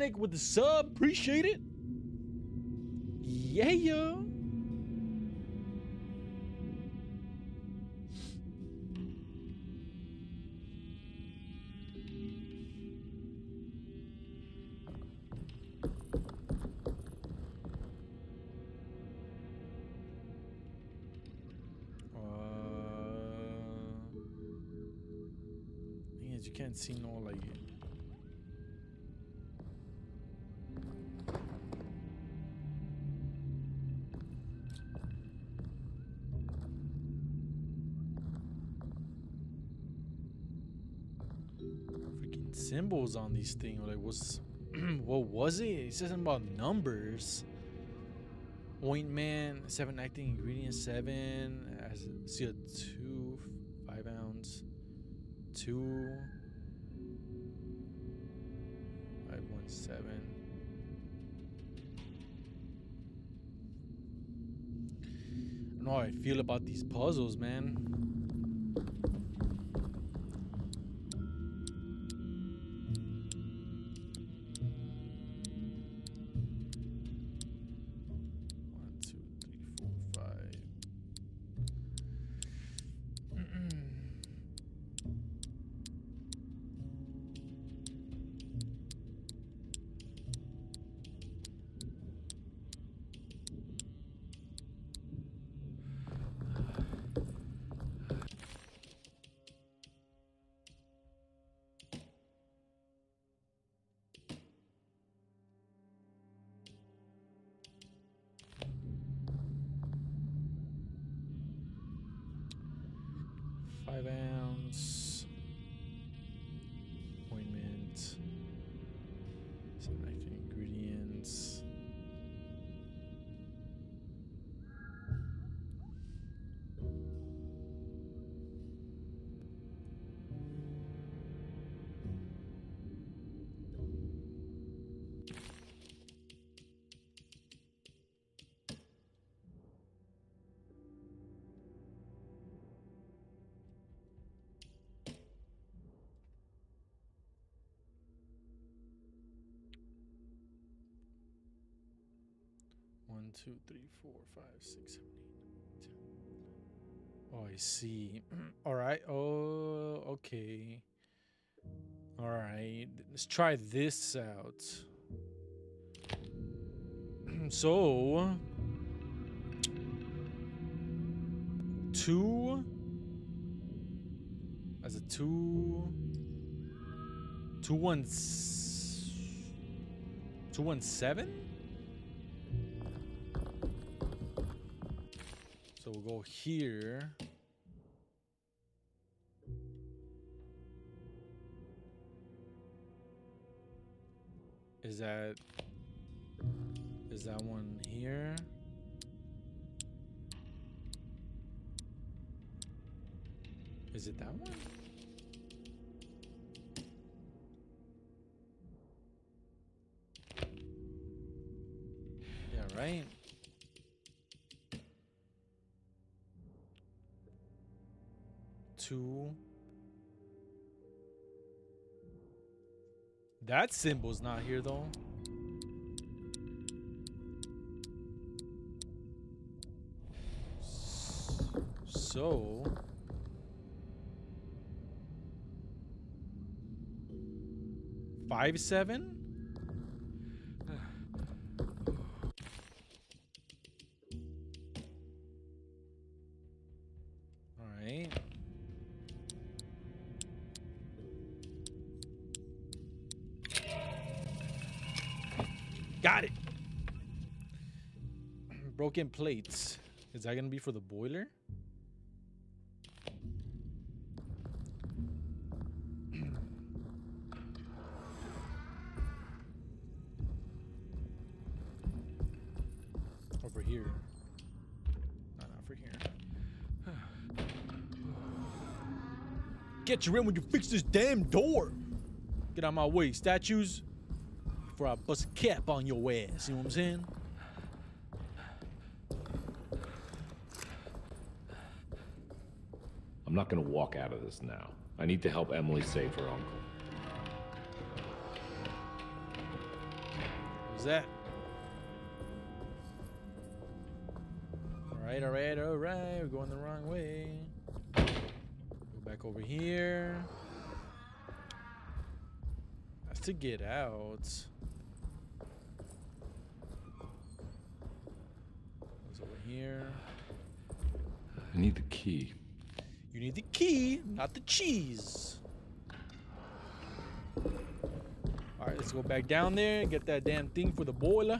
Dominic with the sub, appreciate it. Yeah, On these things. Like, what's *clears throat* what was it? It says something about numbers. Ointment, seven acting ingredients, seven. As see a two, five ounce, two, five one seven. I don't know how I feel about these puzzles, man. See. *clears throat* All right. Oh, okay. All right. Let's try this out. *clears throat* so, two as a two, two ones. 217? So we'll go here. Is that is that one here? Is it that one? Yeah, right. That symbol's not here though. So five seven. Broken plates. Is that gonna be for the boiler? *clears throat* Over here. Not over here. *sighs* Get you in when you fix this damn door. Get out of my way, statues. Before I bust a cap on your ass. You know what I'm saying? I'm not gonna walk out of this now. I need to help Emily save her uncle. Who's that? Alright, alright, alright. We're going the wrong way. Go back over here. That's to get out. Goes over here. I need the key. You need the key, not the cheese. Alright, let's go back down there and get that damn thing for the boiler.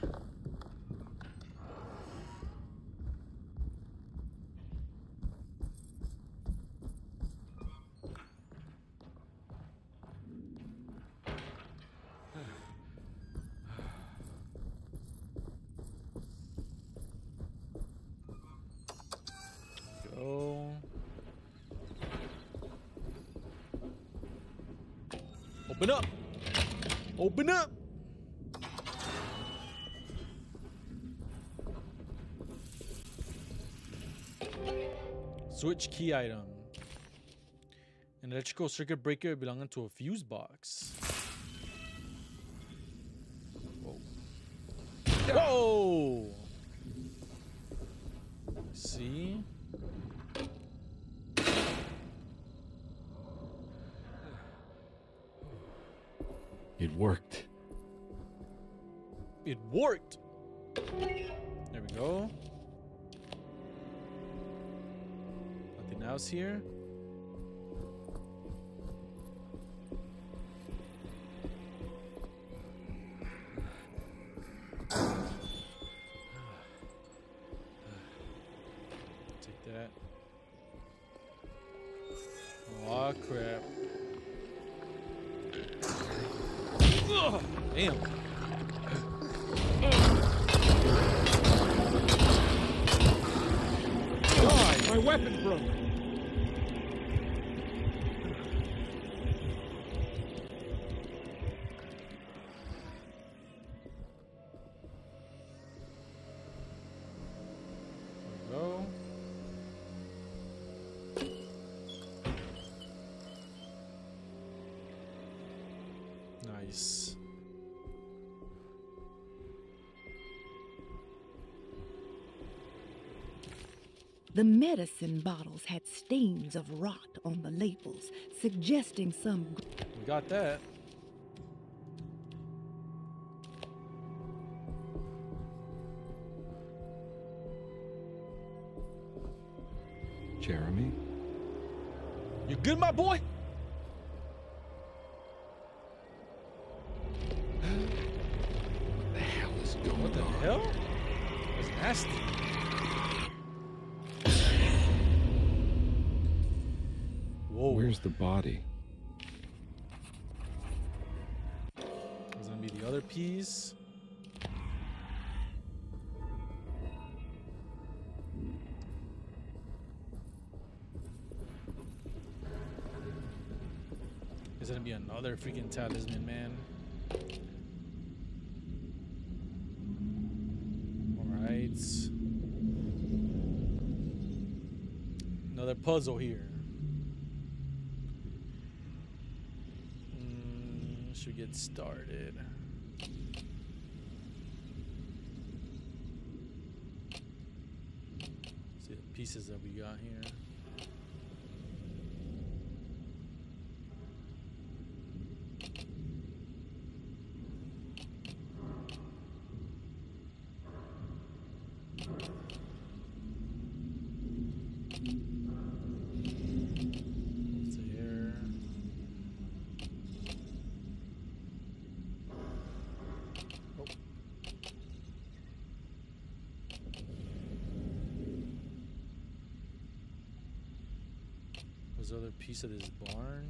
Switch key item. An electrical circuit breaker belonging to a fuse box. Whoa. Whoa! The medicine bottles had stains of rot on the labels, suggesting some. We got that. Jeremy? You good, my boy? What the hell? That's nasty. Whoa. Where's the body? There's gonna be the other piece. There's gonna be another freaking talisman, man. Alright. Another puzzle here. Mm, should we get started? See the pieces that we got here. What's here? Oh. Was the other piece of this barn?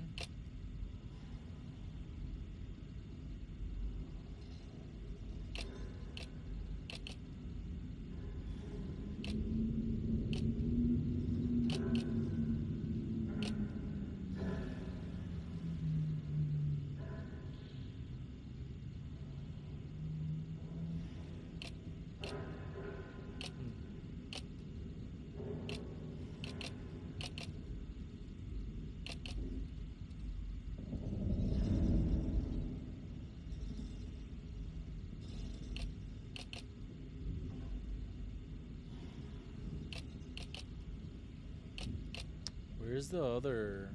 Where's the other?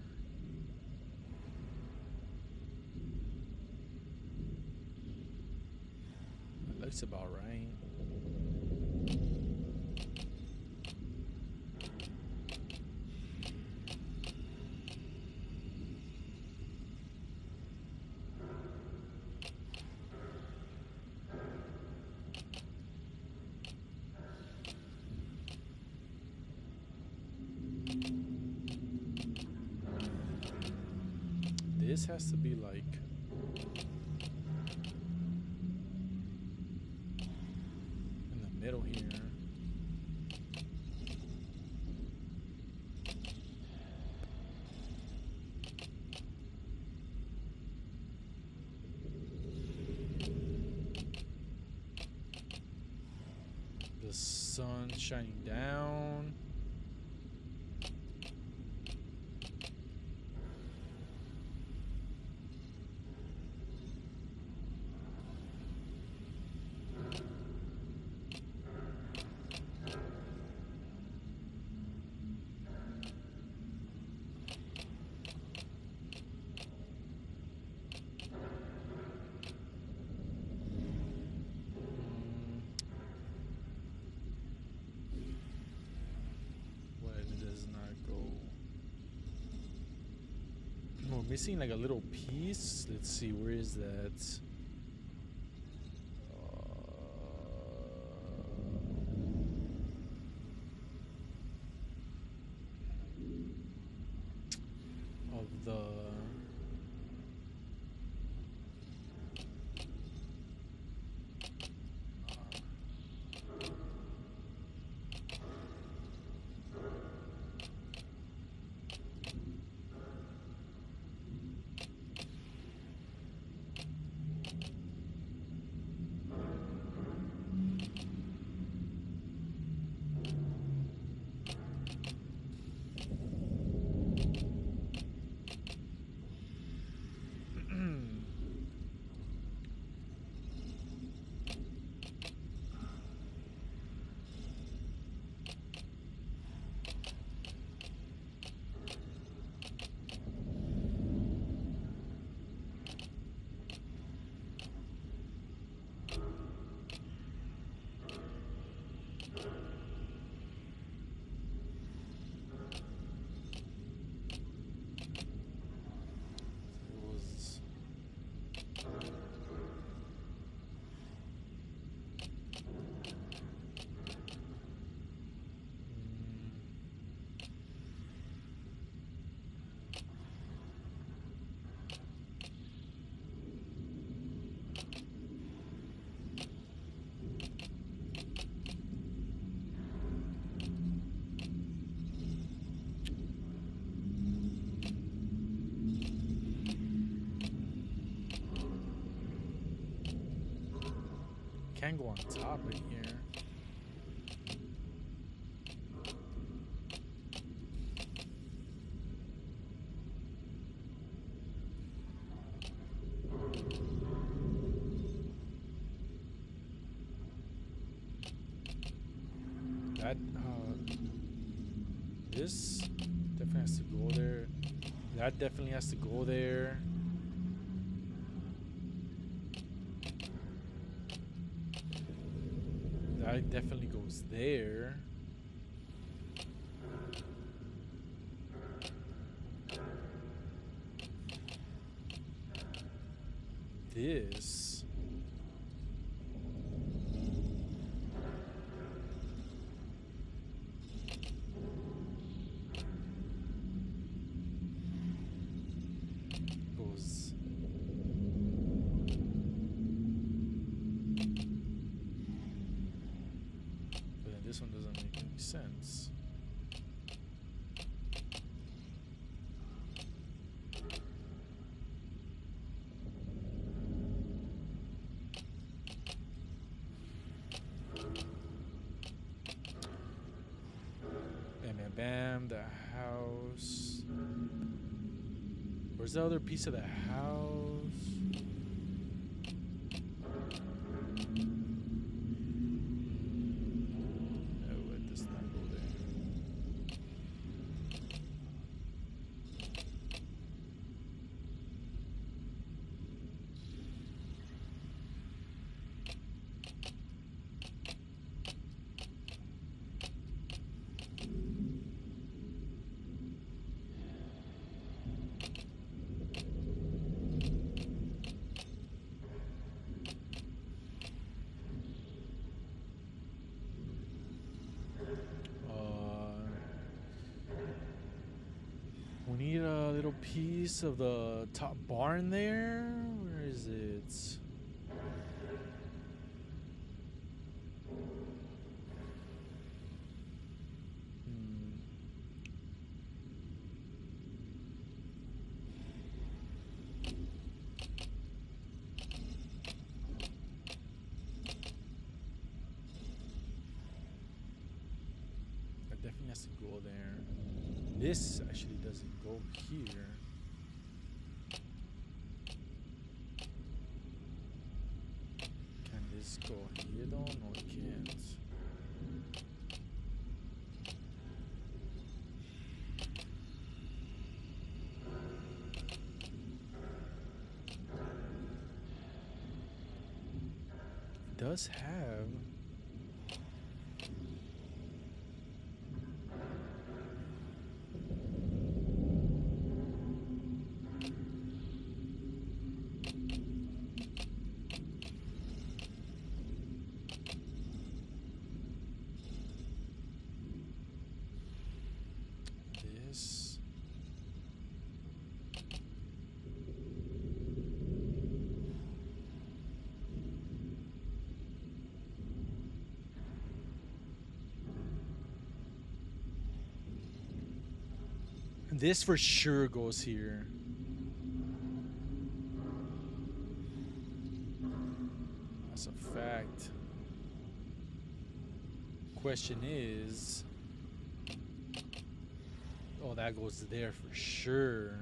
That looks about right. This has to be like in the middle here. The sun shining down. What does not go? We're missing like a little piece. Let's see, where is that? Uh, of the can't go on top right here. That uh, this definitely has to go there. That definitely has to go there. That there. This. Goes. But then this one doesn't make any sense. Bam. The house. Where's the other piece of the house? No, it does not go there. Uh, we need a little piece of the top barn there. Where is it? Hmm. That definitely has to go there. This actually doesn't go here. Can this go here though? No, it can't. It does have this. And This for sure goes here. That's a fact. Question is. Oh, that goes there for sure.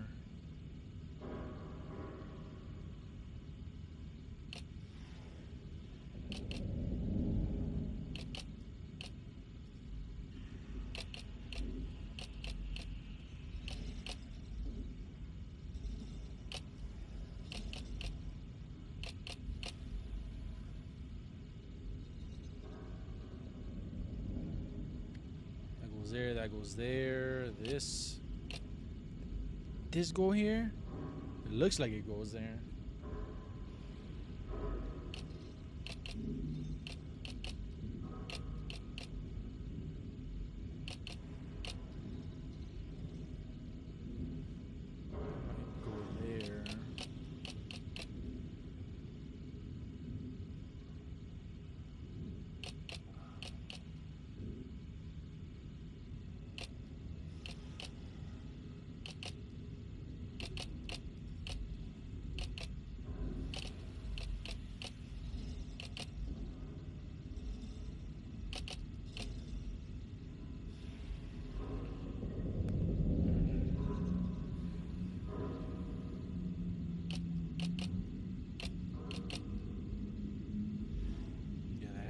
That goes there, that goes there. This. This go here? It looks like it goes there. Might go there.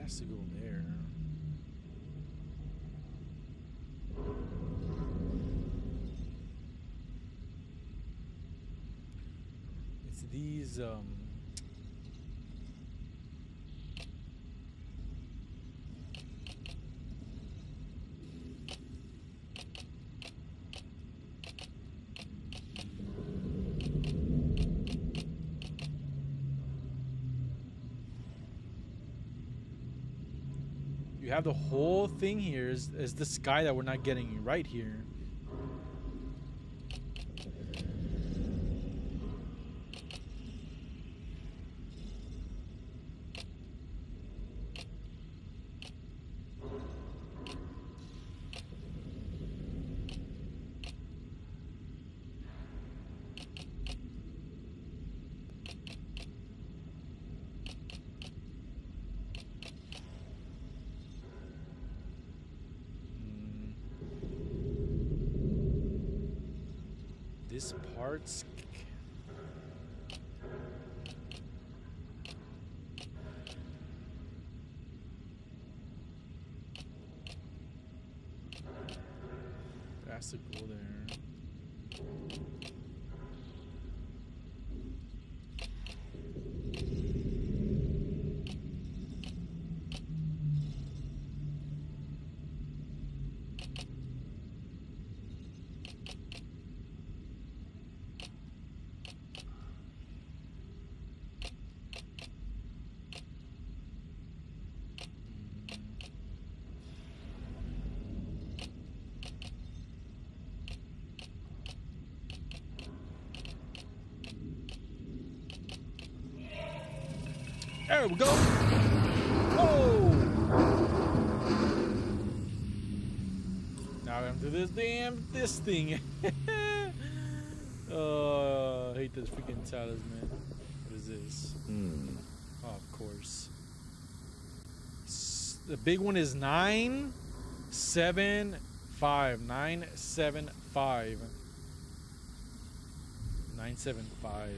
Has to go there. It's these um You have the whole thing here is, is the sky that we're not getting right here. This part's has to go there. There we go. Oh! Now I'm to this damn this thing. uh, *laughs* I hate this freaking talisman. What is this? Hmm. Oh, of course. S- The big one is nine, seven, five. Nine, seven, five. Nine, seven, five.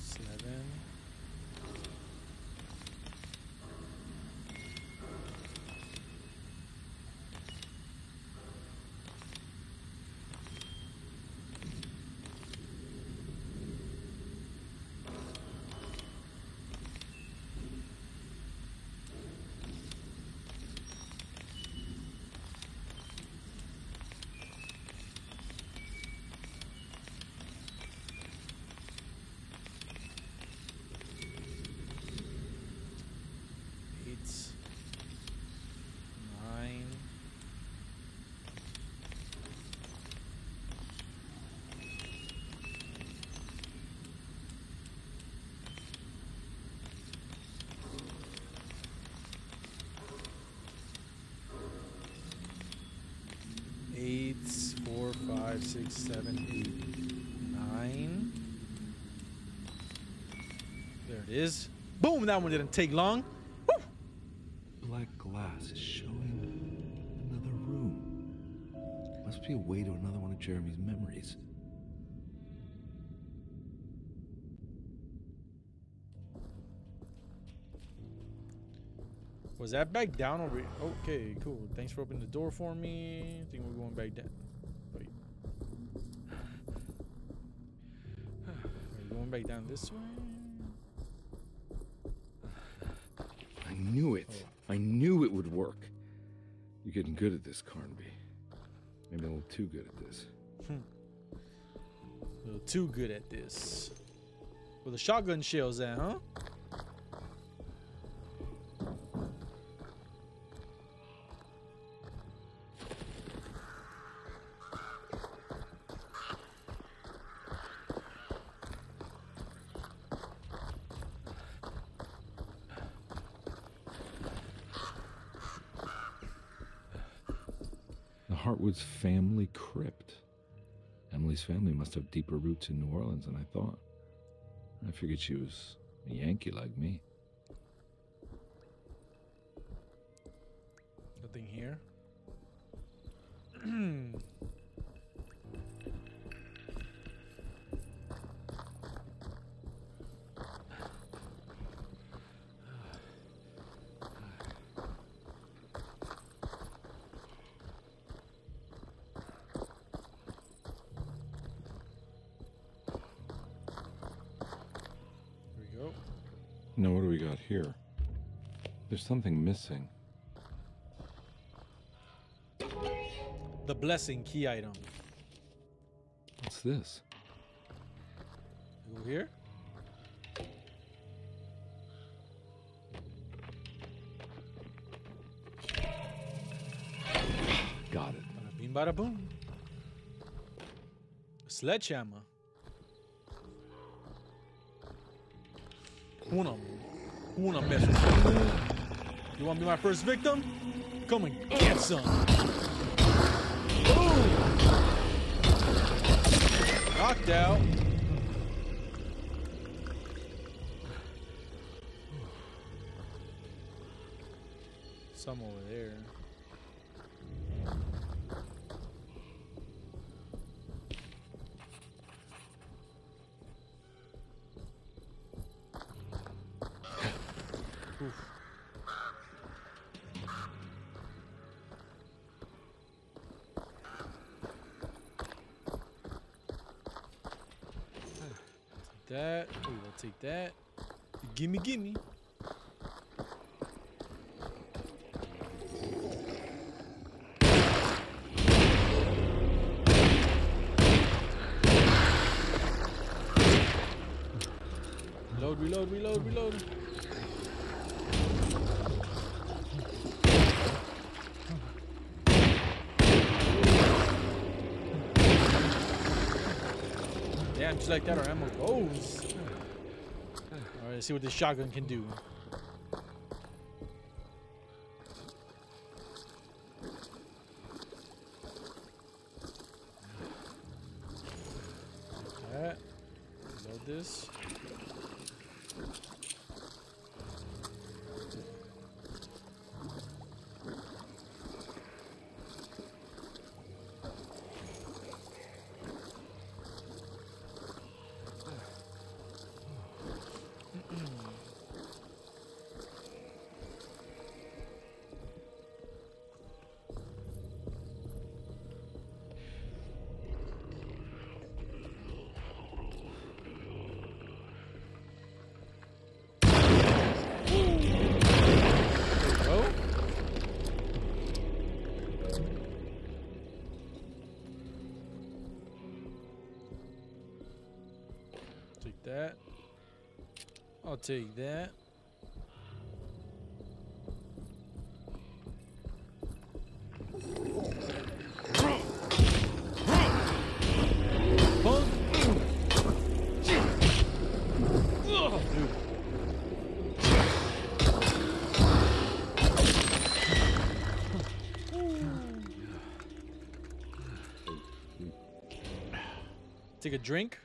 Seven. Eight. Nine. Eight, four, five, six, seven, eight, nine. There it is. Boom! That one didn't take long. Black glass is showing another room. Must be a way to another one of Jeremy's memories. Was that back down over here? Okay, cool. Thanks for opening the door for me. I think we're going back down. Back down this way. I knew it. Oh. I knew it would work. You're getting good at this, Carnby. Maybe a little too good at this. Hmm. A little too good at this. Well, the shotgun shells at, huh? Must have deeper roots in New Orleans than I thought. I figured she was a Yankee like me. Something missing. The blessing key item. What's this? Go here. Got it. Bada bing, bada boom. A sledgehammer. Wanna, who You wanna be my first victim? Come and get some. Boom! Knocked out. Some over there. Oof. Take that. Oh, I'll take that. Gimme, gimme. Reload, reload, reload, reload. Damn, just like that, our ammo goes. See what this shotgun can do. Take that. Take a drink.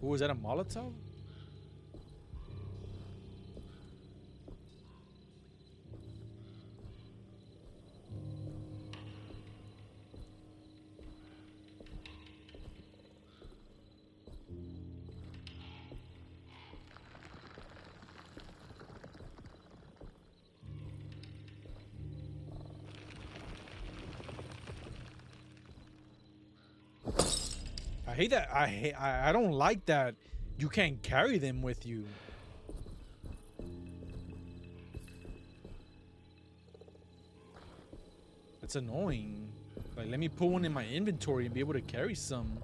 Who was that? A Molotov? Hate that. I hate. I, I don't like that. You can't carry them with you. It's annoying. Like, let me put one in my inventory and be able to carry some.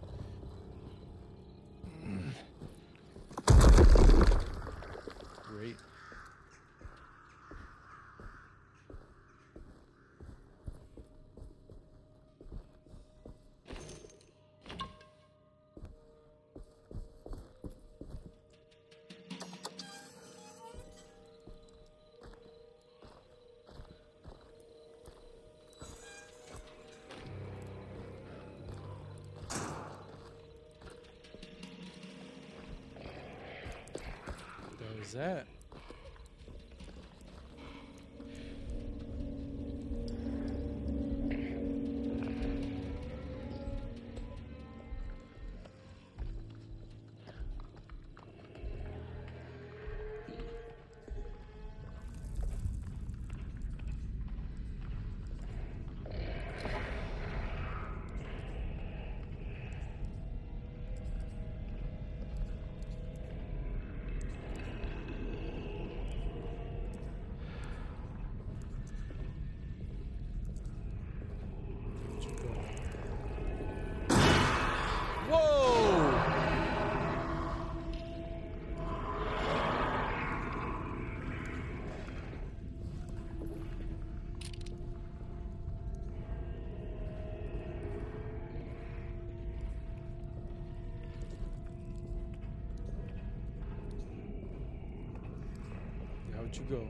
Go?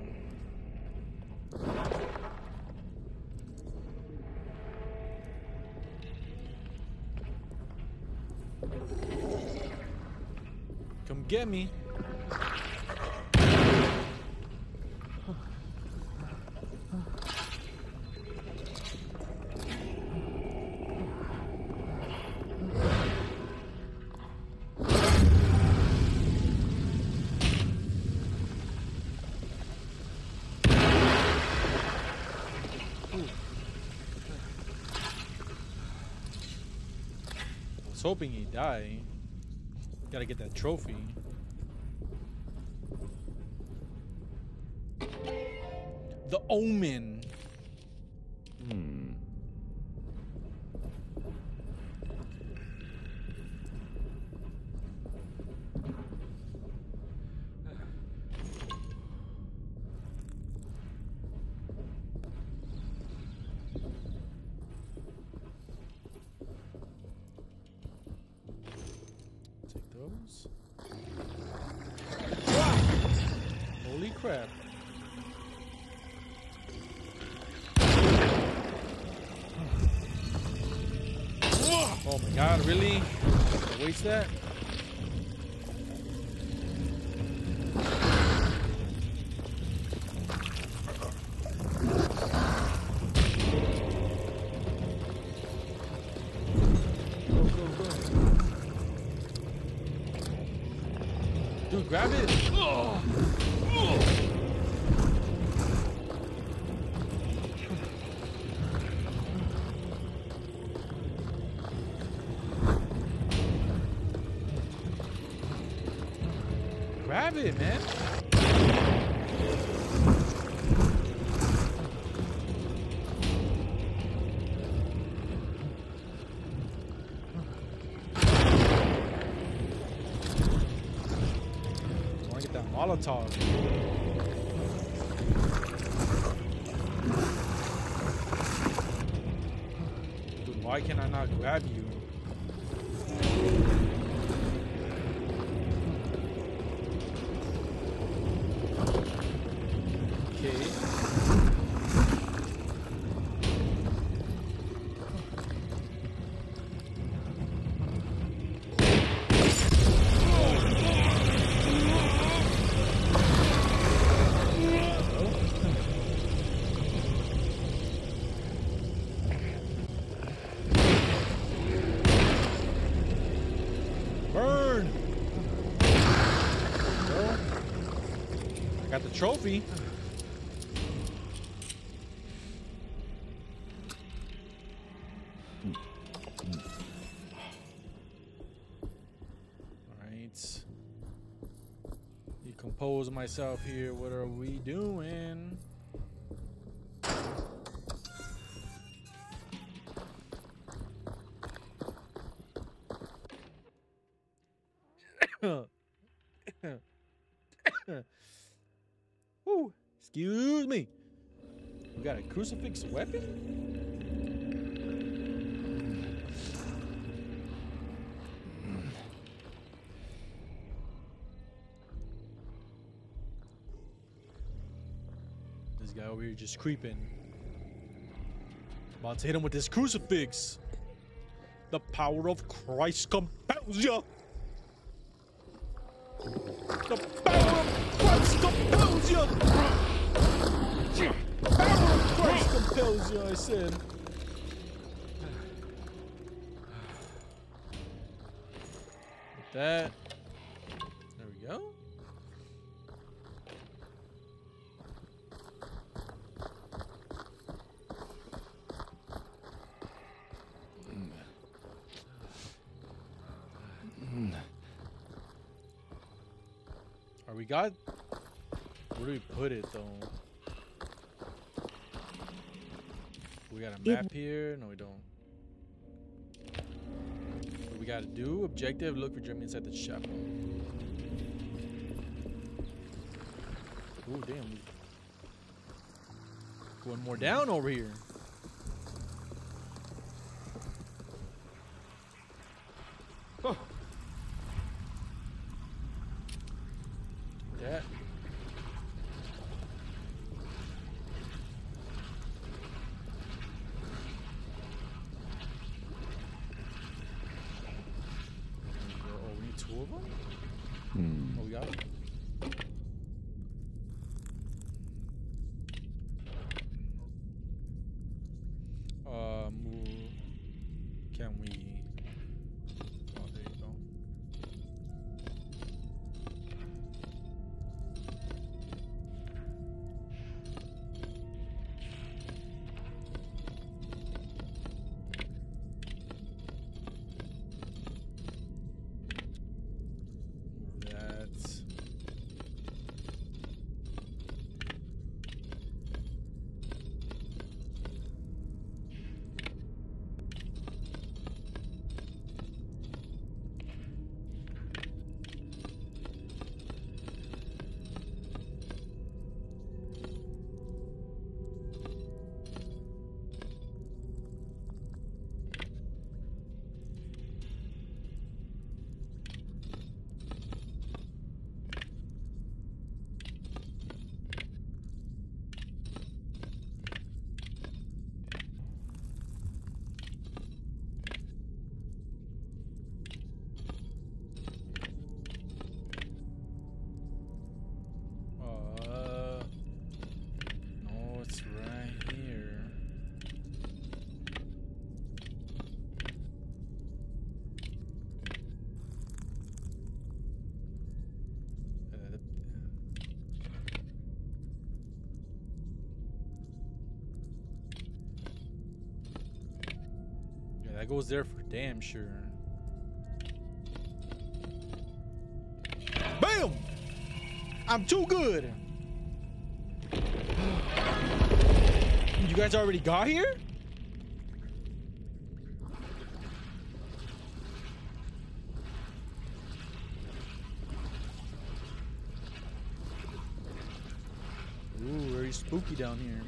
Come get me. I was hoping he'd die. Gotta get that trophy. The Omen. Oh my god, really? Waste that? It, man. Molotov. Dude, why can I not grab you? Okay. Burn! Well, I got the trophy. Alright. Decompose myself here. What are we doing? Crucifix weapon? This guy over here just creeping. About to hit him with this crucifix. The power of Christ compels you. The power of Christ compels you! Power of Christ compels you, I said. With that. There we go. Are we got? Where do we put it though? We got a map here. No, we don't. What we gotta do? Objective: Look for Jimmy inside the chapel. Ooh, damn. we- One more down over here. Goes there for damn sure. Bam! I'm too good. You guys already got here? Ooh, very spooky down here.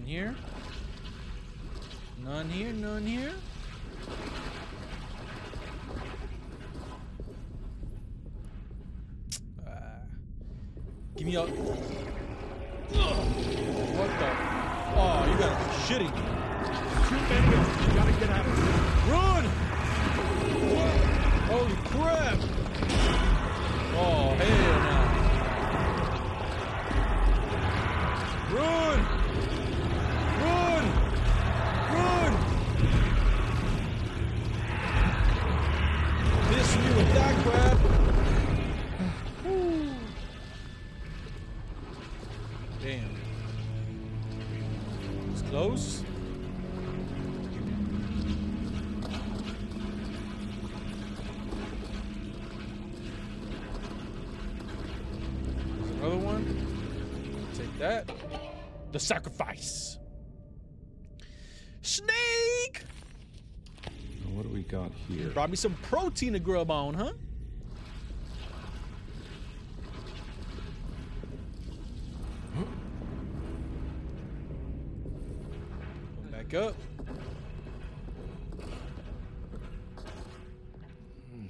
None here. None here, none here. Ah. give me a. What the? Oh, you gotta be shitting. Two The sacrifice. Snake! What do we got here? Brought me some protein to grub on, huh? Back up. Hmm.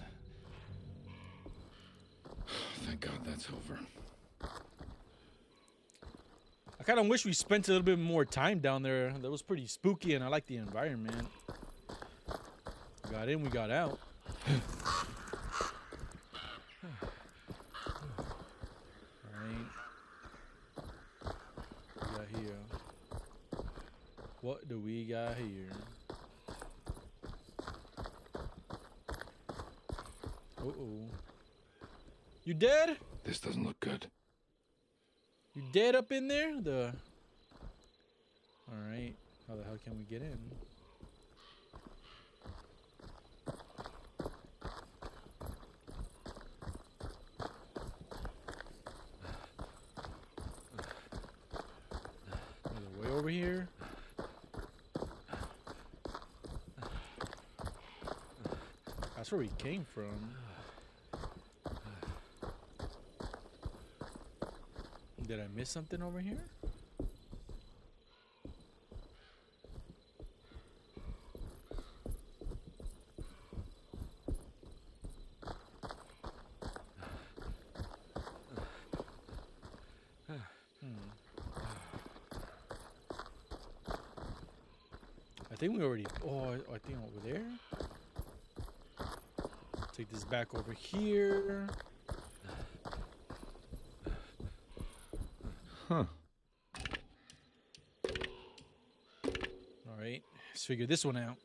Thank God that's over. Kind of wish we spent a little bit more time down there. That was pretty spooky, and I like the environment. We got in, we got out. Alright. What we got here? What do we got here? Uh oh. You dead? This doesn't look good. You dead up in there? The. Alright. How the hell can we get in? There's a way over here. That's where we came from. Did I miss something over here? Hmm. I think we already. Oh, I I think over there. Take this back over here. Huh. All right, let's figure this one out.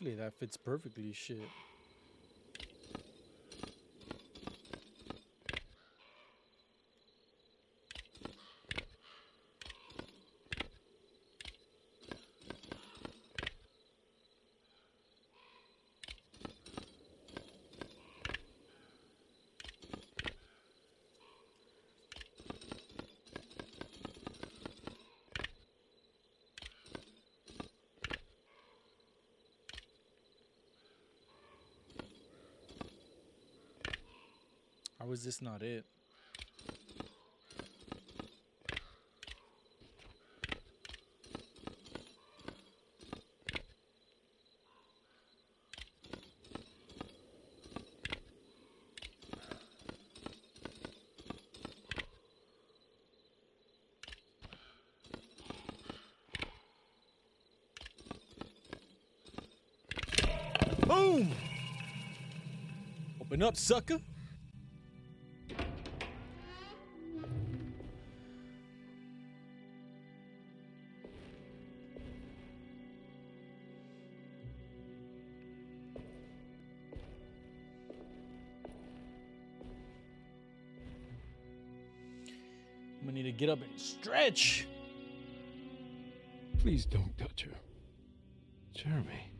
Feel that fits perfectly. Shit. How is this not it? Boom! Open up, sucker. Get up and stretch. Please don't touch her. Jeremy.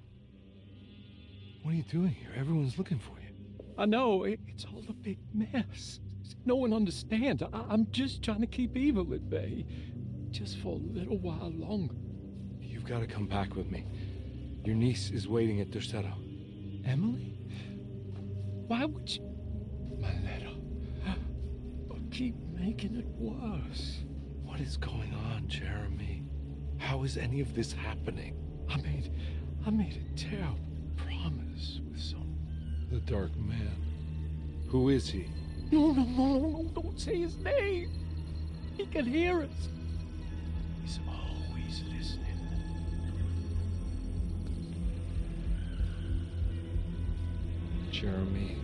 What are you doing here? Everyone's looking for you. I know, it, it's all a big mess. No one understands. I, I'm just trying to keep evil at bay. Just for a little while longer. You've got to come back with me. Your niece is waiting at Derceto. Emily? Why would you. Making it worse. What is going on, Jeremy? How is any of this happening? I made. I made a terrible promise with some. The Dark Man. Who is he? No, no, no, no, no, don't say his name. He can hear us. He's always listening. Jeremy.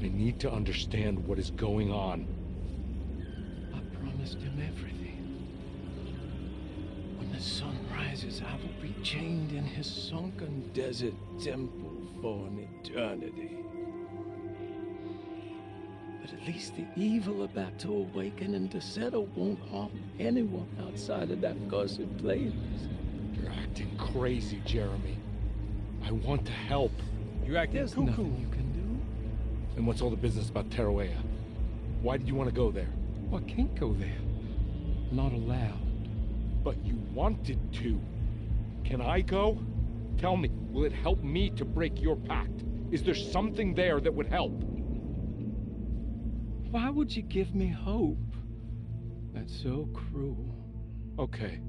I need to understand what is going on. Be chained in his sunken desert temple for an eternity. But at least the evil about to awaken and to won't harm anyone outside of that cursed place. You're acting crazy, Jeremy. I want to help. You're acting There's cuckoo. nothing you can do. And what's all the business about Teruea? Why did you want to go there? Well, I can't go there. Not allowed. But you wanted to. Can I go? Tell me, will it help me to break your pact? Is there something there that would help? Why would you give me hope? That's so cruel. Okay.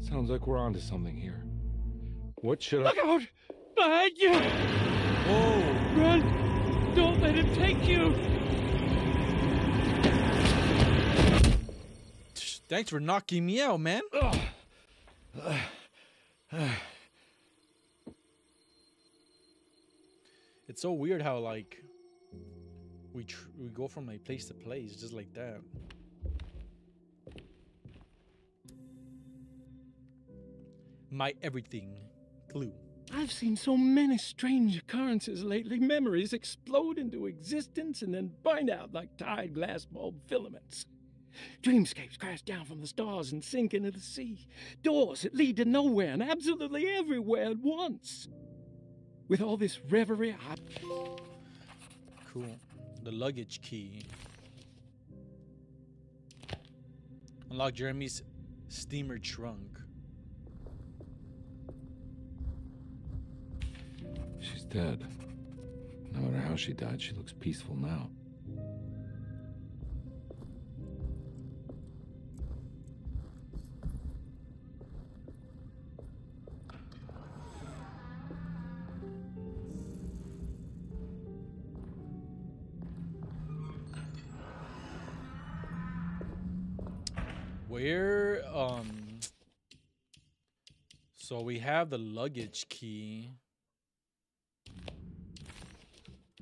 Sounds like we're onto something here. What should Look I. out! Behind you! Whoa! Run! Don't let him take you! Thanks for knocking me out, man. *sighs* It's so weird how like we we go from like place to place just like that. My everything, clue. I've seen so many strange occurrences lately. Memories explode into existence and then burn out like tired glass bulb filaments. Dreamscapes crash down from the stars and sink into the sea. Doors that lead to nowhere and absolutely everywhere at once. With all this reverie, I. Cool. The luggage key. Unlock Jeremy's steamer trunk. She's dead. No matter how she died, she looks peaceful now. Have the luggage key.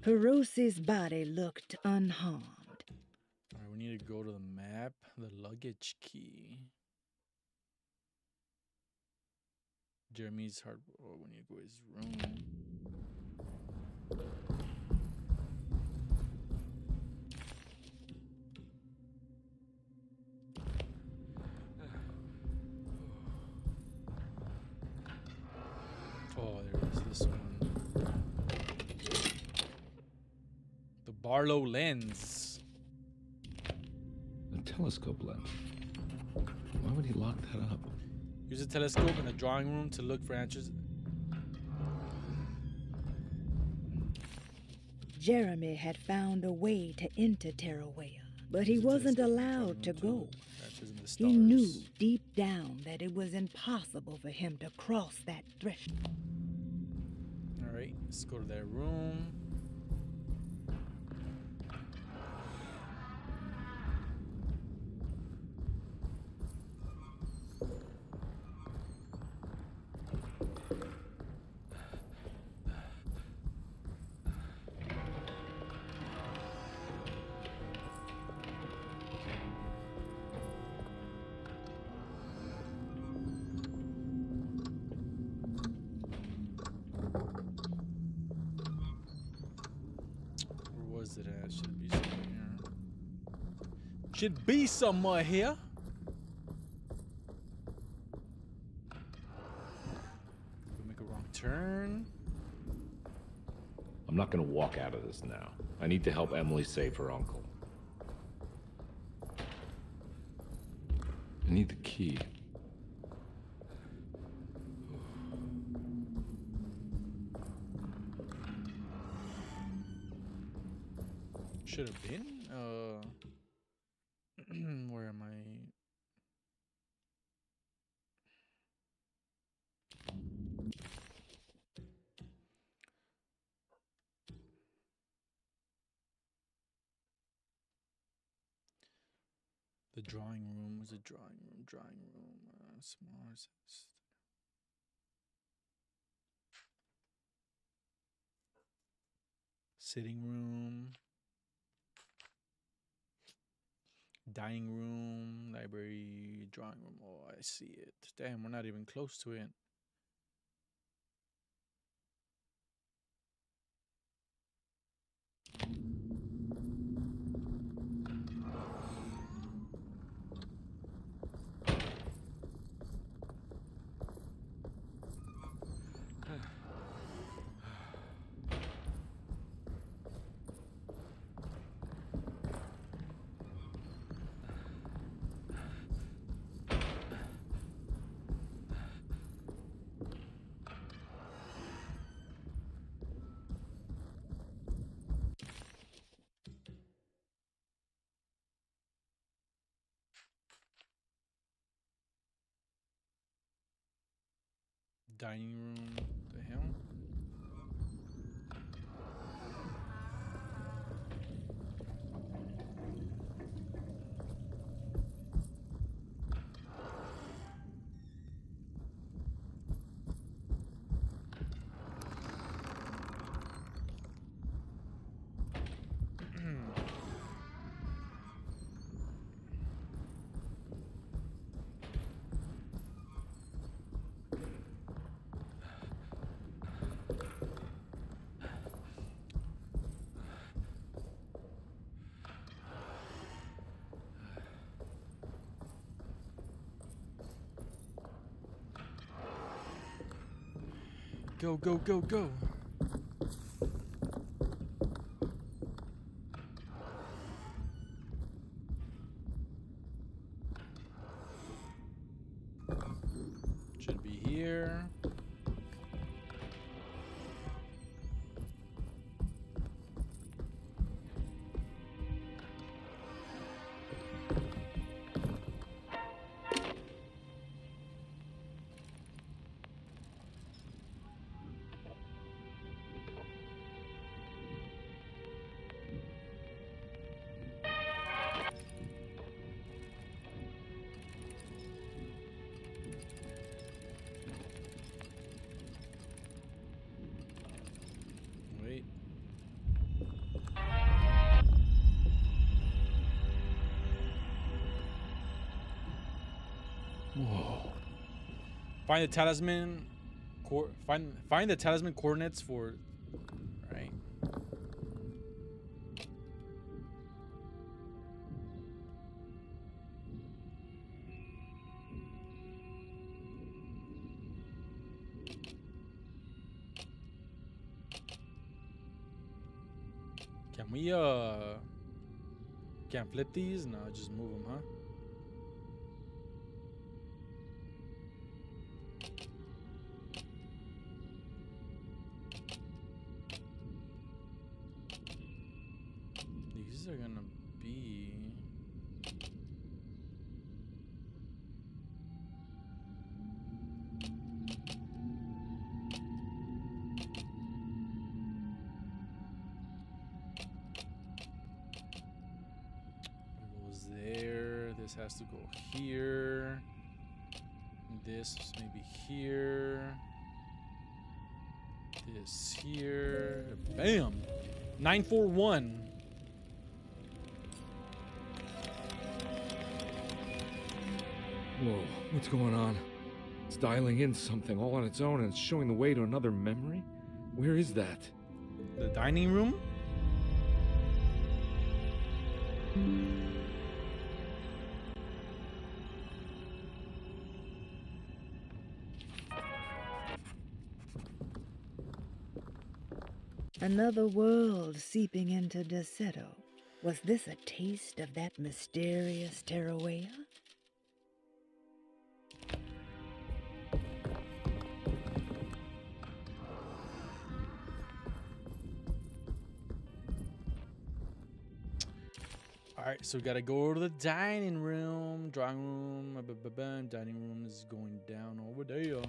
Perusi's body looked unharmed. Alright, we need to go to the map. The luggage key. Jeremy's hard oh, we need to go to his room. Barlow lens. A telescope lens. Why would he lock that up? Use a telescope in the drawing room to look for answers. Jeremy had found a way to enter Terrawea, but he wasn't allowed to go. Answers in the He knew deep down that it was impossible for him to cross that threshold. All right, let's go to that room. Should be somewhere here. Make a wrong turn. I'm not gonna walk out of this now. I need to help Emily save her uncle. I need the key. Should have been. drawing room was a drawing room, drawing room, uh. Sitting room, dining room, library, drawing room. Oh, I see it. Damn, we're not even close to it. Dining room. The hell? Go, go, go, go. Find the talisman. Find find the talisman coordinates for. Right. Can we uh? Can't flip these? No, just move 941. Whoa, what's going on? It's dialing in something all on its own and it's showing the way to another memory? Where is that? The dining room? Another world seeping into Derceto. Was this a taste of that mysterious Terrawea? All right, so we gotta go to the dining room, drawing room, dining room is going down over there.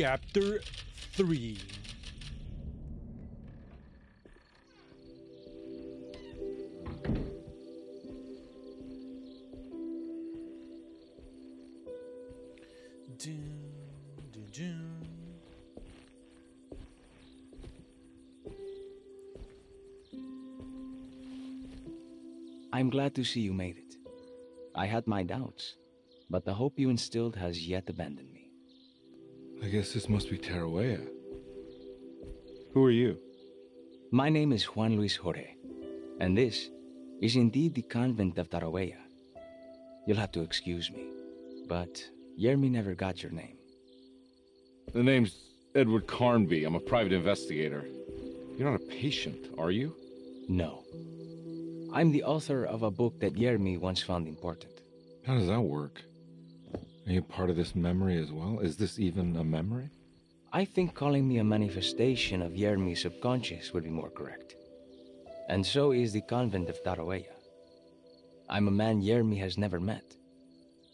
Chapter 3 Dun, dun, dun. I'm glad to see you made it. I had my doubts, but the hope you instilled has yet abandoned. I guess this must be Tarawea. Who are you? My name is Juan Luis Jorge, and this is indeed the convent of Tarawea. You'll have to excuse me, but Yermi never got your name. The name's Edward Carnby. I'm a private investigator. You're not a patient, are you? No. I'm the author of a book that Yermi once found important. How does that work? Are you part of this memory as well? Is this even a memory? I think calling me a manifestation of Yermi's subconscious would be more correct. And so is the convent of Tarawea. I'm a man Yermi has never met,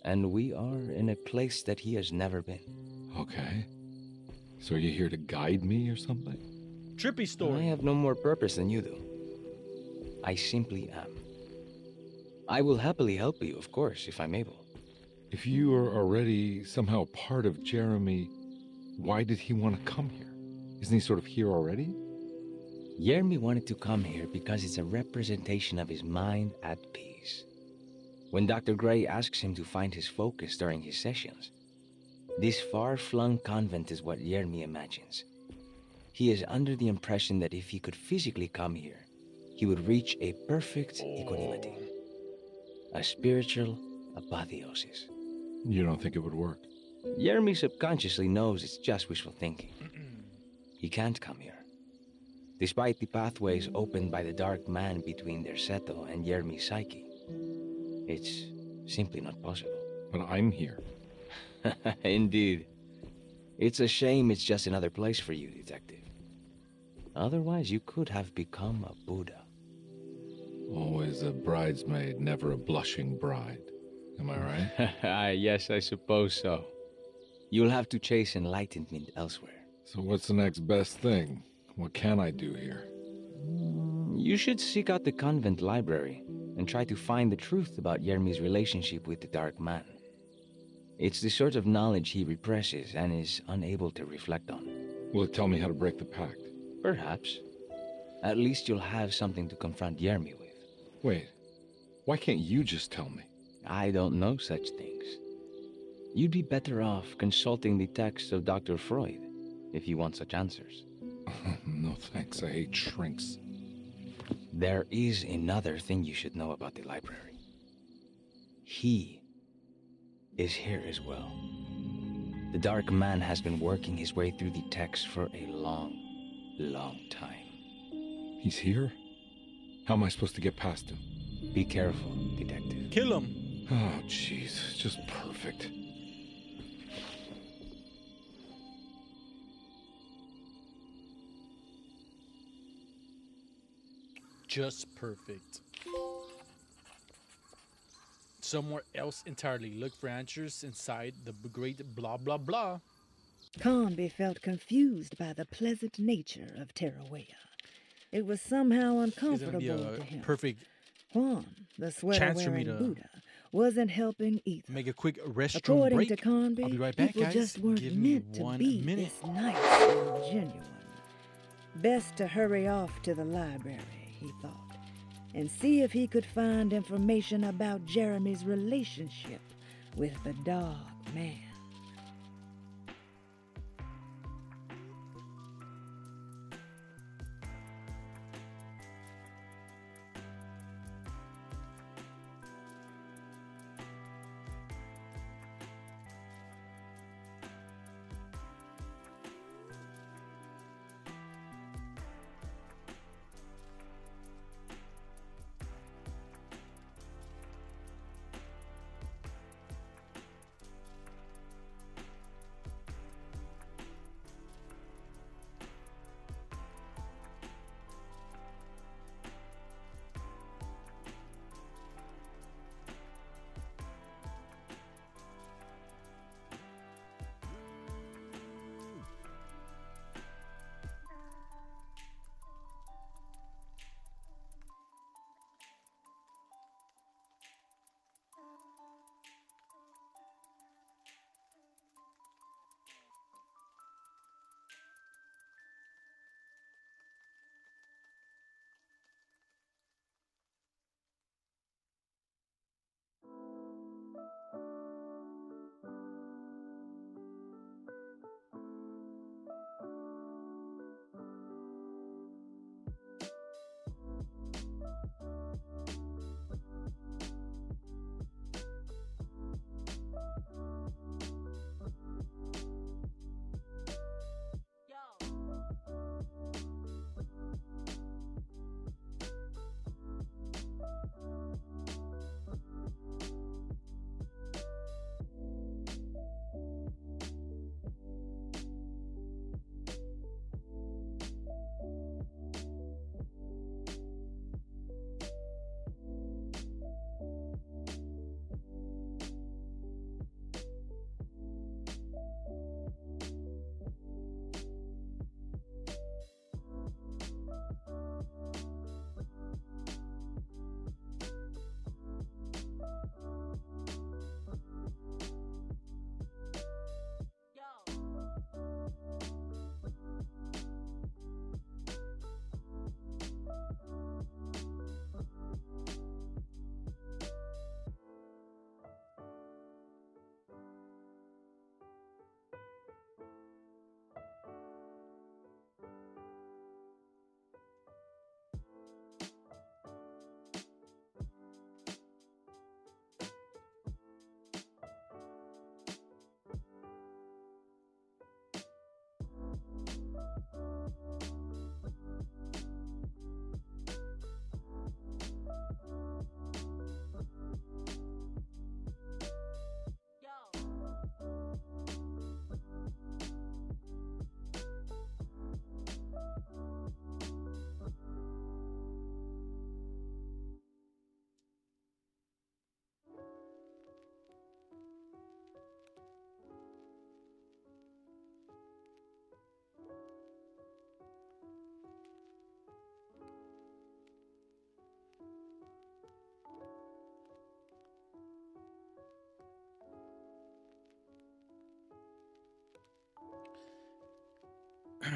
and we are in a place that he has never been. Okay. So are you here to guide me or something? Trippy story. I have no more purpose than you do. I simply am. I will happily help you, of course, if I'm able. If you are already somehow part of Jeremy, why did he want to come here? Isn't he sort of here already? Jeremy wanted to come here because it's a representation of his mind at peace. When Dr. Gray asks him to find his focus during his sessions, this far flung convent is what Jeremy imagines. He is under the impression that if he could physically come here, he would reach a perfect equanimity, a spiritual apotheosis. You don't think it would work? Jeremy subconsciously knows it's just wishful thinking. *clears throat* he can't come here. Despite the pathways opened by the dark man between Derceto and Jeremy's psyche, it's simply not possible. But I'm here. *laughs* Indeed. It's a shame it's just another place for you, Detective. Otherwise, you could have become a Buddha. Always a bridesmaid, never a blushing bride. Am I right? *laughs* Ah, yes, I suppose so. You'll have to chase enlightenment elsewhere. So what's the next best thing? What can I do here? Mm, you should seek out the convent library and try to find the truth about Yermi's relationship with the Dark Man. It's the sort of knowledge he represses and is unable to reflect on. Will it tell me how to break the pact? Perhaps. At least you'll have something to confront Yermi with. Wait, why can't you just tell me? I don't know such things. You'd be better off consulting the texts of Dr. Freud if you want such answers. *laughs* no thanks, I hate shrinks. There is another thing you should know about the library. He is here as well. The Dark Man has been working his way through the text for a long, long time. He's here? How am I supposed to get past him? Be careful, Detective. Kill him. Oh, jeez. Just perfect. Just perfect. Somewhere else entirely. Look for answers inside the great blah blah blah. Carnby felt confused by the pleasant nature of Tarawea. It was somehow It's gonna uncomfortable be a to him. perfect Juan, the sweater chance for me wearing to Buddha, wasn't helping either. make a quick restroom According break. to Carnby, I'll be right back, people guys. just weren't Give me meant to one be minute. this nice and genuine. Best to hurry off to the library, he thought, and see if he could find information about Jeremy's relationship with the dog man.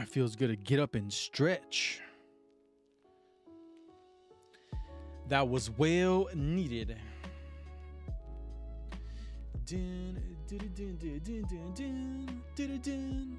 Feels good to get up and stretch. That was well needed. Dun, dun, dun,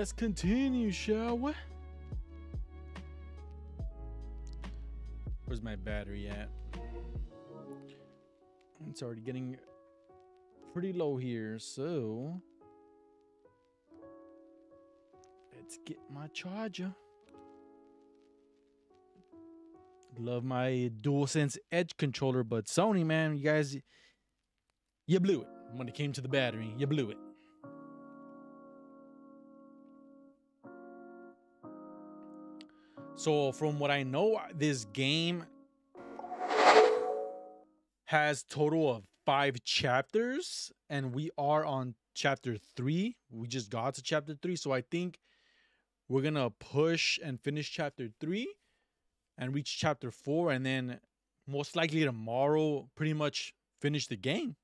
Let's continue, shall we? Where's my battery at? It's already getting pretty low here, so let's get my charger. Love my DualSense Edge controller, but Sony, man, you guys, you blew it when it came to the battery. You blew it. So from what I know, this game has total of five chapters, and we are on chapter three. We just got to chapter three, so I think we're gonna push and finish chapter three and reach chapter four, and then most likely tomorrow, pretty much finish the game.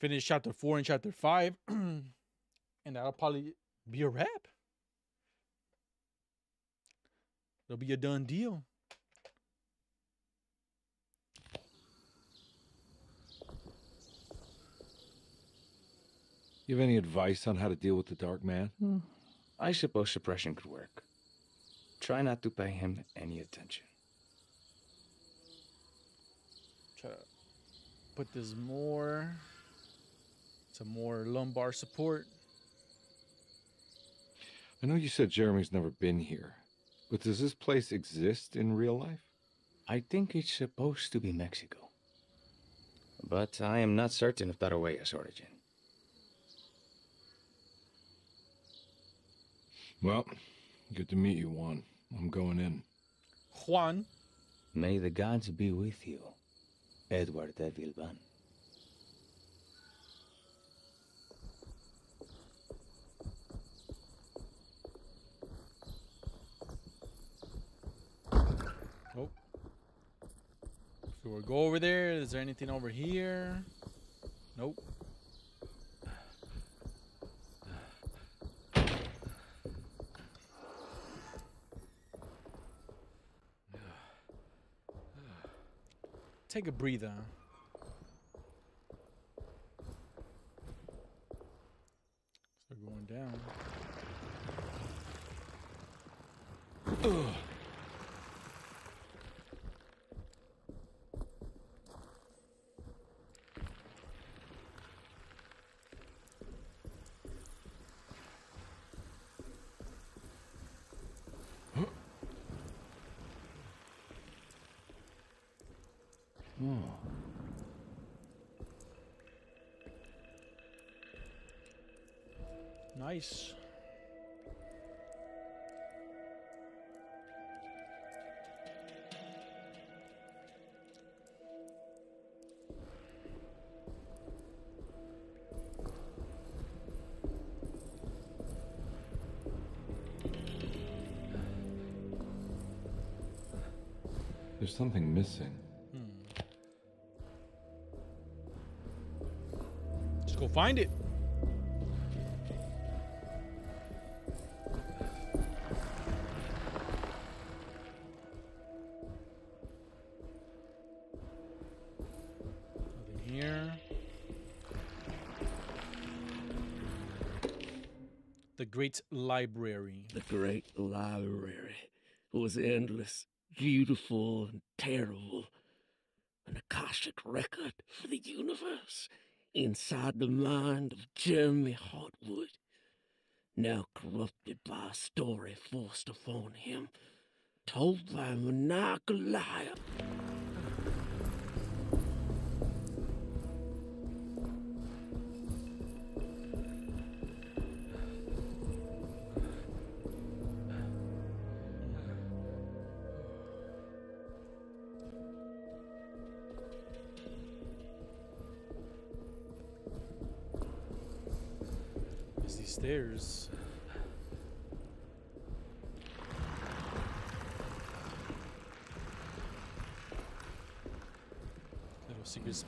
Finish chapter four and chapter five, *clears throat* and that'll probably be a wrap. It'll be a done deal. You have any advice on how to deal with the Dark Man? Hmm. I suppose suppression could work. Try not to pay him any attention. Try to put this more. Some more lumbar support. I know you said Jeremy's never been here, but does this place exist in real life? I think it's supposed to be Mexico. But I am not certain of Tarahuella's origin. Well, good to meet you, Juan. I'm going in. Juan. May the gods be with you, Edward de Vilban. So go over there. Is there anything over here? Nope. Take a breather. So going down. Ugh. Nice. There's something missing. Hmm. Just go find it. Great Library. The great library was endless, beautiful, and terrible. An Akashic record for the universe inside the mind of Jeremy Hartwood. Now corrupted by a story forced upon him, told by a maniacal liar.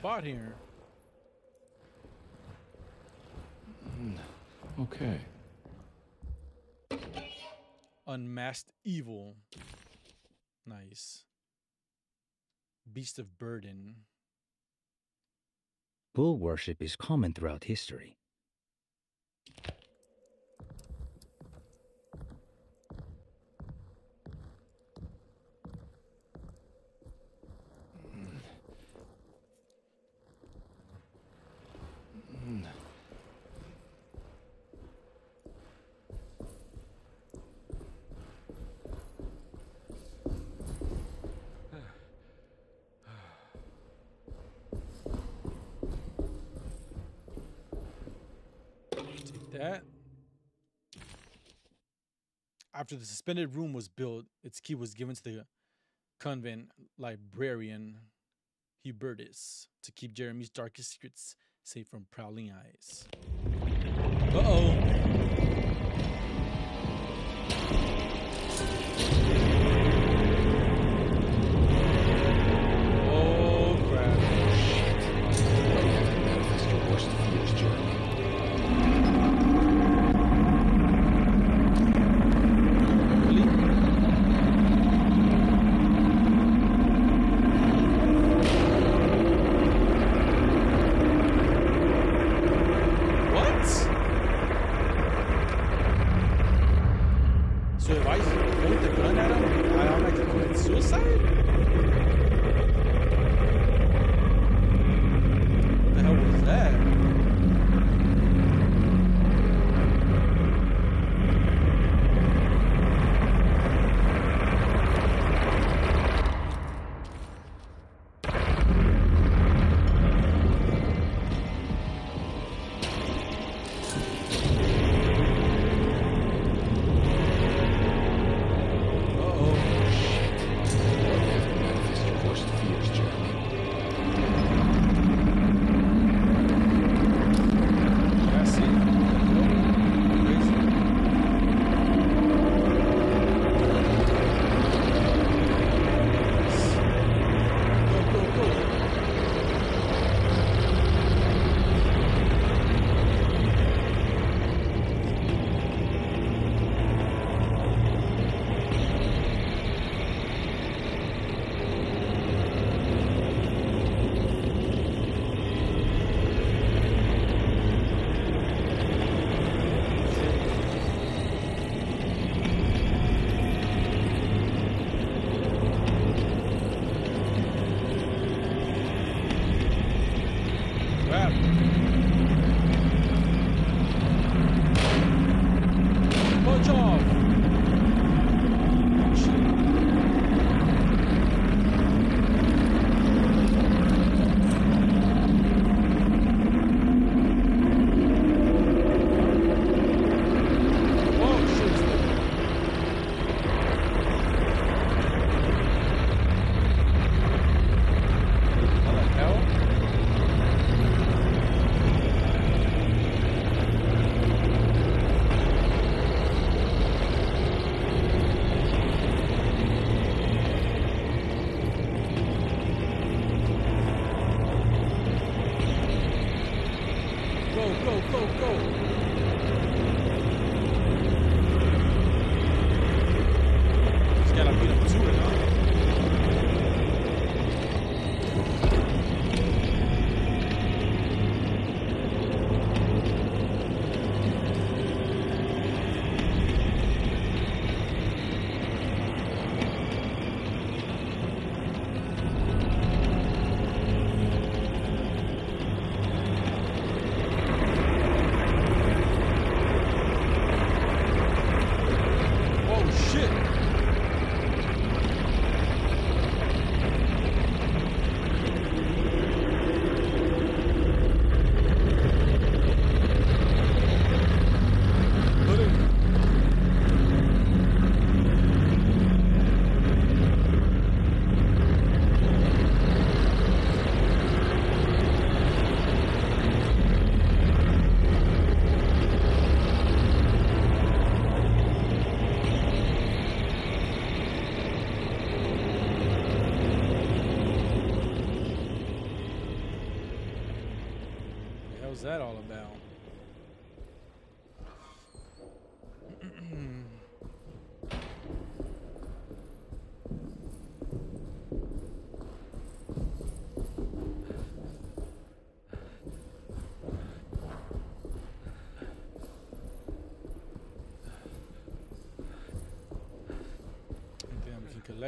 Spot here. Hmm, Okay. Unmasked evil. Nice. Beast of burden. Bull worship is common throughout history. Hmm. Take that. After the suspended room was built, its key was given to the convent librarian Hubertus to keep Jeremy's darkest secrets safe from prowling eyes. Uh oh.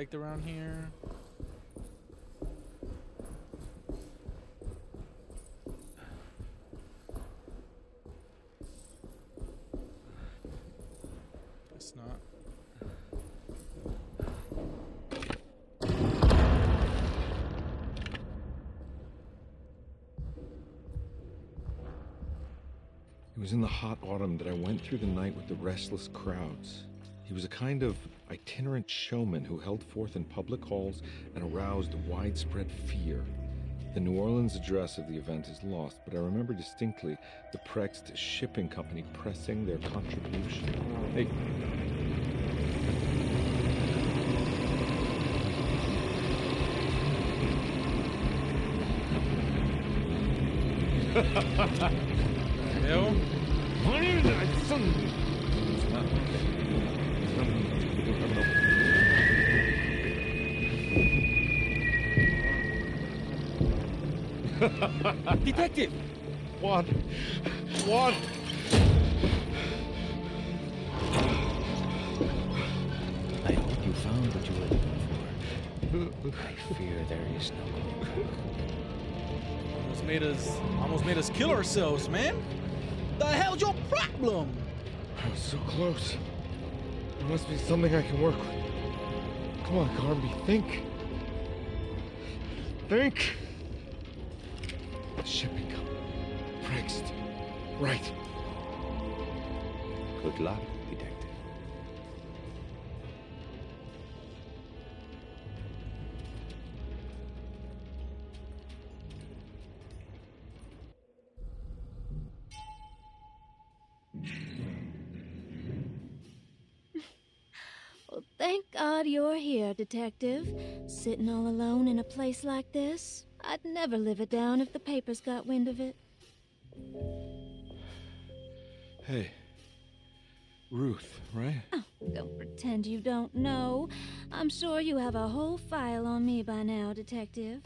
Around here? Not. It was in the hot autumn that I went through the night with the restless crowds. He was a kind of itinerant showman who held forth in public halls and aroused widespread fear. The New Orleans address of the event is lost, but I remember distinctly the Prext Shipping Company pressing their contribution. Hey, *laughs* Hell? *laughs* Detective! What? What? I hope you found what you were looking for. I fear there is no going back. Almost made us almost made us kill ourselves, man. The hell's your problem? I was so close. There must be something I can work with. Come on, Carnby, think. Think. Shipping company. Prext. Right. Good luck, detective. *laughs* Well, thank God you're here, Detective. Sitting all alone in a place like this. I'd never live it down if the papers got wind of it. Hey. Ruth, right? Oh, don't pretend you don't know. I'm sure you have a whole file on me by now, Detective.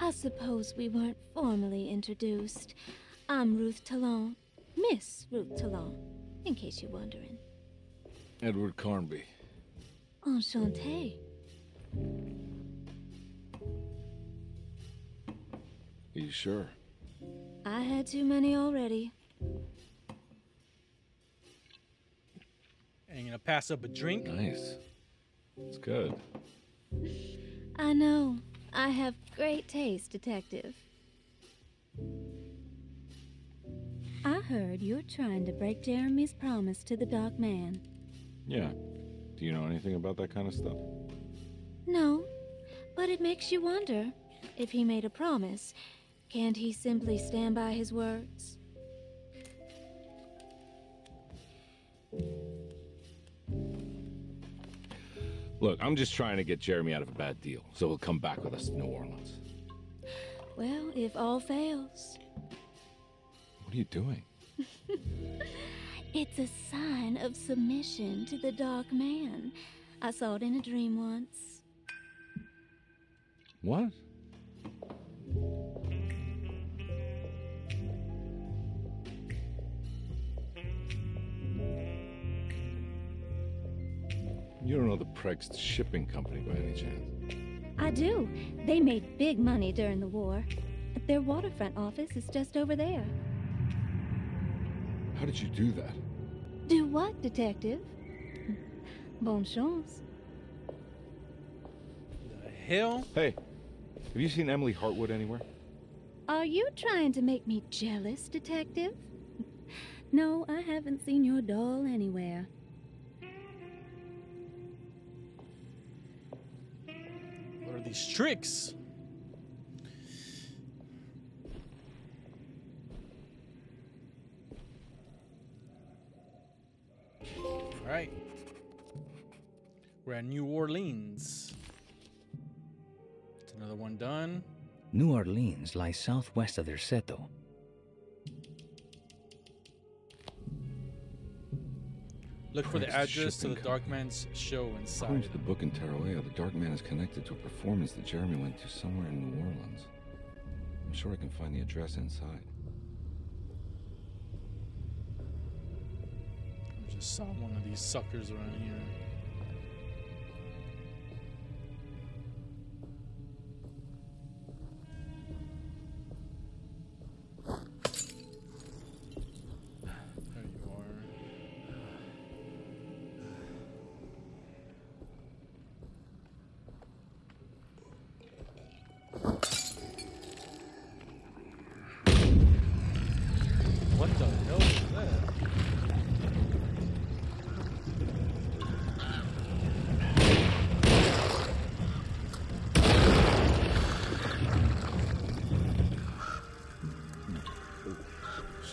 I suppose we weren't formally introduced. I'm Ruth Talon. Miss Ruth Talon, in case you're wondering. Edward Carnby. Enchanté. You sure? I had too many already. Ain't gonna pass up a drink. Nice. It's good. I know. I have great taste, Detective. I heard you're trying to break Jeremy's promise to the Dark Man. Yeah. Do you know anything about that kind of stuff? No, but it makes you wonder if he made a promise, can't he simply stand by his words? Look, I'm just trying to get Jeremy out of a bad deal, so he'll come back with us to New Orleans. Well, if all fails, What are you doing? *laughs* it's a sign of submission to the Dark Man. I saw it in a dream once. What? You don't know the Prext Shipping Company by any chance? I do. They made big money during the war. Their waterfront office is just over there. How did you do that? Do what, Detective? Bon chance. The hell? Hey, have you seen Emily Hartwood anywhere? Are you trying to make me jealous, Detective? No, I haven't seen your doll anywhere. Are these tricks? All right. We're at New Orleans. It's another one done. New Orleans lies southwest of Derceto. Look for the address to the Dark Man's show inside. According to the book in Tarawea, the Dark Man is connected to a performance that Jeremy went to somewhere in New Orleans. I'm sure I can find the address inside. I just saw one of these suckers around here.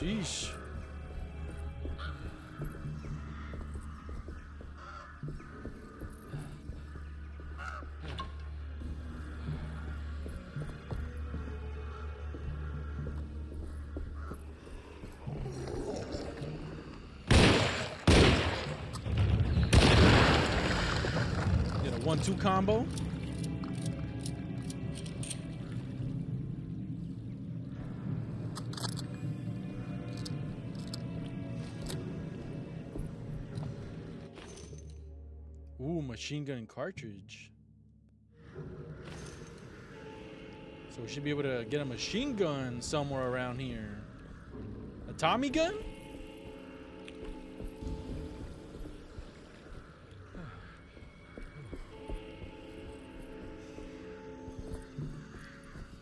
Sheesh. A one-two combo. Machine gun cartridge. So we should be able to get a machine gun somewhere around here. A Tommy gun?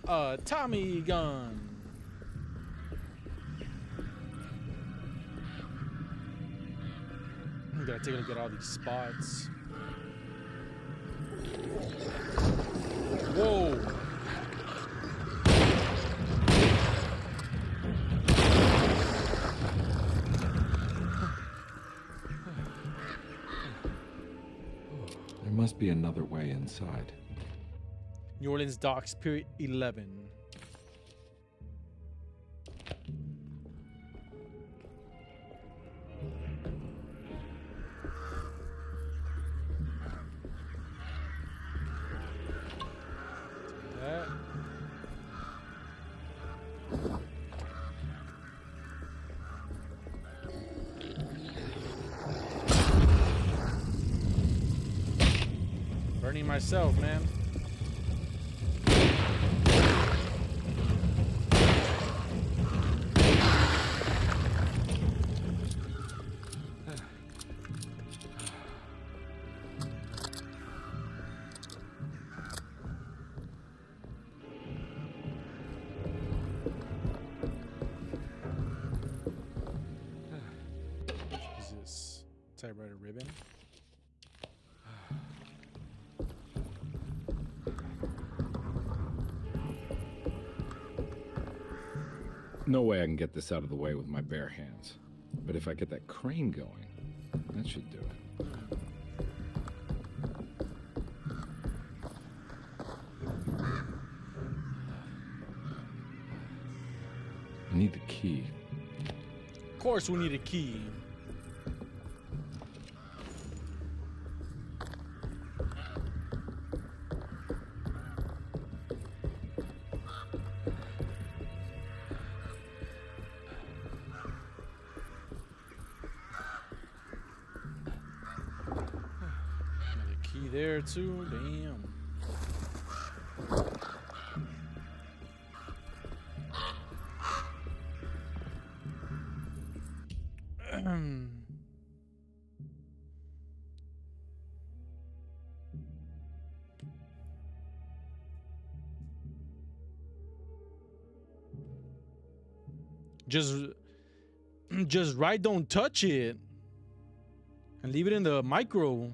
A Tommy gun. We gotta take a look at all these spots. Whoa. There must be another way inside. New Orleans Docks, period 11. Myself, man. No way I can get this out of the way with my bare hands. But if I get that crane going, that should do it. I need the key. Of course, we need a key. Just, *clears throat* just right don't touch it. And leave it in the micro.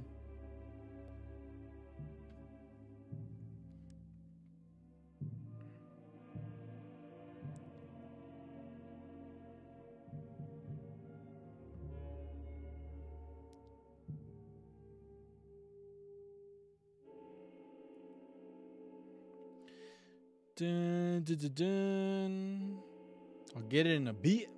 Dun, dun, dun, get it in a beat.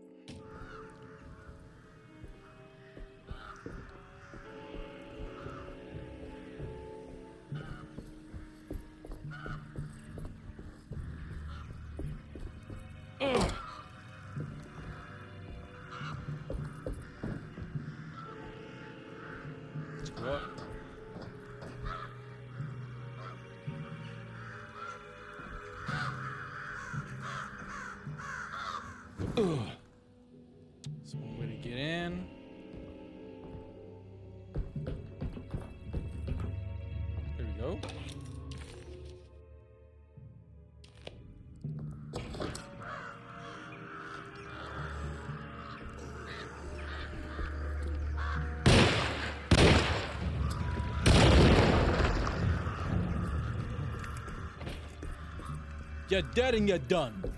You're dead and you're done.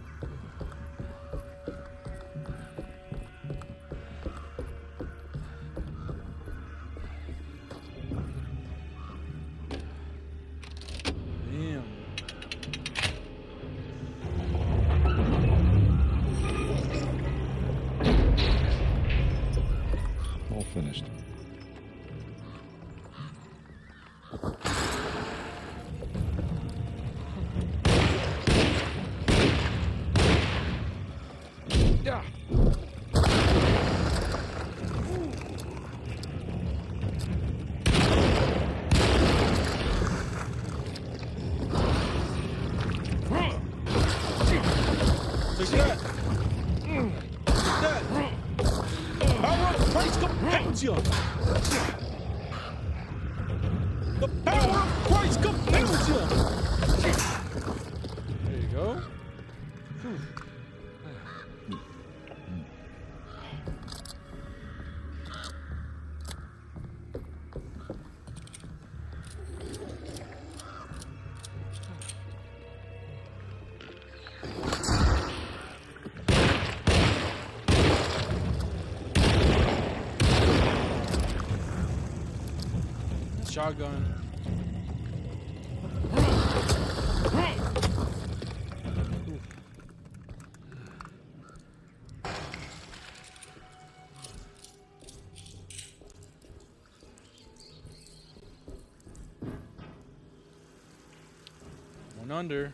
Under.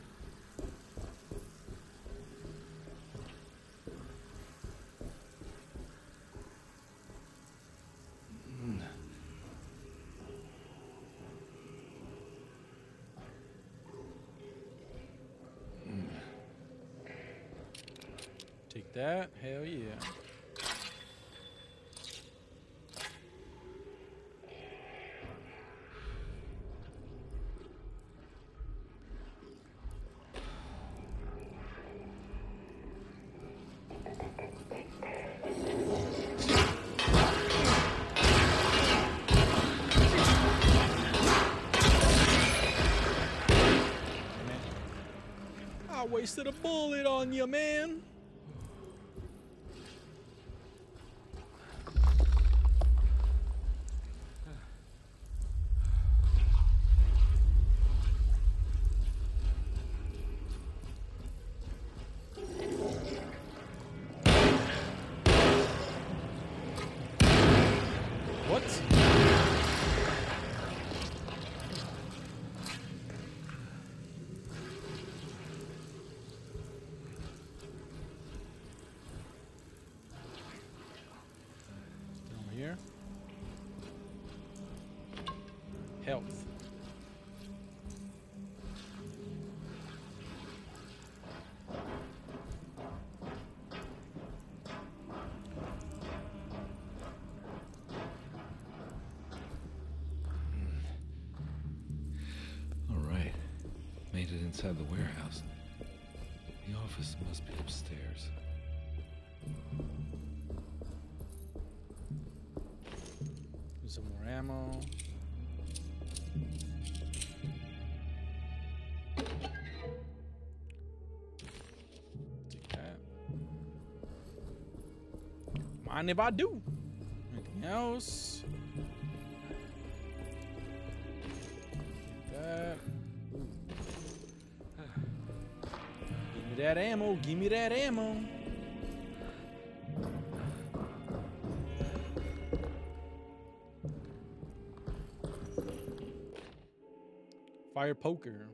Hmm. Hmm. Take that. Hell yeah. Wasted a bullet on you, man. Made it inside the warehouse. The office must be upstairs. Some more ammo. Take that. Mind if I do? Anything else? That ammo. Give me that ammo. Fire poker.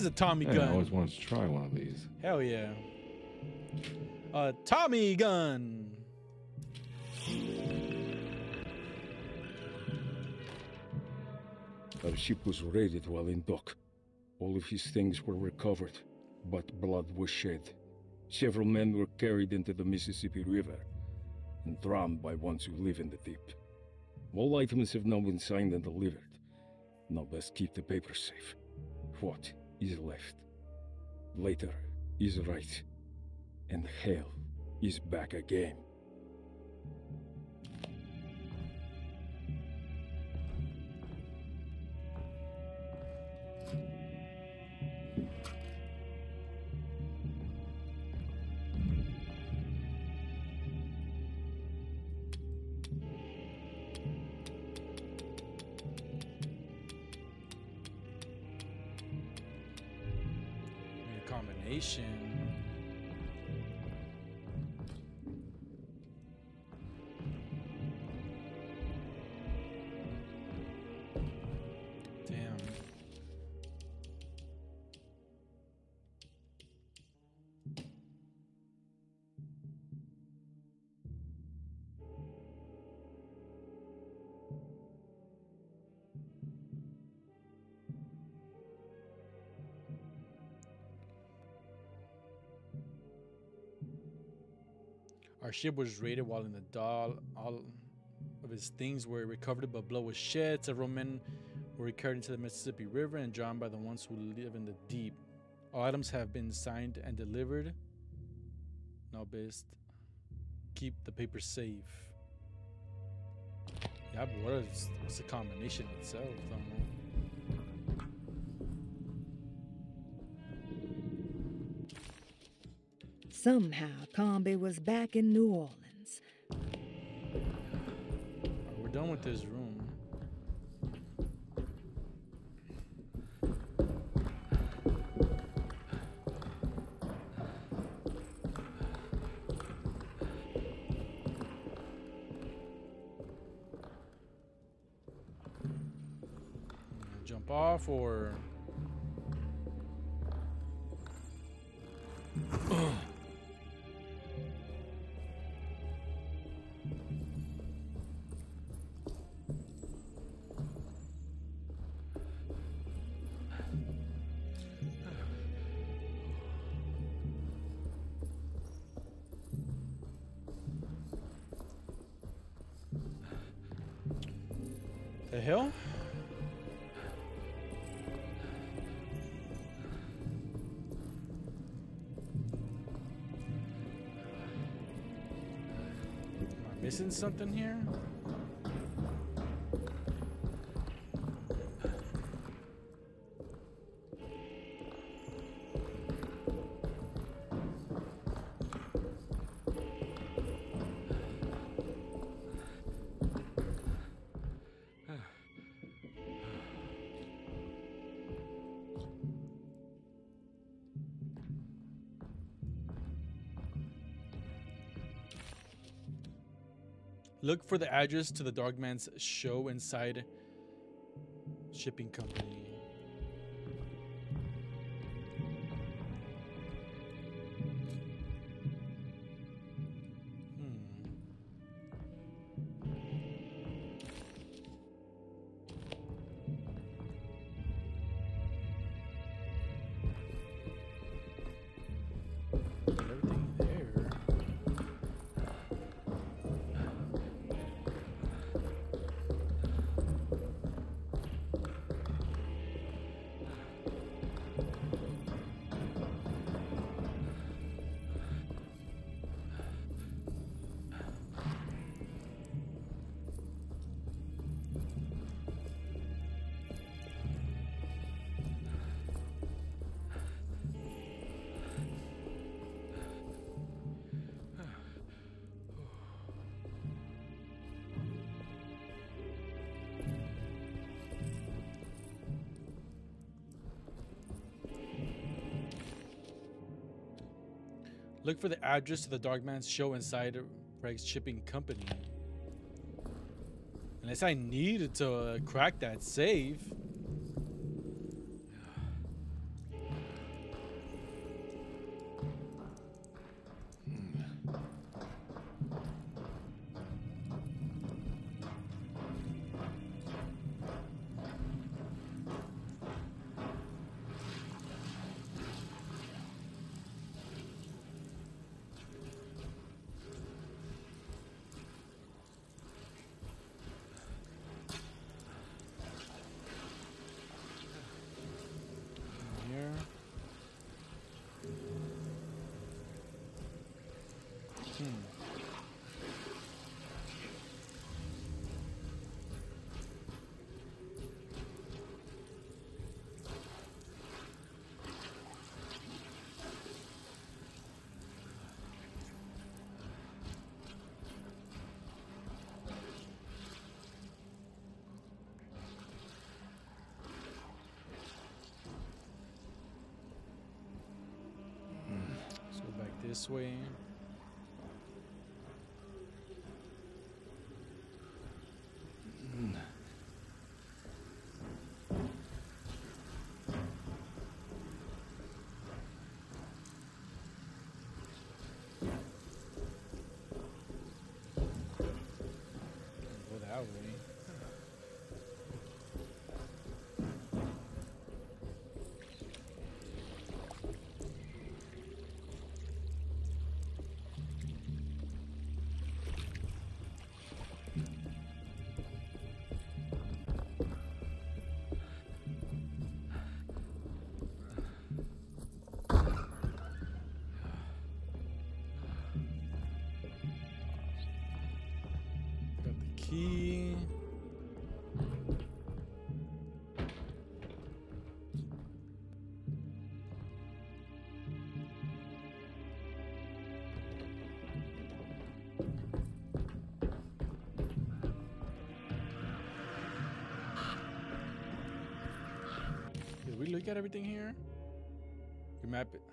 Is a Tommy Yeah, I gun. always wanted to try one of these. Hell yeah. A Tommy gun. Our ship was raided while in dock. All of his things were recovered, but blood was shed. Several men were carried into the Mississippi River and drowned by ones who live in the deep. All items have now been signed and delivered. Now best keep the papers safe. What is left? Later is right, and hell is back again. Ship was raided while in the doll. All of his things were recovered, but blood was shed. Several men were carried into the Mississippi River and drowned by the ones who live in the deep. All items have been signed and delivered. Now best keep the paper safe. Yeah, what is what's the combination itself? Somehow, Carnby was back in New Orleans. We're done with this room. Jump off or missing something here? Look for the address to the Dark Man's show inside shipping company. Look for the address to the Darkman's show inside Craig's shipping company. Unless I needed to uh, crack that safe. This way. Look at everything here? We map it.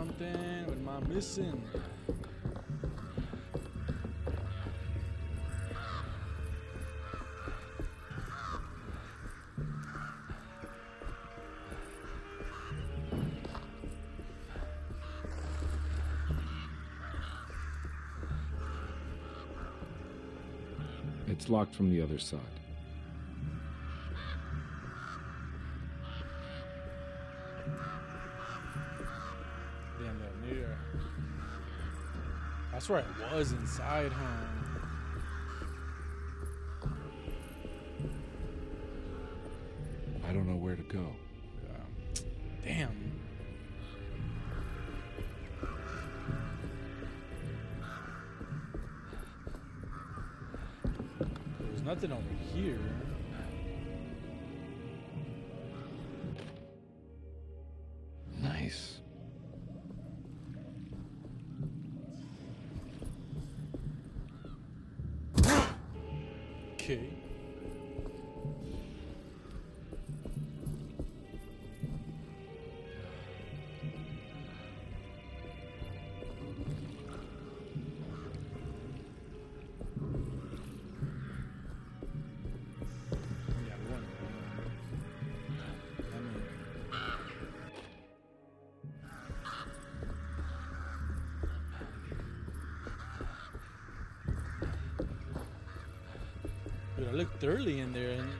Something? What am I missing? It's locked from the other side. That's where I was inside, huh? Looked thoroughly in there and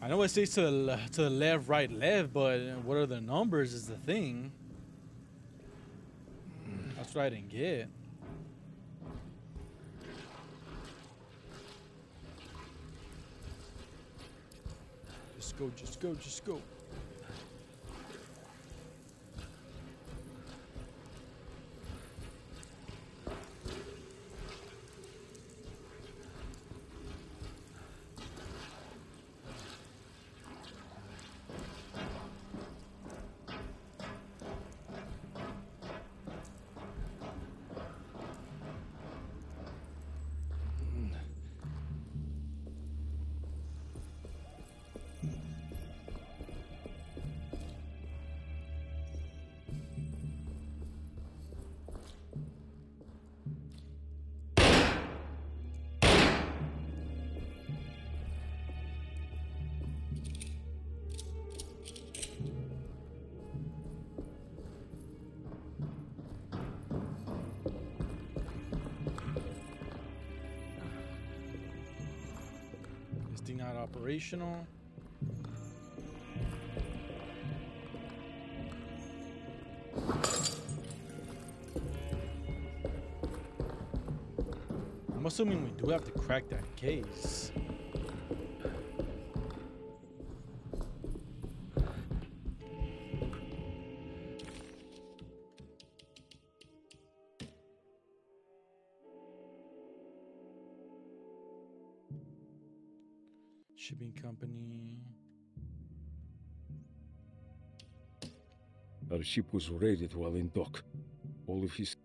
I I know it says to the to the left, right, left, but what are the numbers is the thing. That's what I didn't get. Just go, just go, just go. Not operational. I'm assuming we do have to crack that case. Our ship was raided while in dock. All of his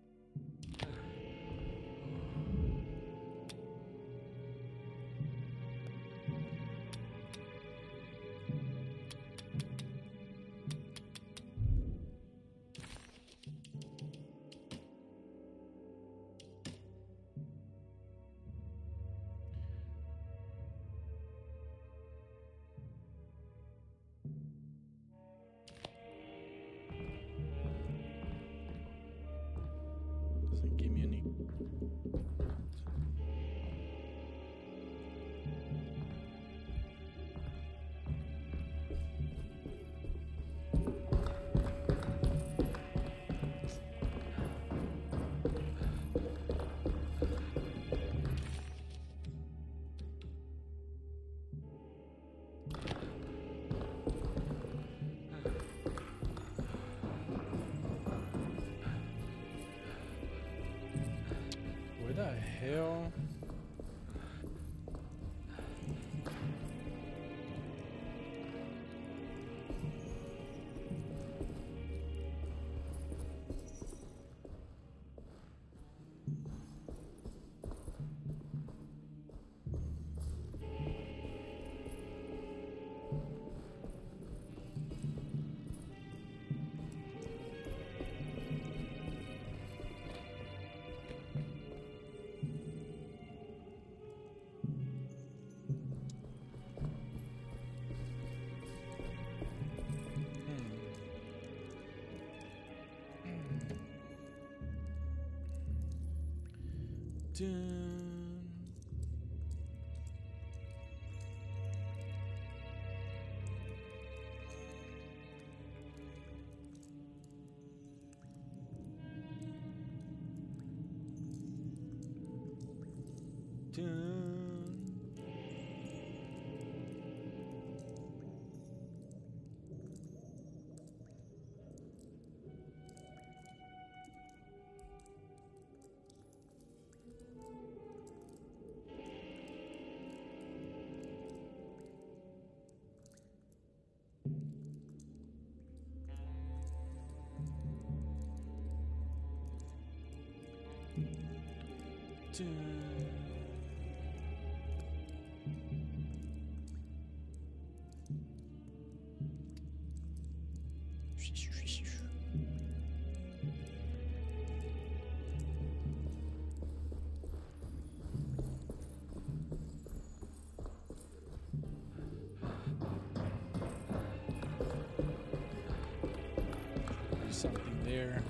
something there.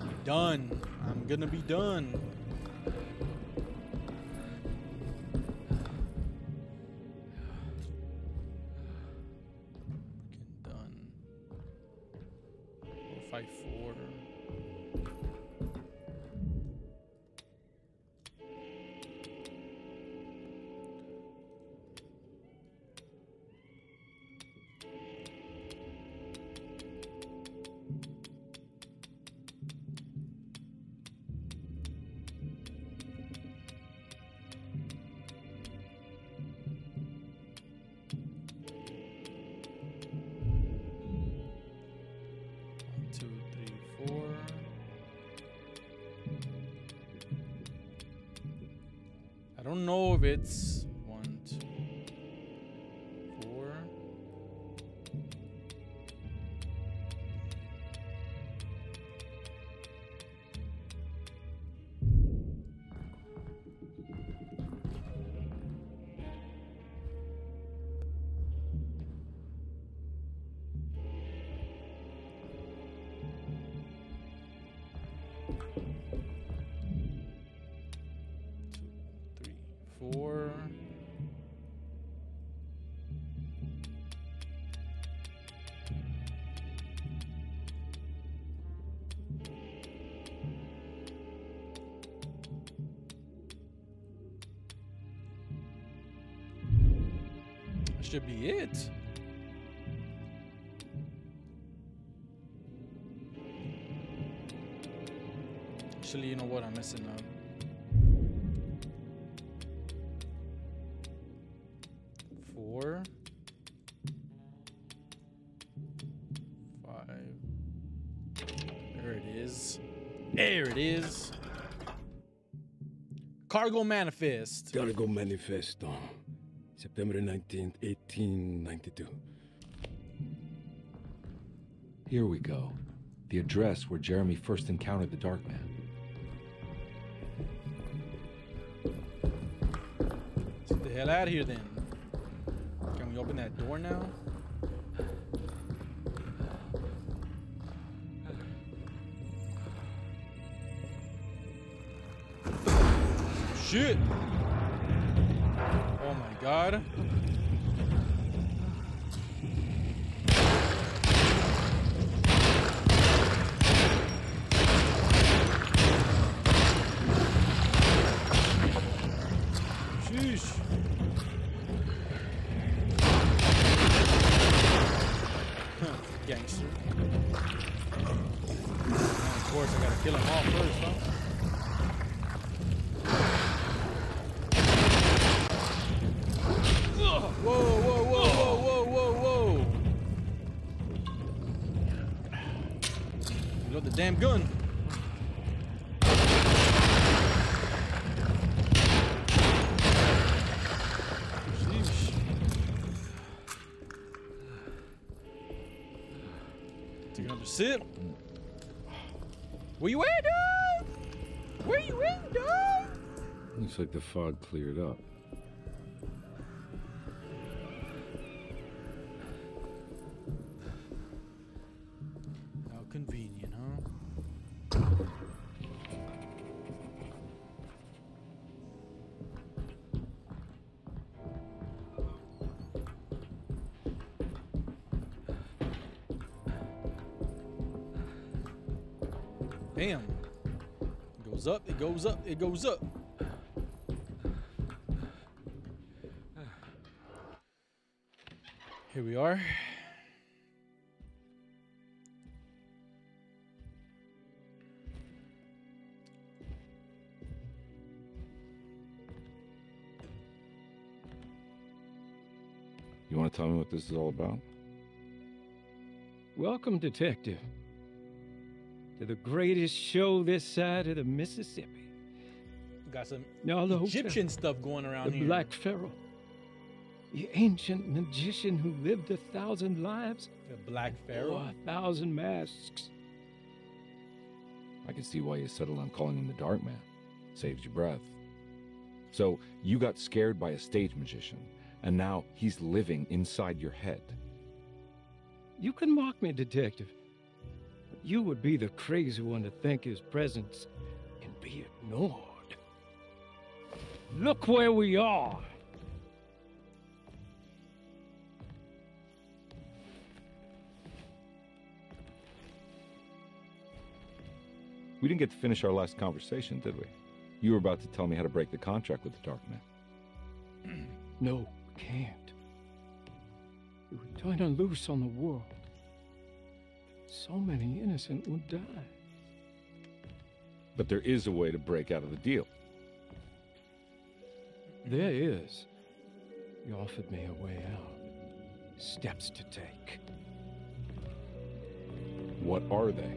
I'm done. I'm gonna be done. Know if it's should be it. Actually, you know what? I'm messing up. Four. Five. There it is. There it is. Cargo manifest. Cargo Manifesto, September 19th, 1892. Here we go. The address where Jeremy first encountered the Dark Man. Get the hell out of here then. Can we open that door now? Another sip. Where you at, dog? Where you at, dog? Looks like the fog cleared up. It goes up, it goes up, it goes up. Here we are. You want to tell me what this is all about? Welcome, Detective, to the greatest show this side of the Mississippi. Got some Now, the Egyptian hotel. stuff going around the here. Black Pharaoh, the ancient magician who lived a thousand lives, The Black Pharaoh. Oh, a thousand masks. I can see why you settled on calling him the Dark Man. Saves your breath. So, you got scared by a stage magician, and now he's living inside your head. You can mock me, Detective, but you would be the crazy one to think his presence can be ignored. Look where we are. We didn't get to finish our last conversation, did we? You were about to tell me how to break the contract with the Dark Man. No, can't. You were turning loose on the world. So many innocent would die. But there is a way to break out of the deal. There is. You offered me a way out. Steps to take. What are they?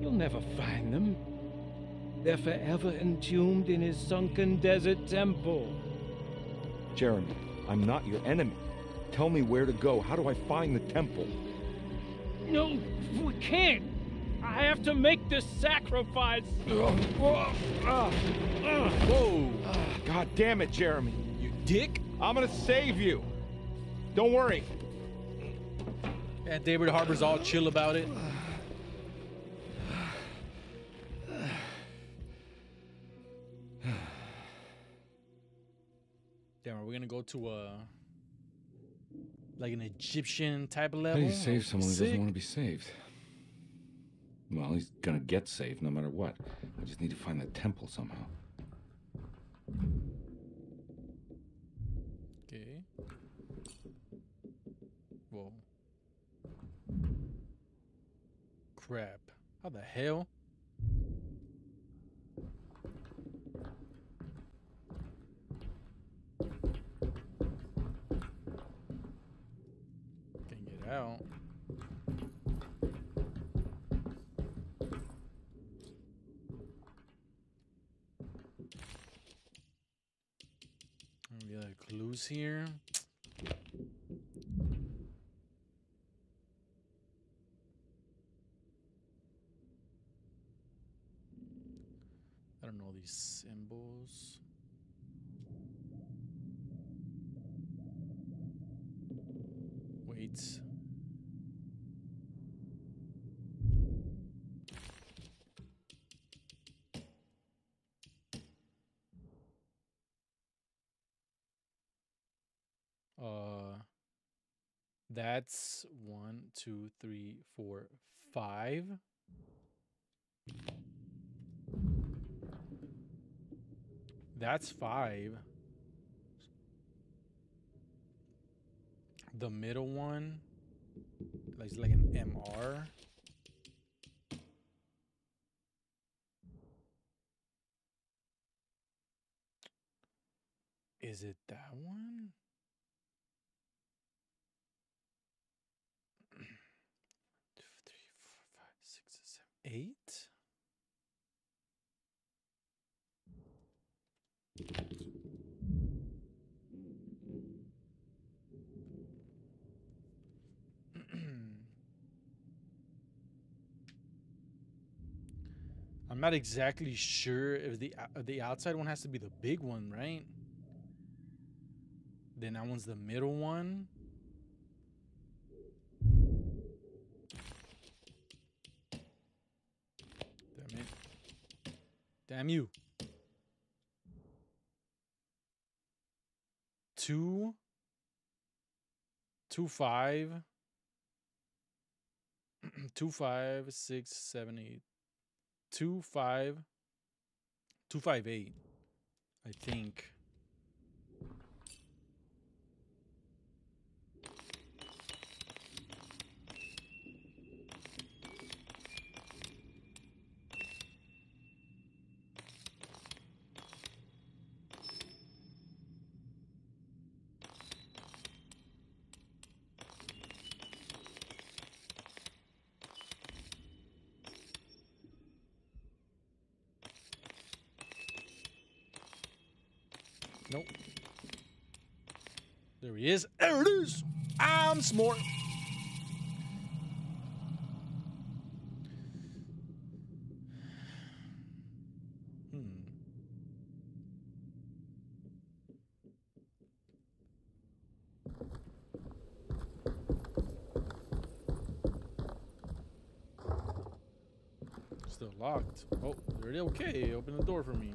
You'll never find them. They're forever entombed in his sunken desert temple. Jeremy, I'm not your enemy. Tell me where to go. How do I find the temple? No, we can't. I have to make this sacrifice. Whoa! God damn it, Jeremy. You dick. I'm gonna save you. Don't worry. And David Harbour's all chill about it. Damn, are we gonna go to a like an Egyptian type of level? How do you save someone who doesn't want to be saved? Well, he's gonna get saved no matter what. I just need to find the temple somehow. Okay. Whoa. Crap. How the hell? Can get out. Any other clues here? I don't know these symbols. Wait. That's one, two, three, four, five. That's five. The middle one, it's like an MR. Is it that one? Three, four, five, six, seven, eight. I'm not exactly sure if the o- the outside one has to be the big one, right? Then that one's the middle one. Damn it. Damn you. Two. Two five. *clears throat* two five six seven eight. Two five. Two five eight. I think. Is. There it is. I'm smart. Hmm. Still locked. Oh, there it is. Okay, open the door for me.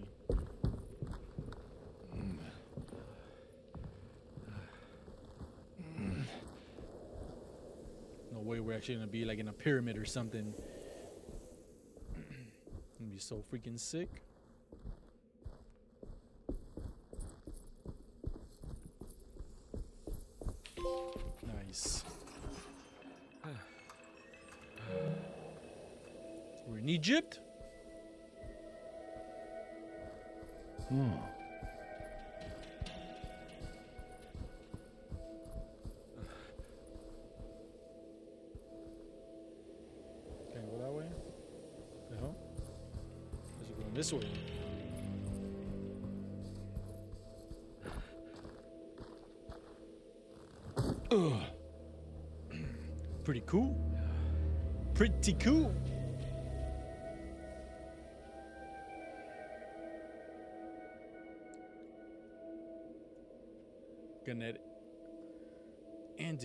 actually gonna be like in a pyramid or something. *clears throat* gonna be so freaking sick.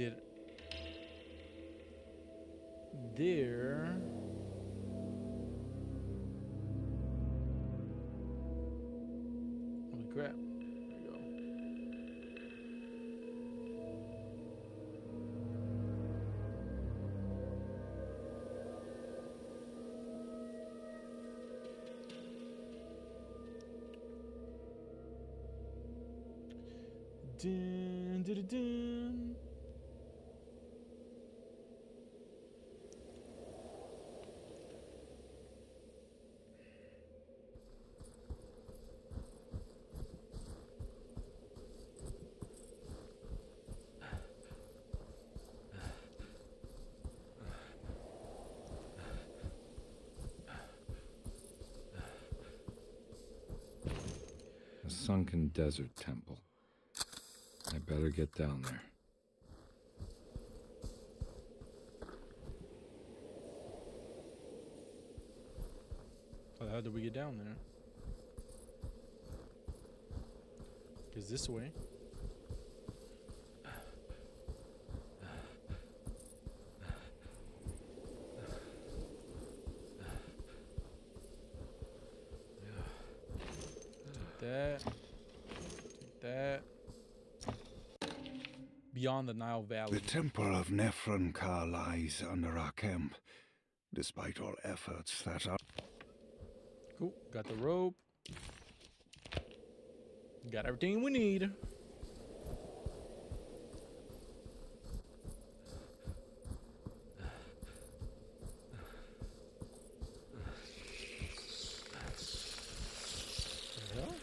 End it there. Holy crap. There you go. Dun, dun, dun, dun. Sunken desert temple. I better get down there. How the hell did we get down there? Is this way? Take that. Take that. Beyond the Nile Valley. The temple of Nephren-Ka lies under our camp, despite all efforts that are... Cool. Got the rope. Got everything we need. The hell?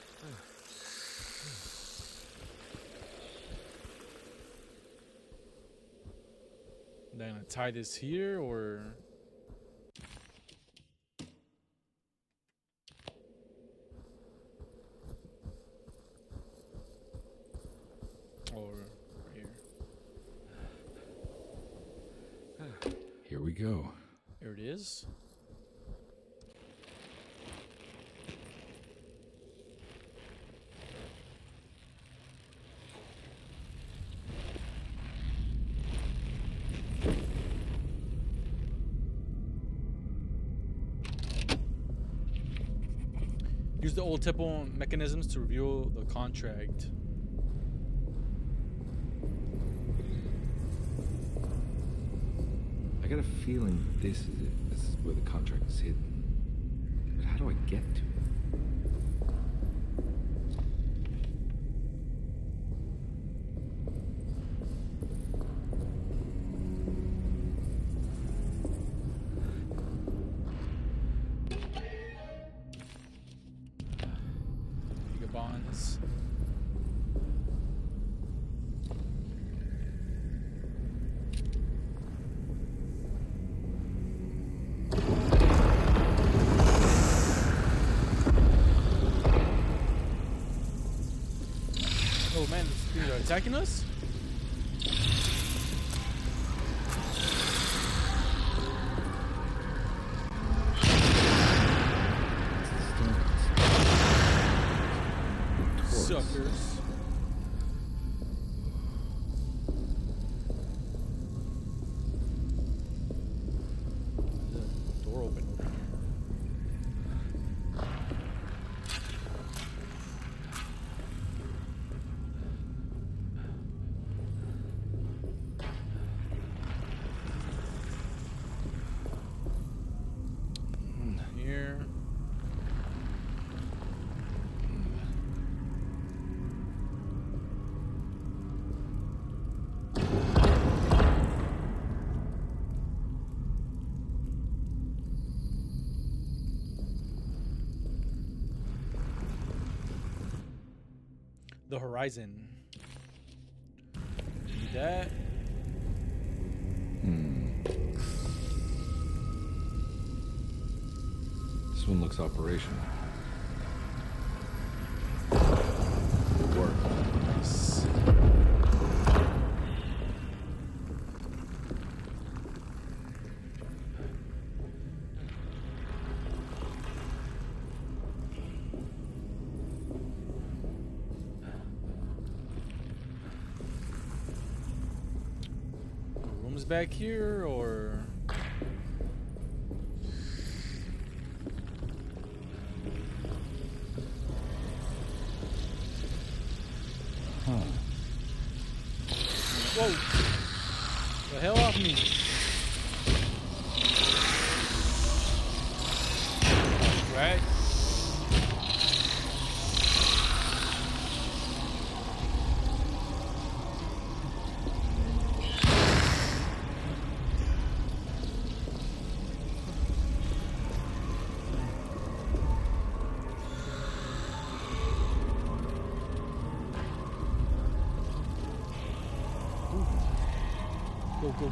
Then I this here or here. Here we go. Here it is. Use the old temple mechanisms to reveal the contract. I got a feeling this is it. This is where the contract is hidden. But how do I get to it? Attacking us? The horizon. Need that. Hmm. This one looks operational. Good work. Nice. Rooms back here, or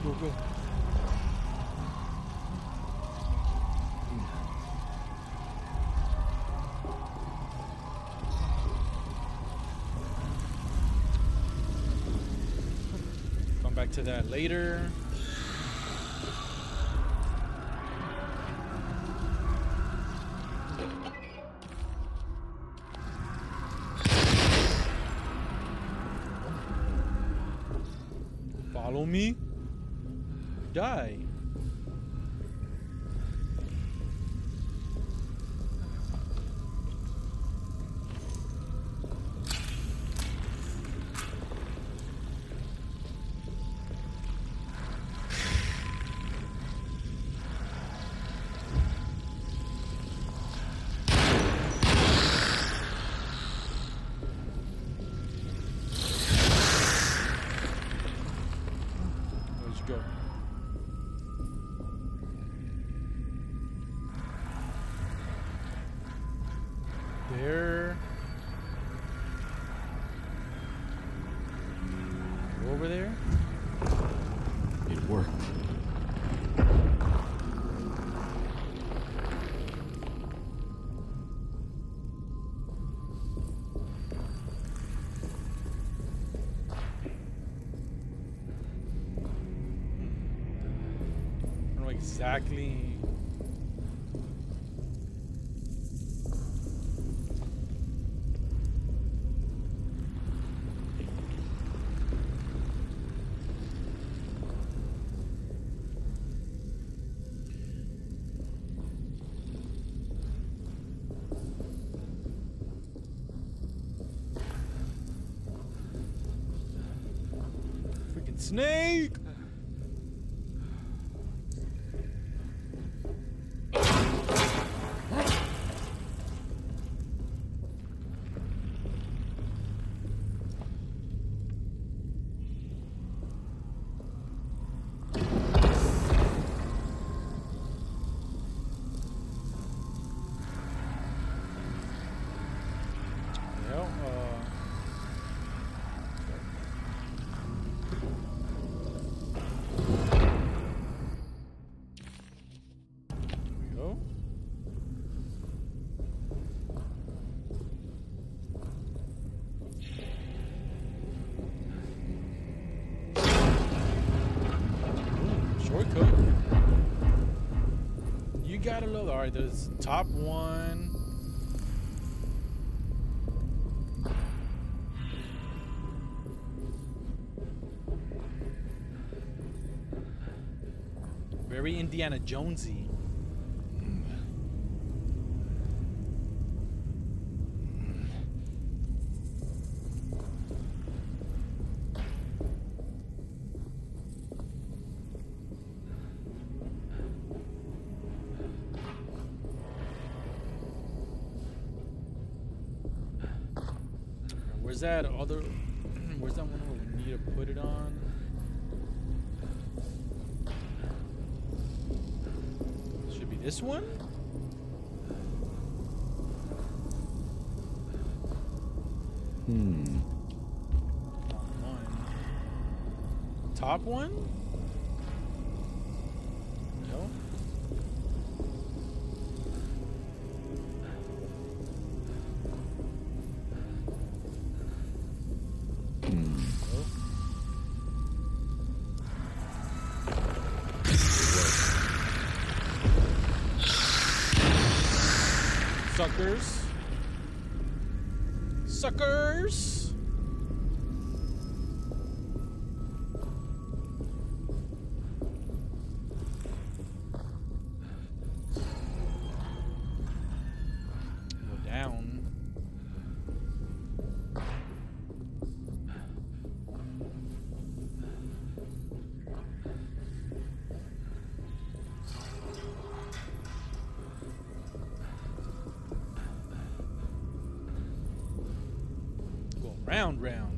Go, go. Come back to that later. Follow me. Die. Exactly. All right, there's top one. Very Indiana Jonesy. Where's that other? *clears throat* Where's that one where we need to put it on? Should be this one. Hmm. One. Top one? Round, round.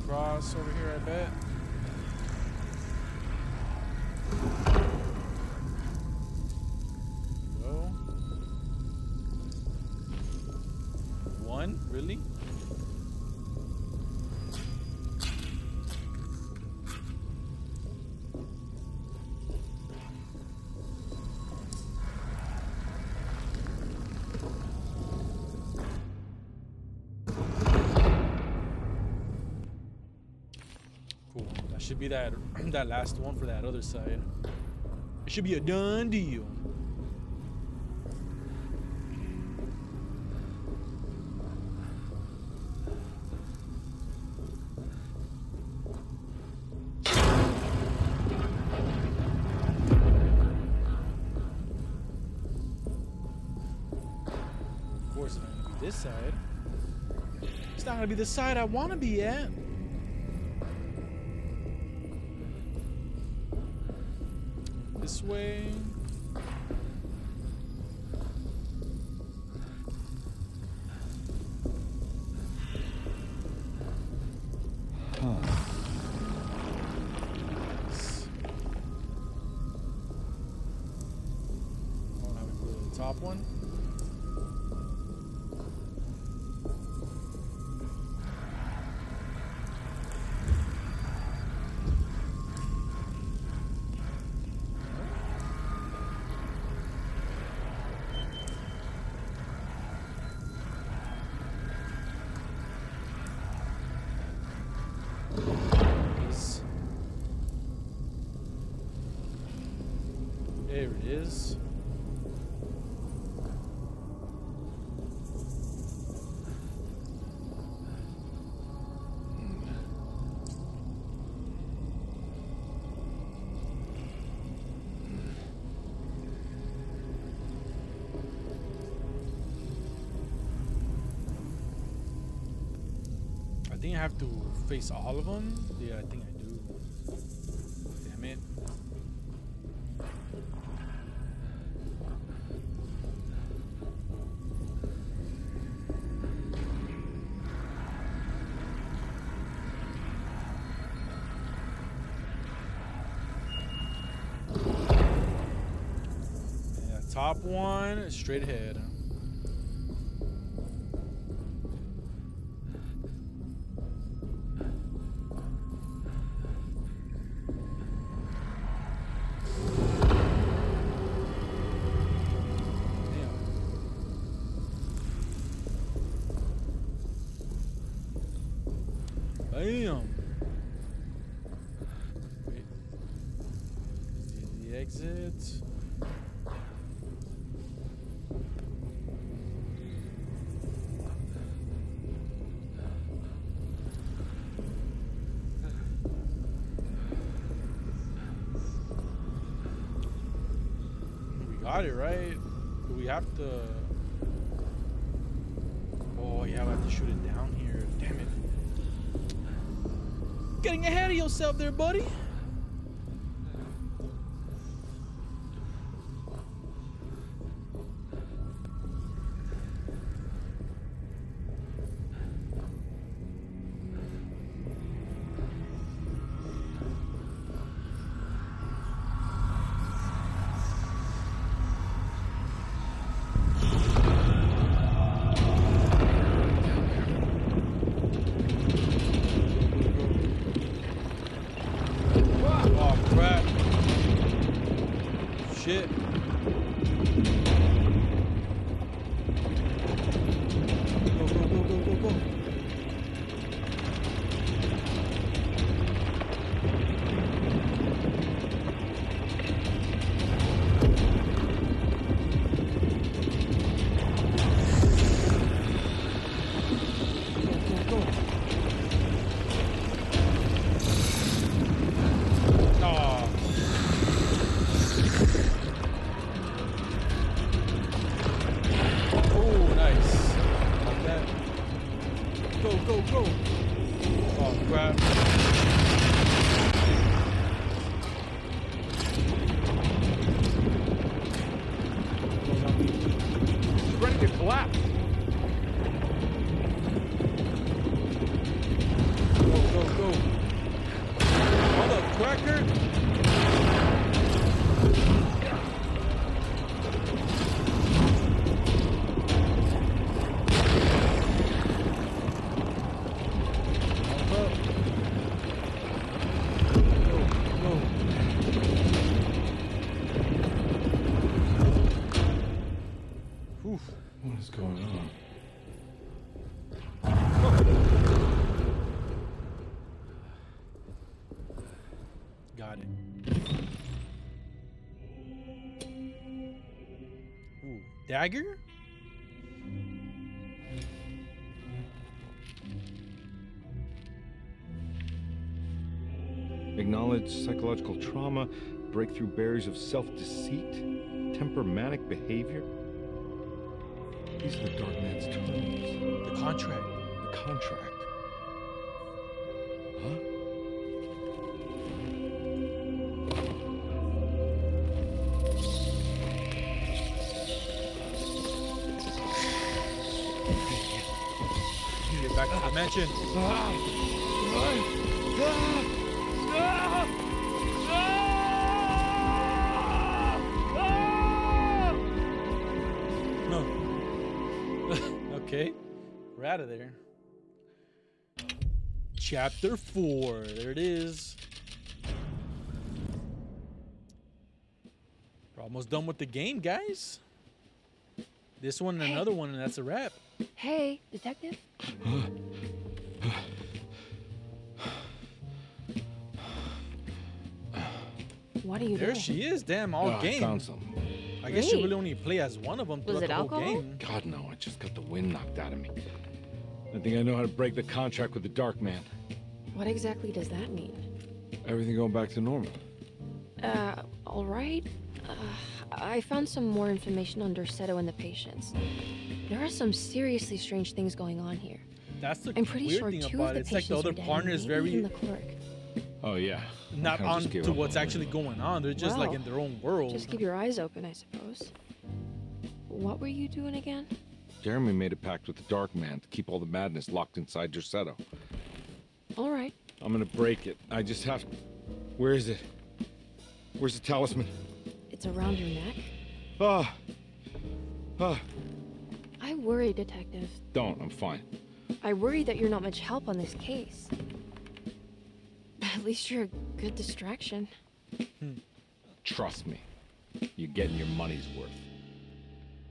Across over here, I bet. Should be that *clears throat* that last one for that other side. It should be a done deal. Of course, it's gonna be this side. It's not gonna be the side I want to be at. I have to face all of them. Yeah, I think I do. Damn it. Top one, straight ahead. To? Oh yeah, we have to shoot it down here. Damn it! Getting ahead of yourself there, buddy. Dagger? Acknowledge psychological trauma, breakthrough barriers of self-deceit, No. *laughs* okay, we're out of there. Chapter 4. There it is. We're almost done with the game, guys. This one and another one, and that's a wrap. Hey, detective? What are you There doing? There she is. Damn, all Oh, I game. found something. I guess you Great. really only play as one of them Was throughout it the whole alcohol? game. God, no. I just got the wind knocked out of me. I think I know how to break the contract with the Dark Man. What exactly does that mean? Everything going back to normal. Uh, alright. Uh, I found some more information on Derceto and the patients. There are some seriously strange things going on here. That's the I'm pretty weird sure thing two about of it. the It's like the other are partner is maybe very even the clerk. Oh, yeah. not on just gave to what's actually going on. They're just like in their own world. Just keep your eyes open, I suppose. What were you doing again? Jeremy made a pact with the Dark Man to keep all the madness locked inside Derceto. Alright. I'm gonna break it. I just have. to... Where is it? Where's the talisman? It's around your neck. Ah. Ah. I worry, Detective. Don't. I'm fine. I worry that you're not much help on this case. At least you're a good distraction. Trust me. You're getting your money's worth.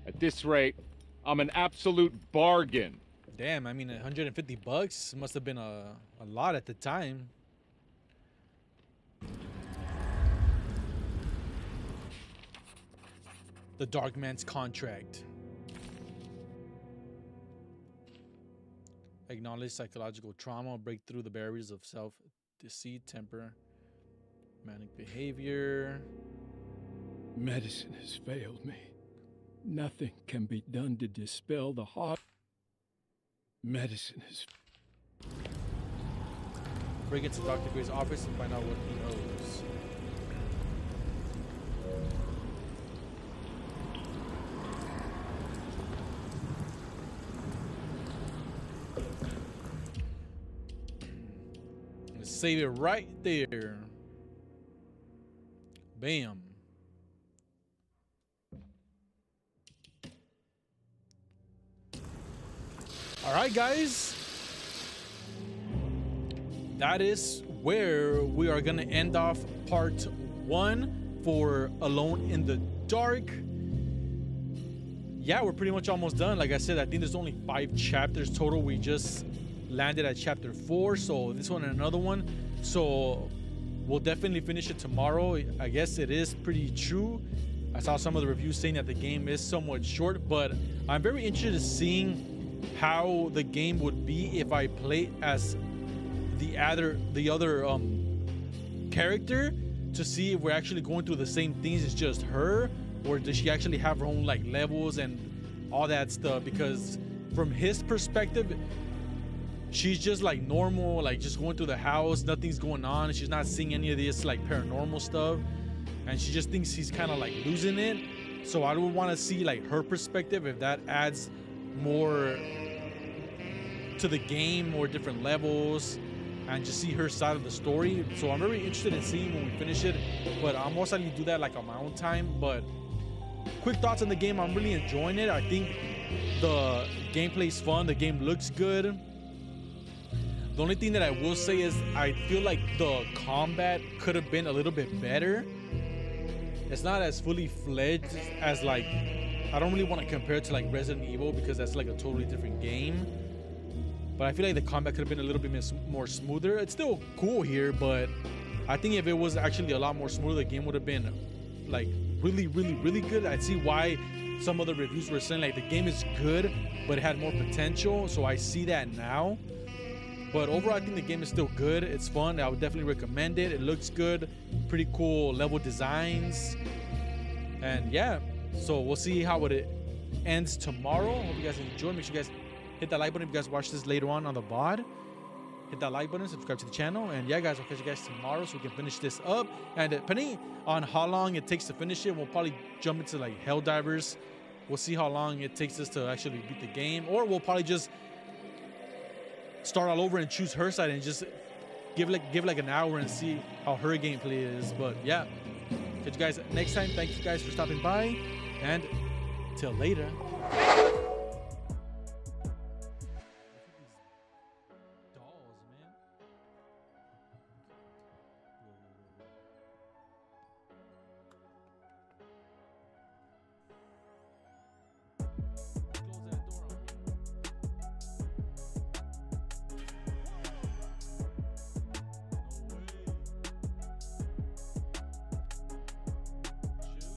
At this rate, I'm an absolute bargain. Damn, I mean, 150 bucks must have been a, a lot at the time. The Dark Man's contract. Acknowledge psychological trauma, break through the barriers of self deceit, temper, manic behavior. Medicine has failed me. Nothing can be done to dispel the heart. Medicine has. it to Dr. Gray's office and find out what he owes. Let's save it right there. Bam. All right, guys. That is where we are going to end off part one for Alone in the Dark. Yeah, we're pretty much almost done. Like I said, I think there's only five chapters total. We just landed at chapter four, so this one and another one. So we'll definitely finish it tomorrow. I guess it is pretty true. I saw some of the reviews saying that the game is somewhat short, but I'm very interested in seeing how the game would be if I play as the other the other um character to see if we're actually going through the same things as just her or does she actually have her own like levels and all that stuff because from his perspective she's just like normal like just going through the house nothing's going on she's not seeing any of this like paranormal stuff. And she just thinks he's kind of like losing it. So i would want to see like her perspective if that adds more to the game more different levels and just see her side of the story. So i'm very interested in seeing when we finish it but i'm most likely do that like on my own time. But quick thoughts on the game i'm really enjoying it. I think the gameplay's fun the game looks good the only thing that i will say is i feel like the combat could have been a little bit better it's not as fully fledged as like i don't really want to compare it to like resident evil because that's like a totally different game but I feel like the combat could have been a little bit more smoother. It's still cool here, but I think if it was actually a lot more smoother, the game would have been like really, really, really good. I'd see why some of the reviews were saying like the game is good, but it had more potential. So I see that now. But overall, I think the game is still good. It's fun. I would definitely recommend it. It looks good. Pretty cool level designs. And yeah, so we'll see how it ends tomorrow. Hope you guys enjoy. Make sure you guys hit that like button if you guys watch this later on on the VOD. Hit that like button, subscribe to the channel, and yeah, guys, I'll catch you guys tomorrow so we can finish this up. And depending on how long it takes to finish it, we'll probably jump into like Helldivers. We'll see how long it takes us to actually beat the game, or we'll probably just start all over and choose her side and just give like give like an hour and see how her gameplay is. But yeah, catch you guys next time. Thank you guys for stopping by, and till later.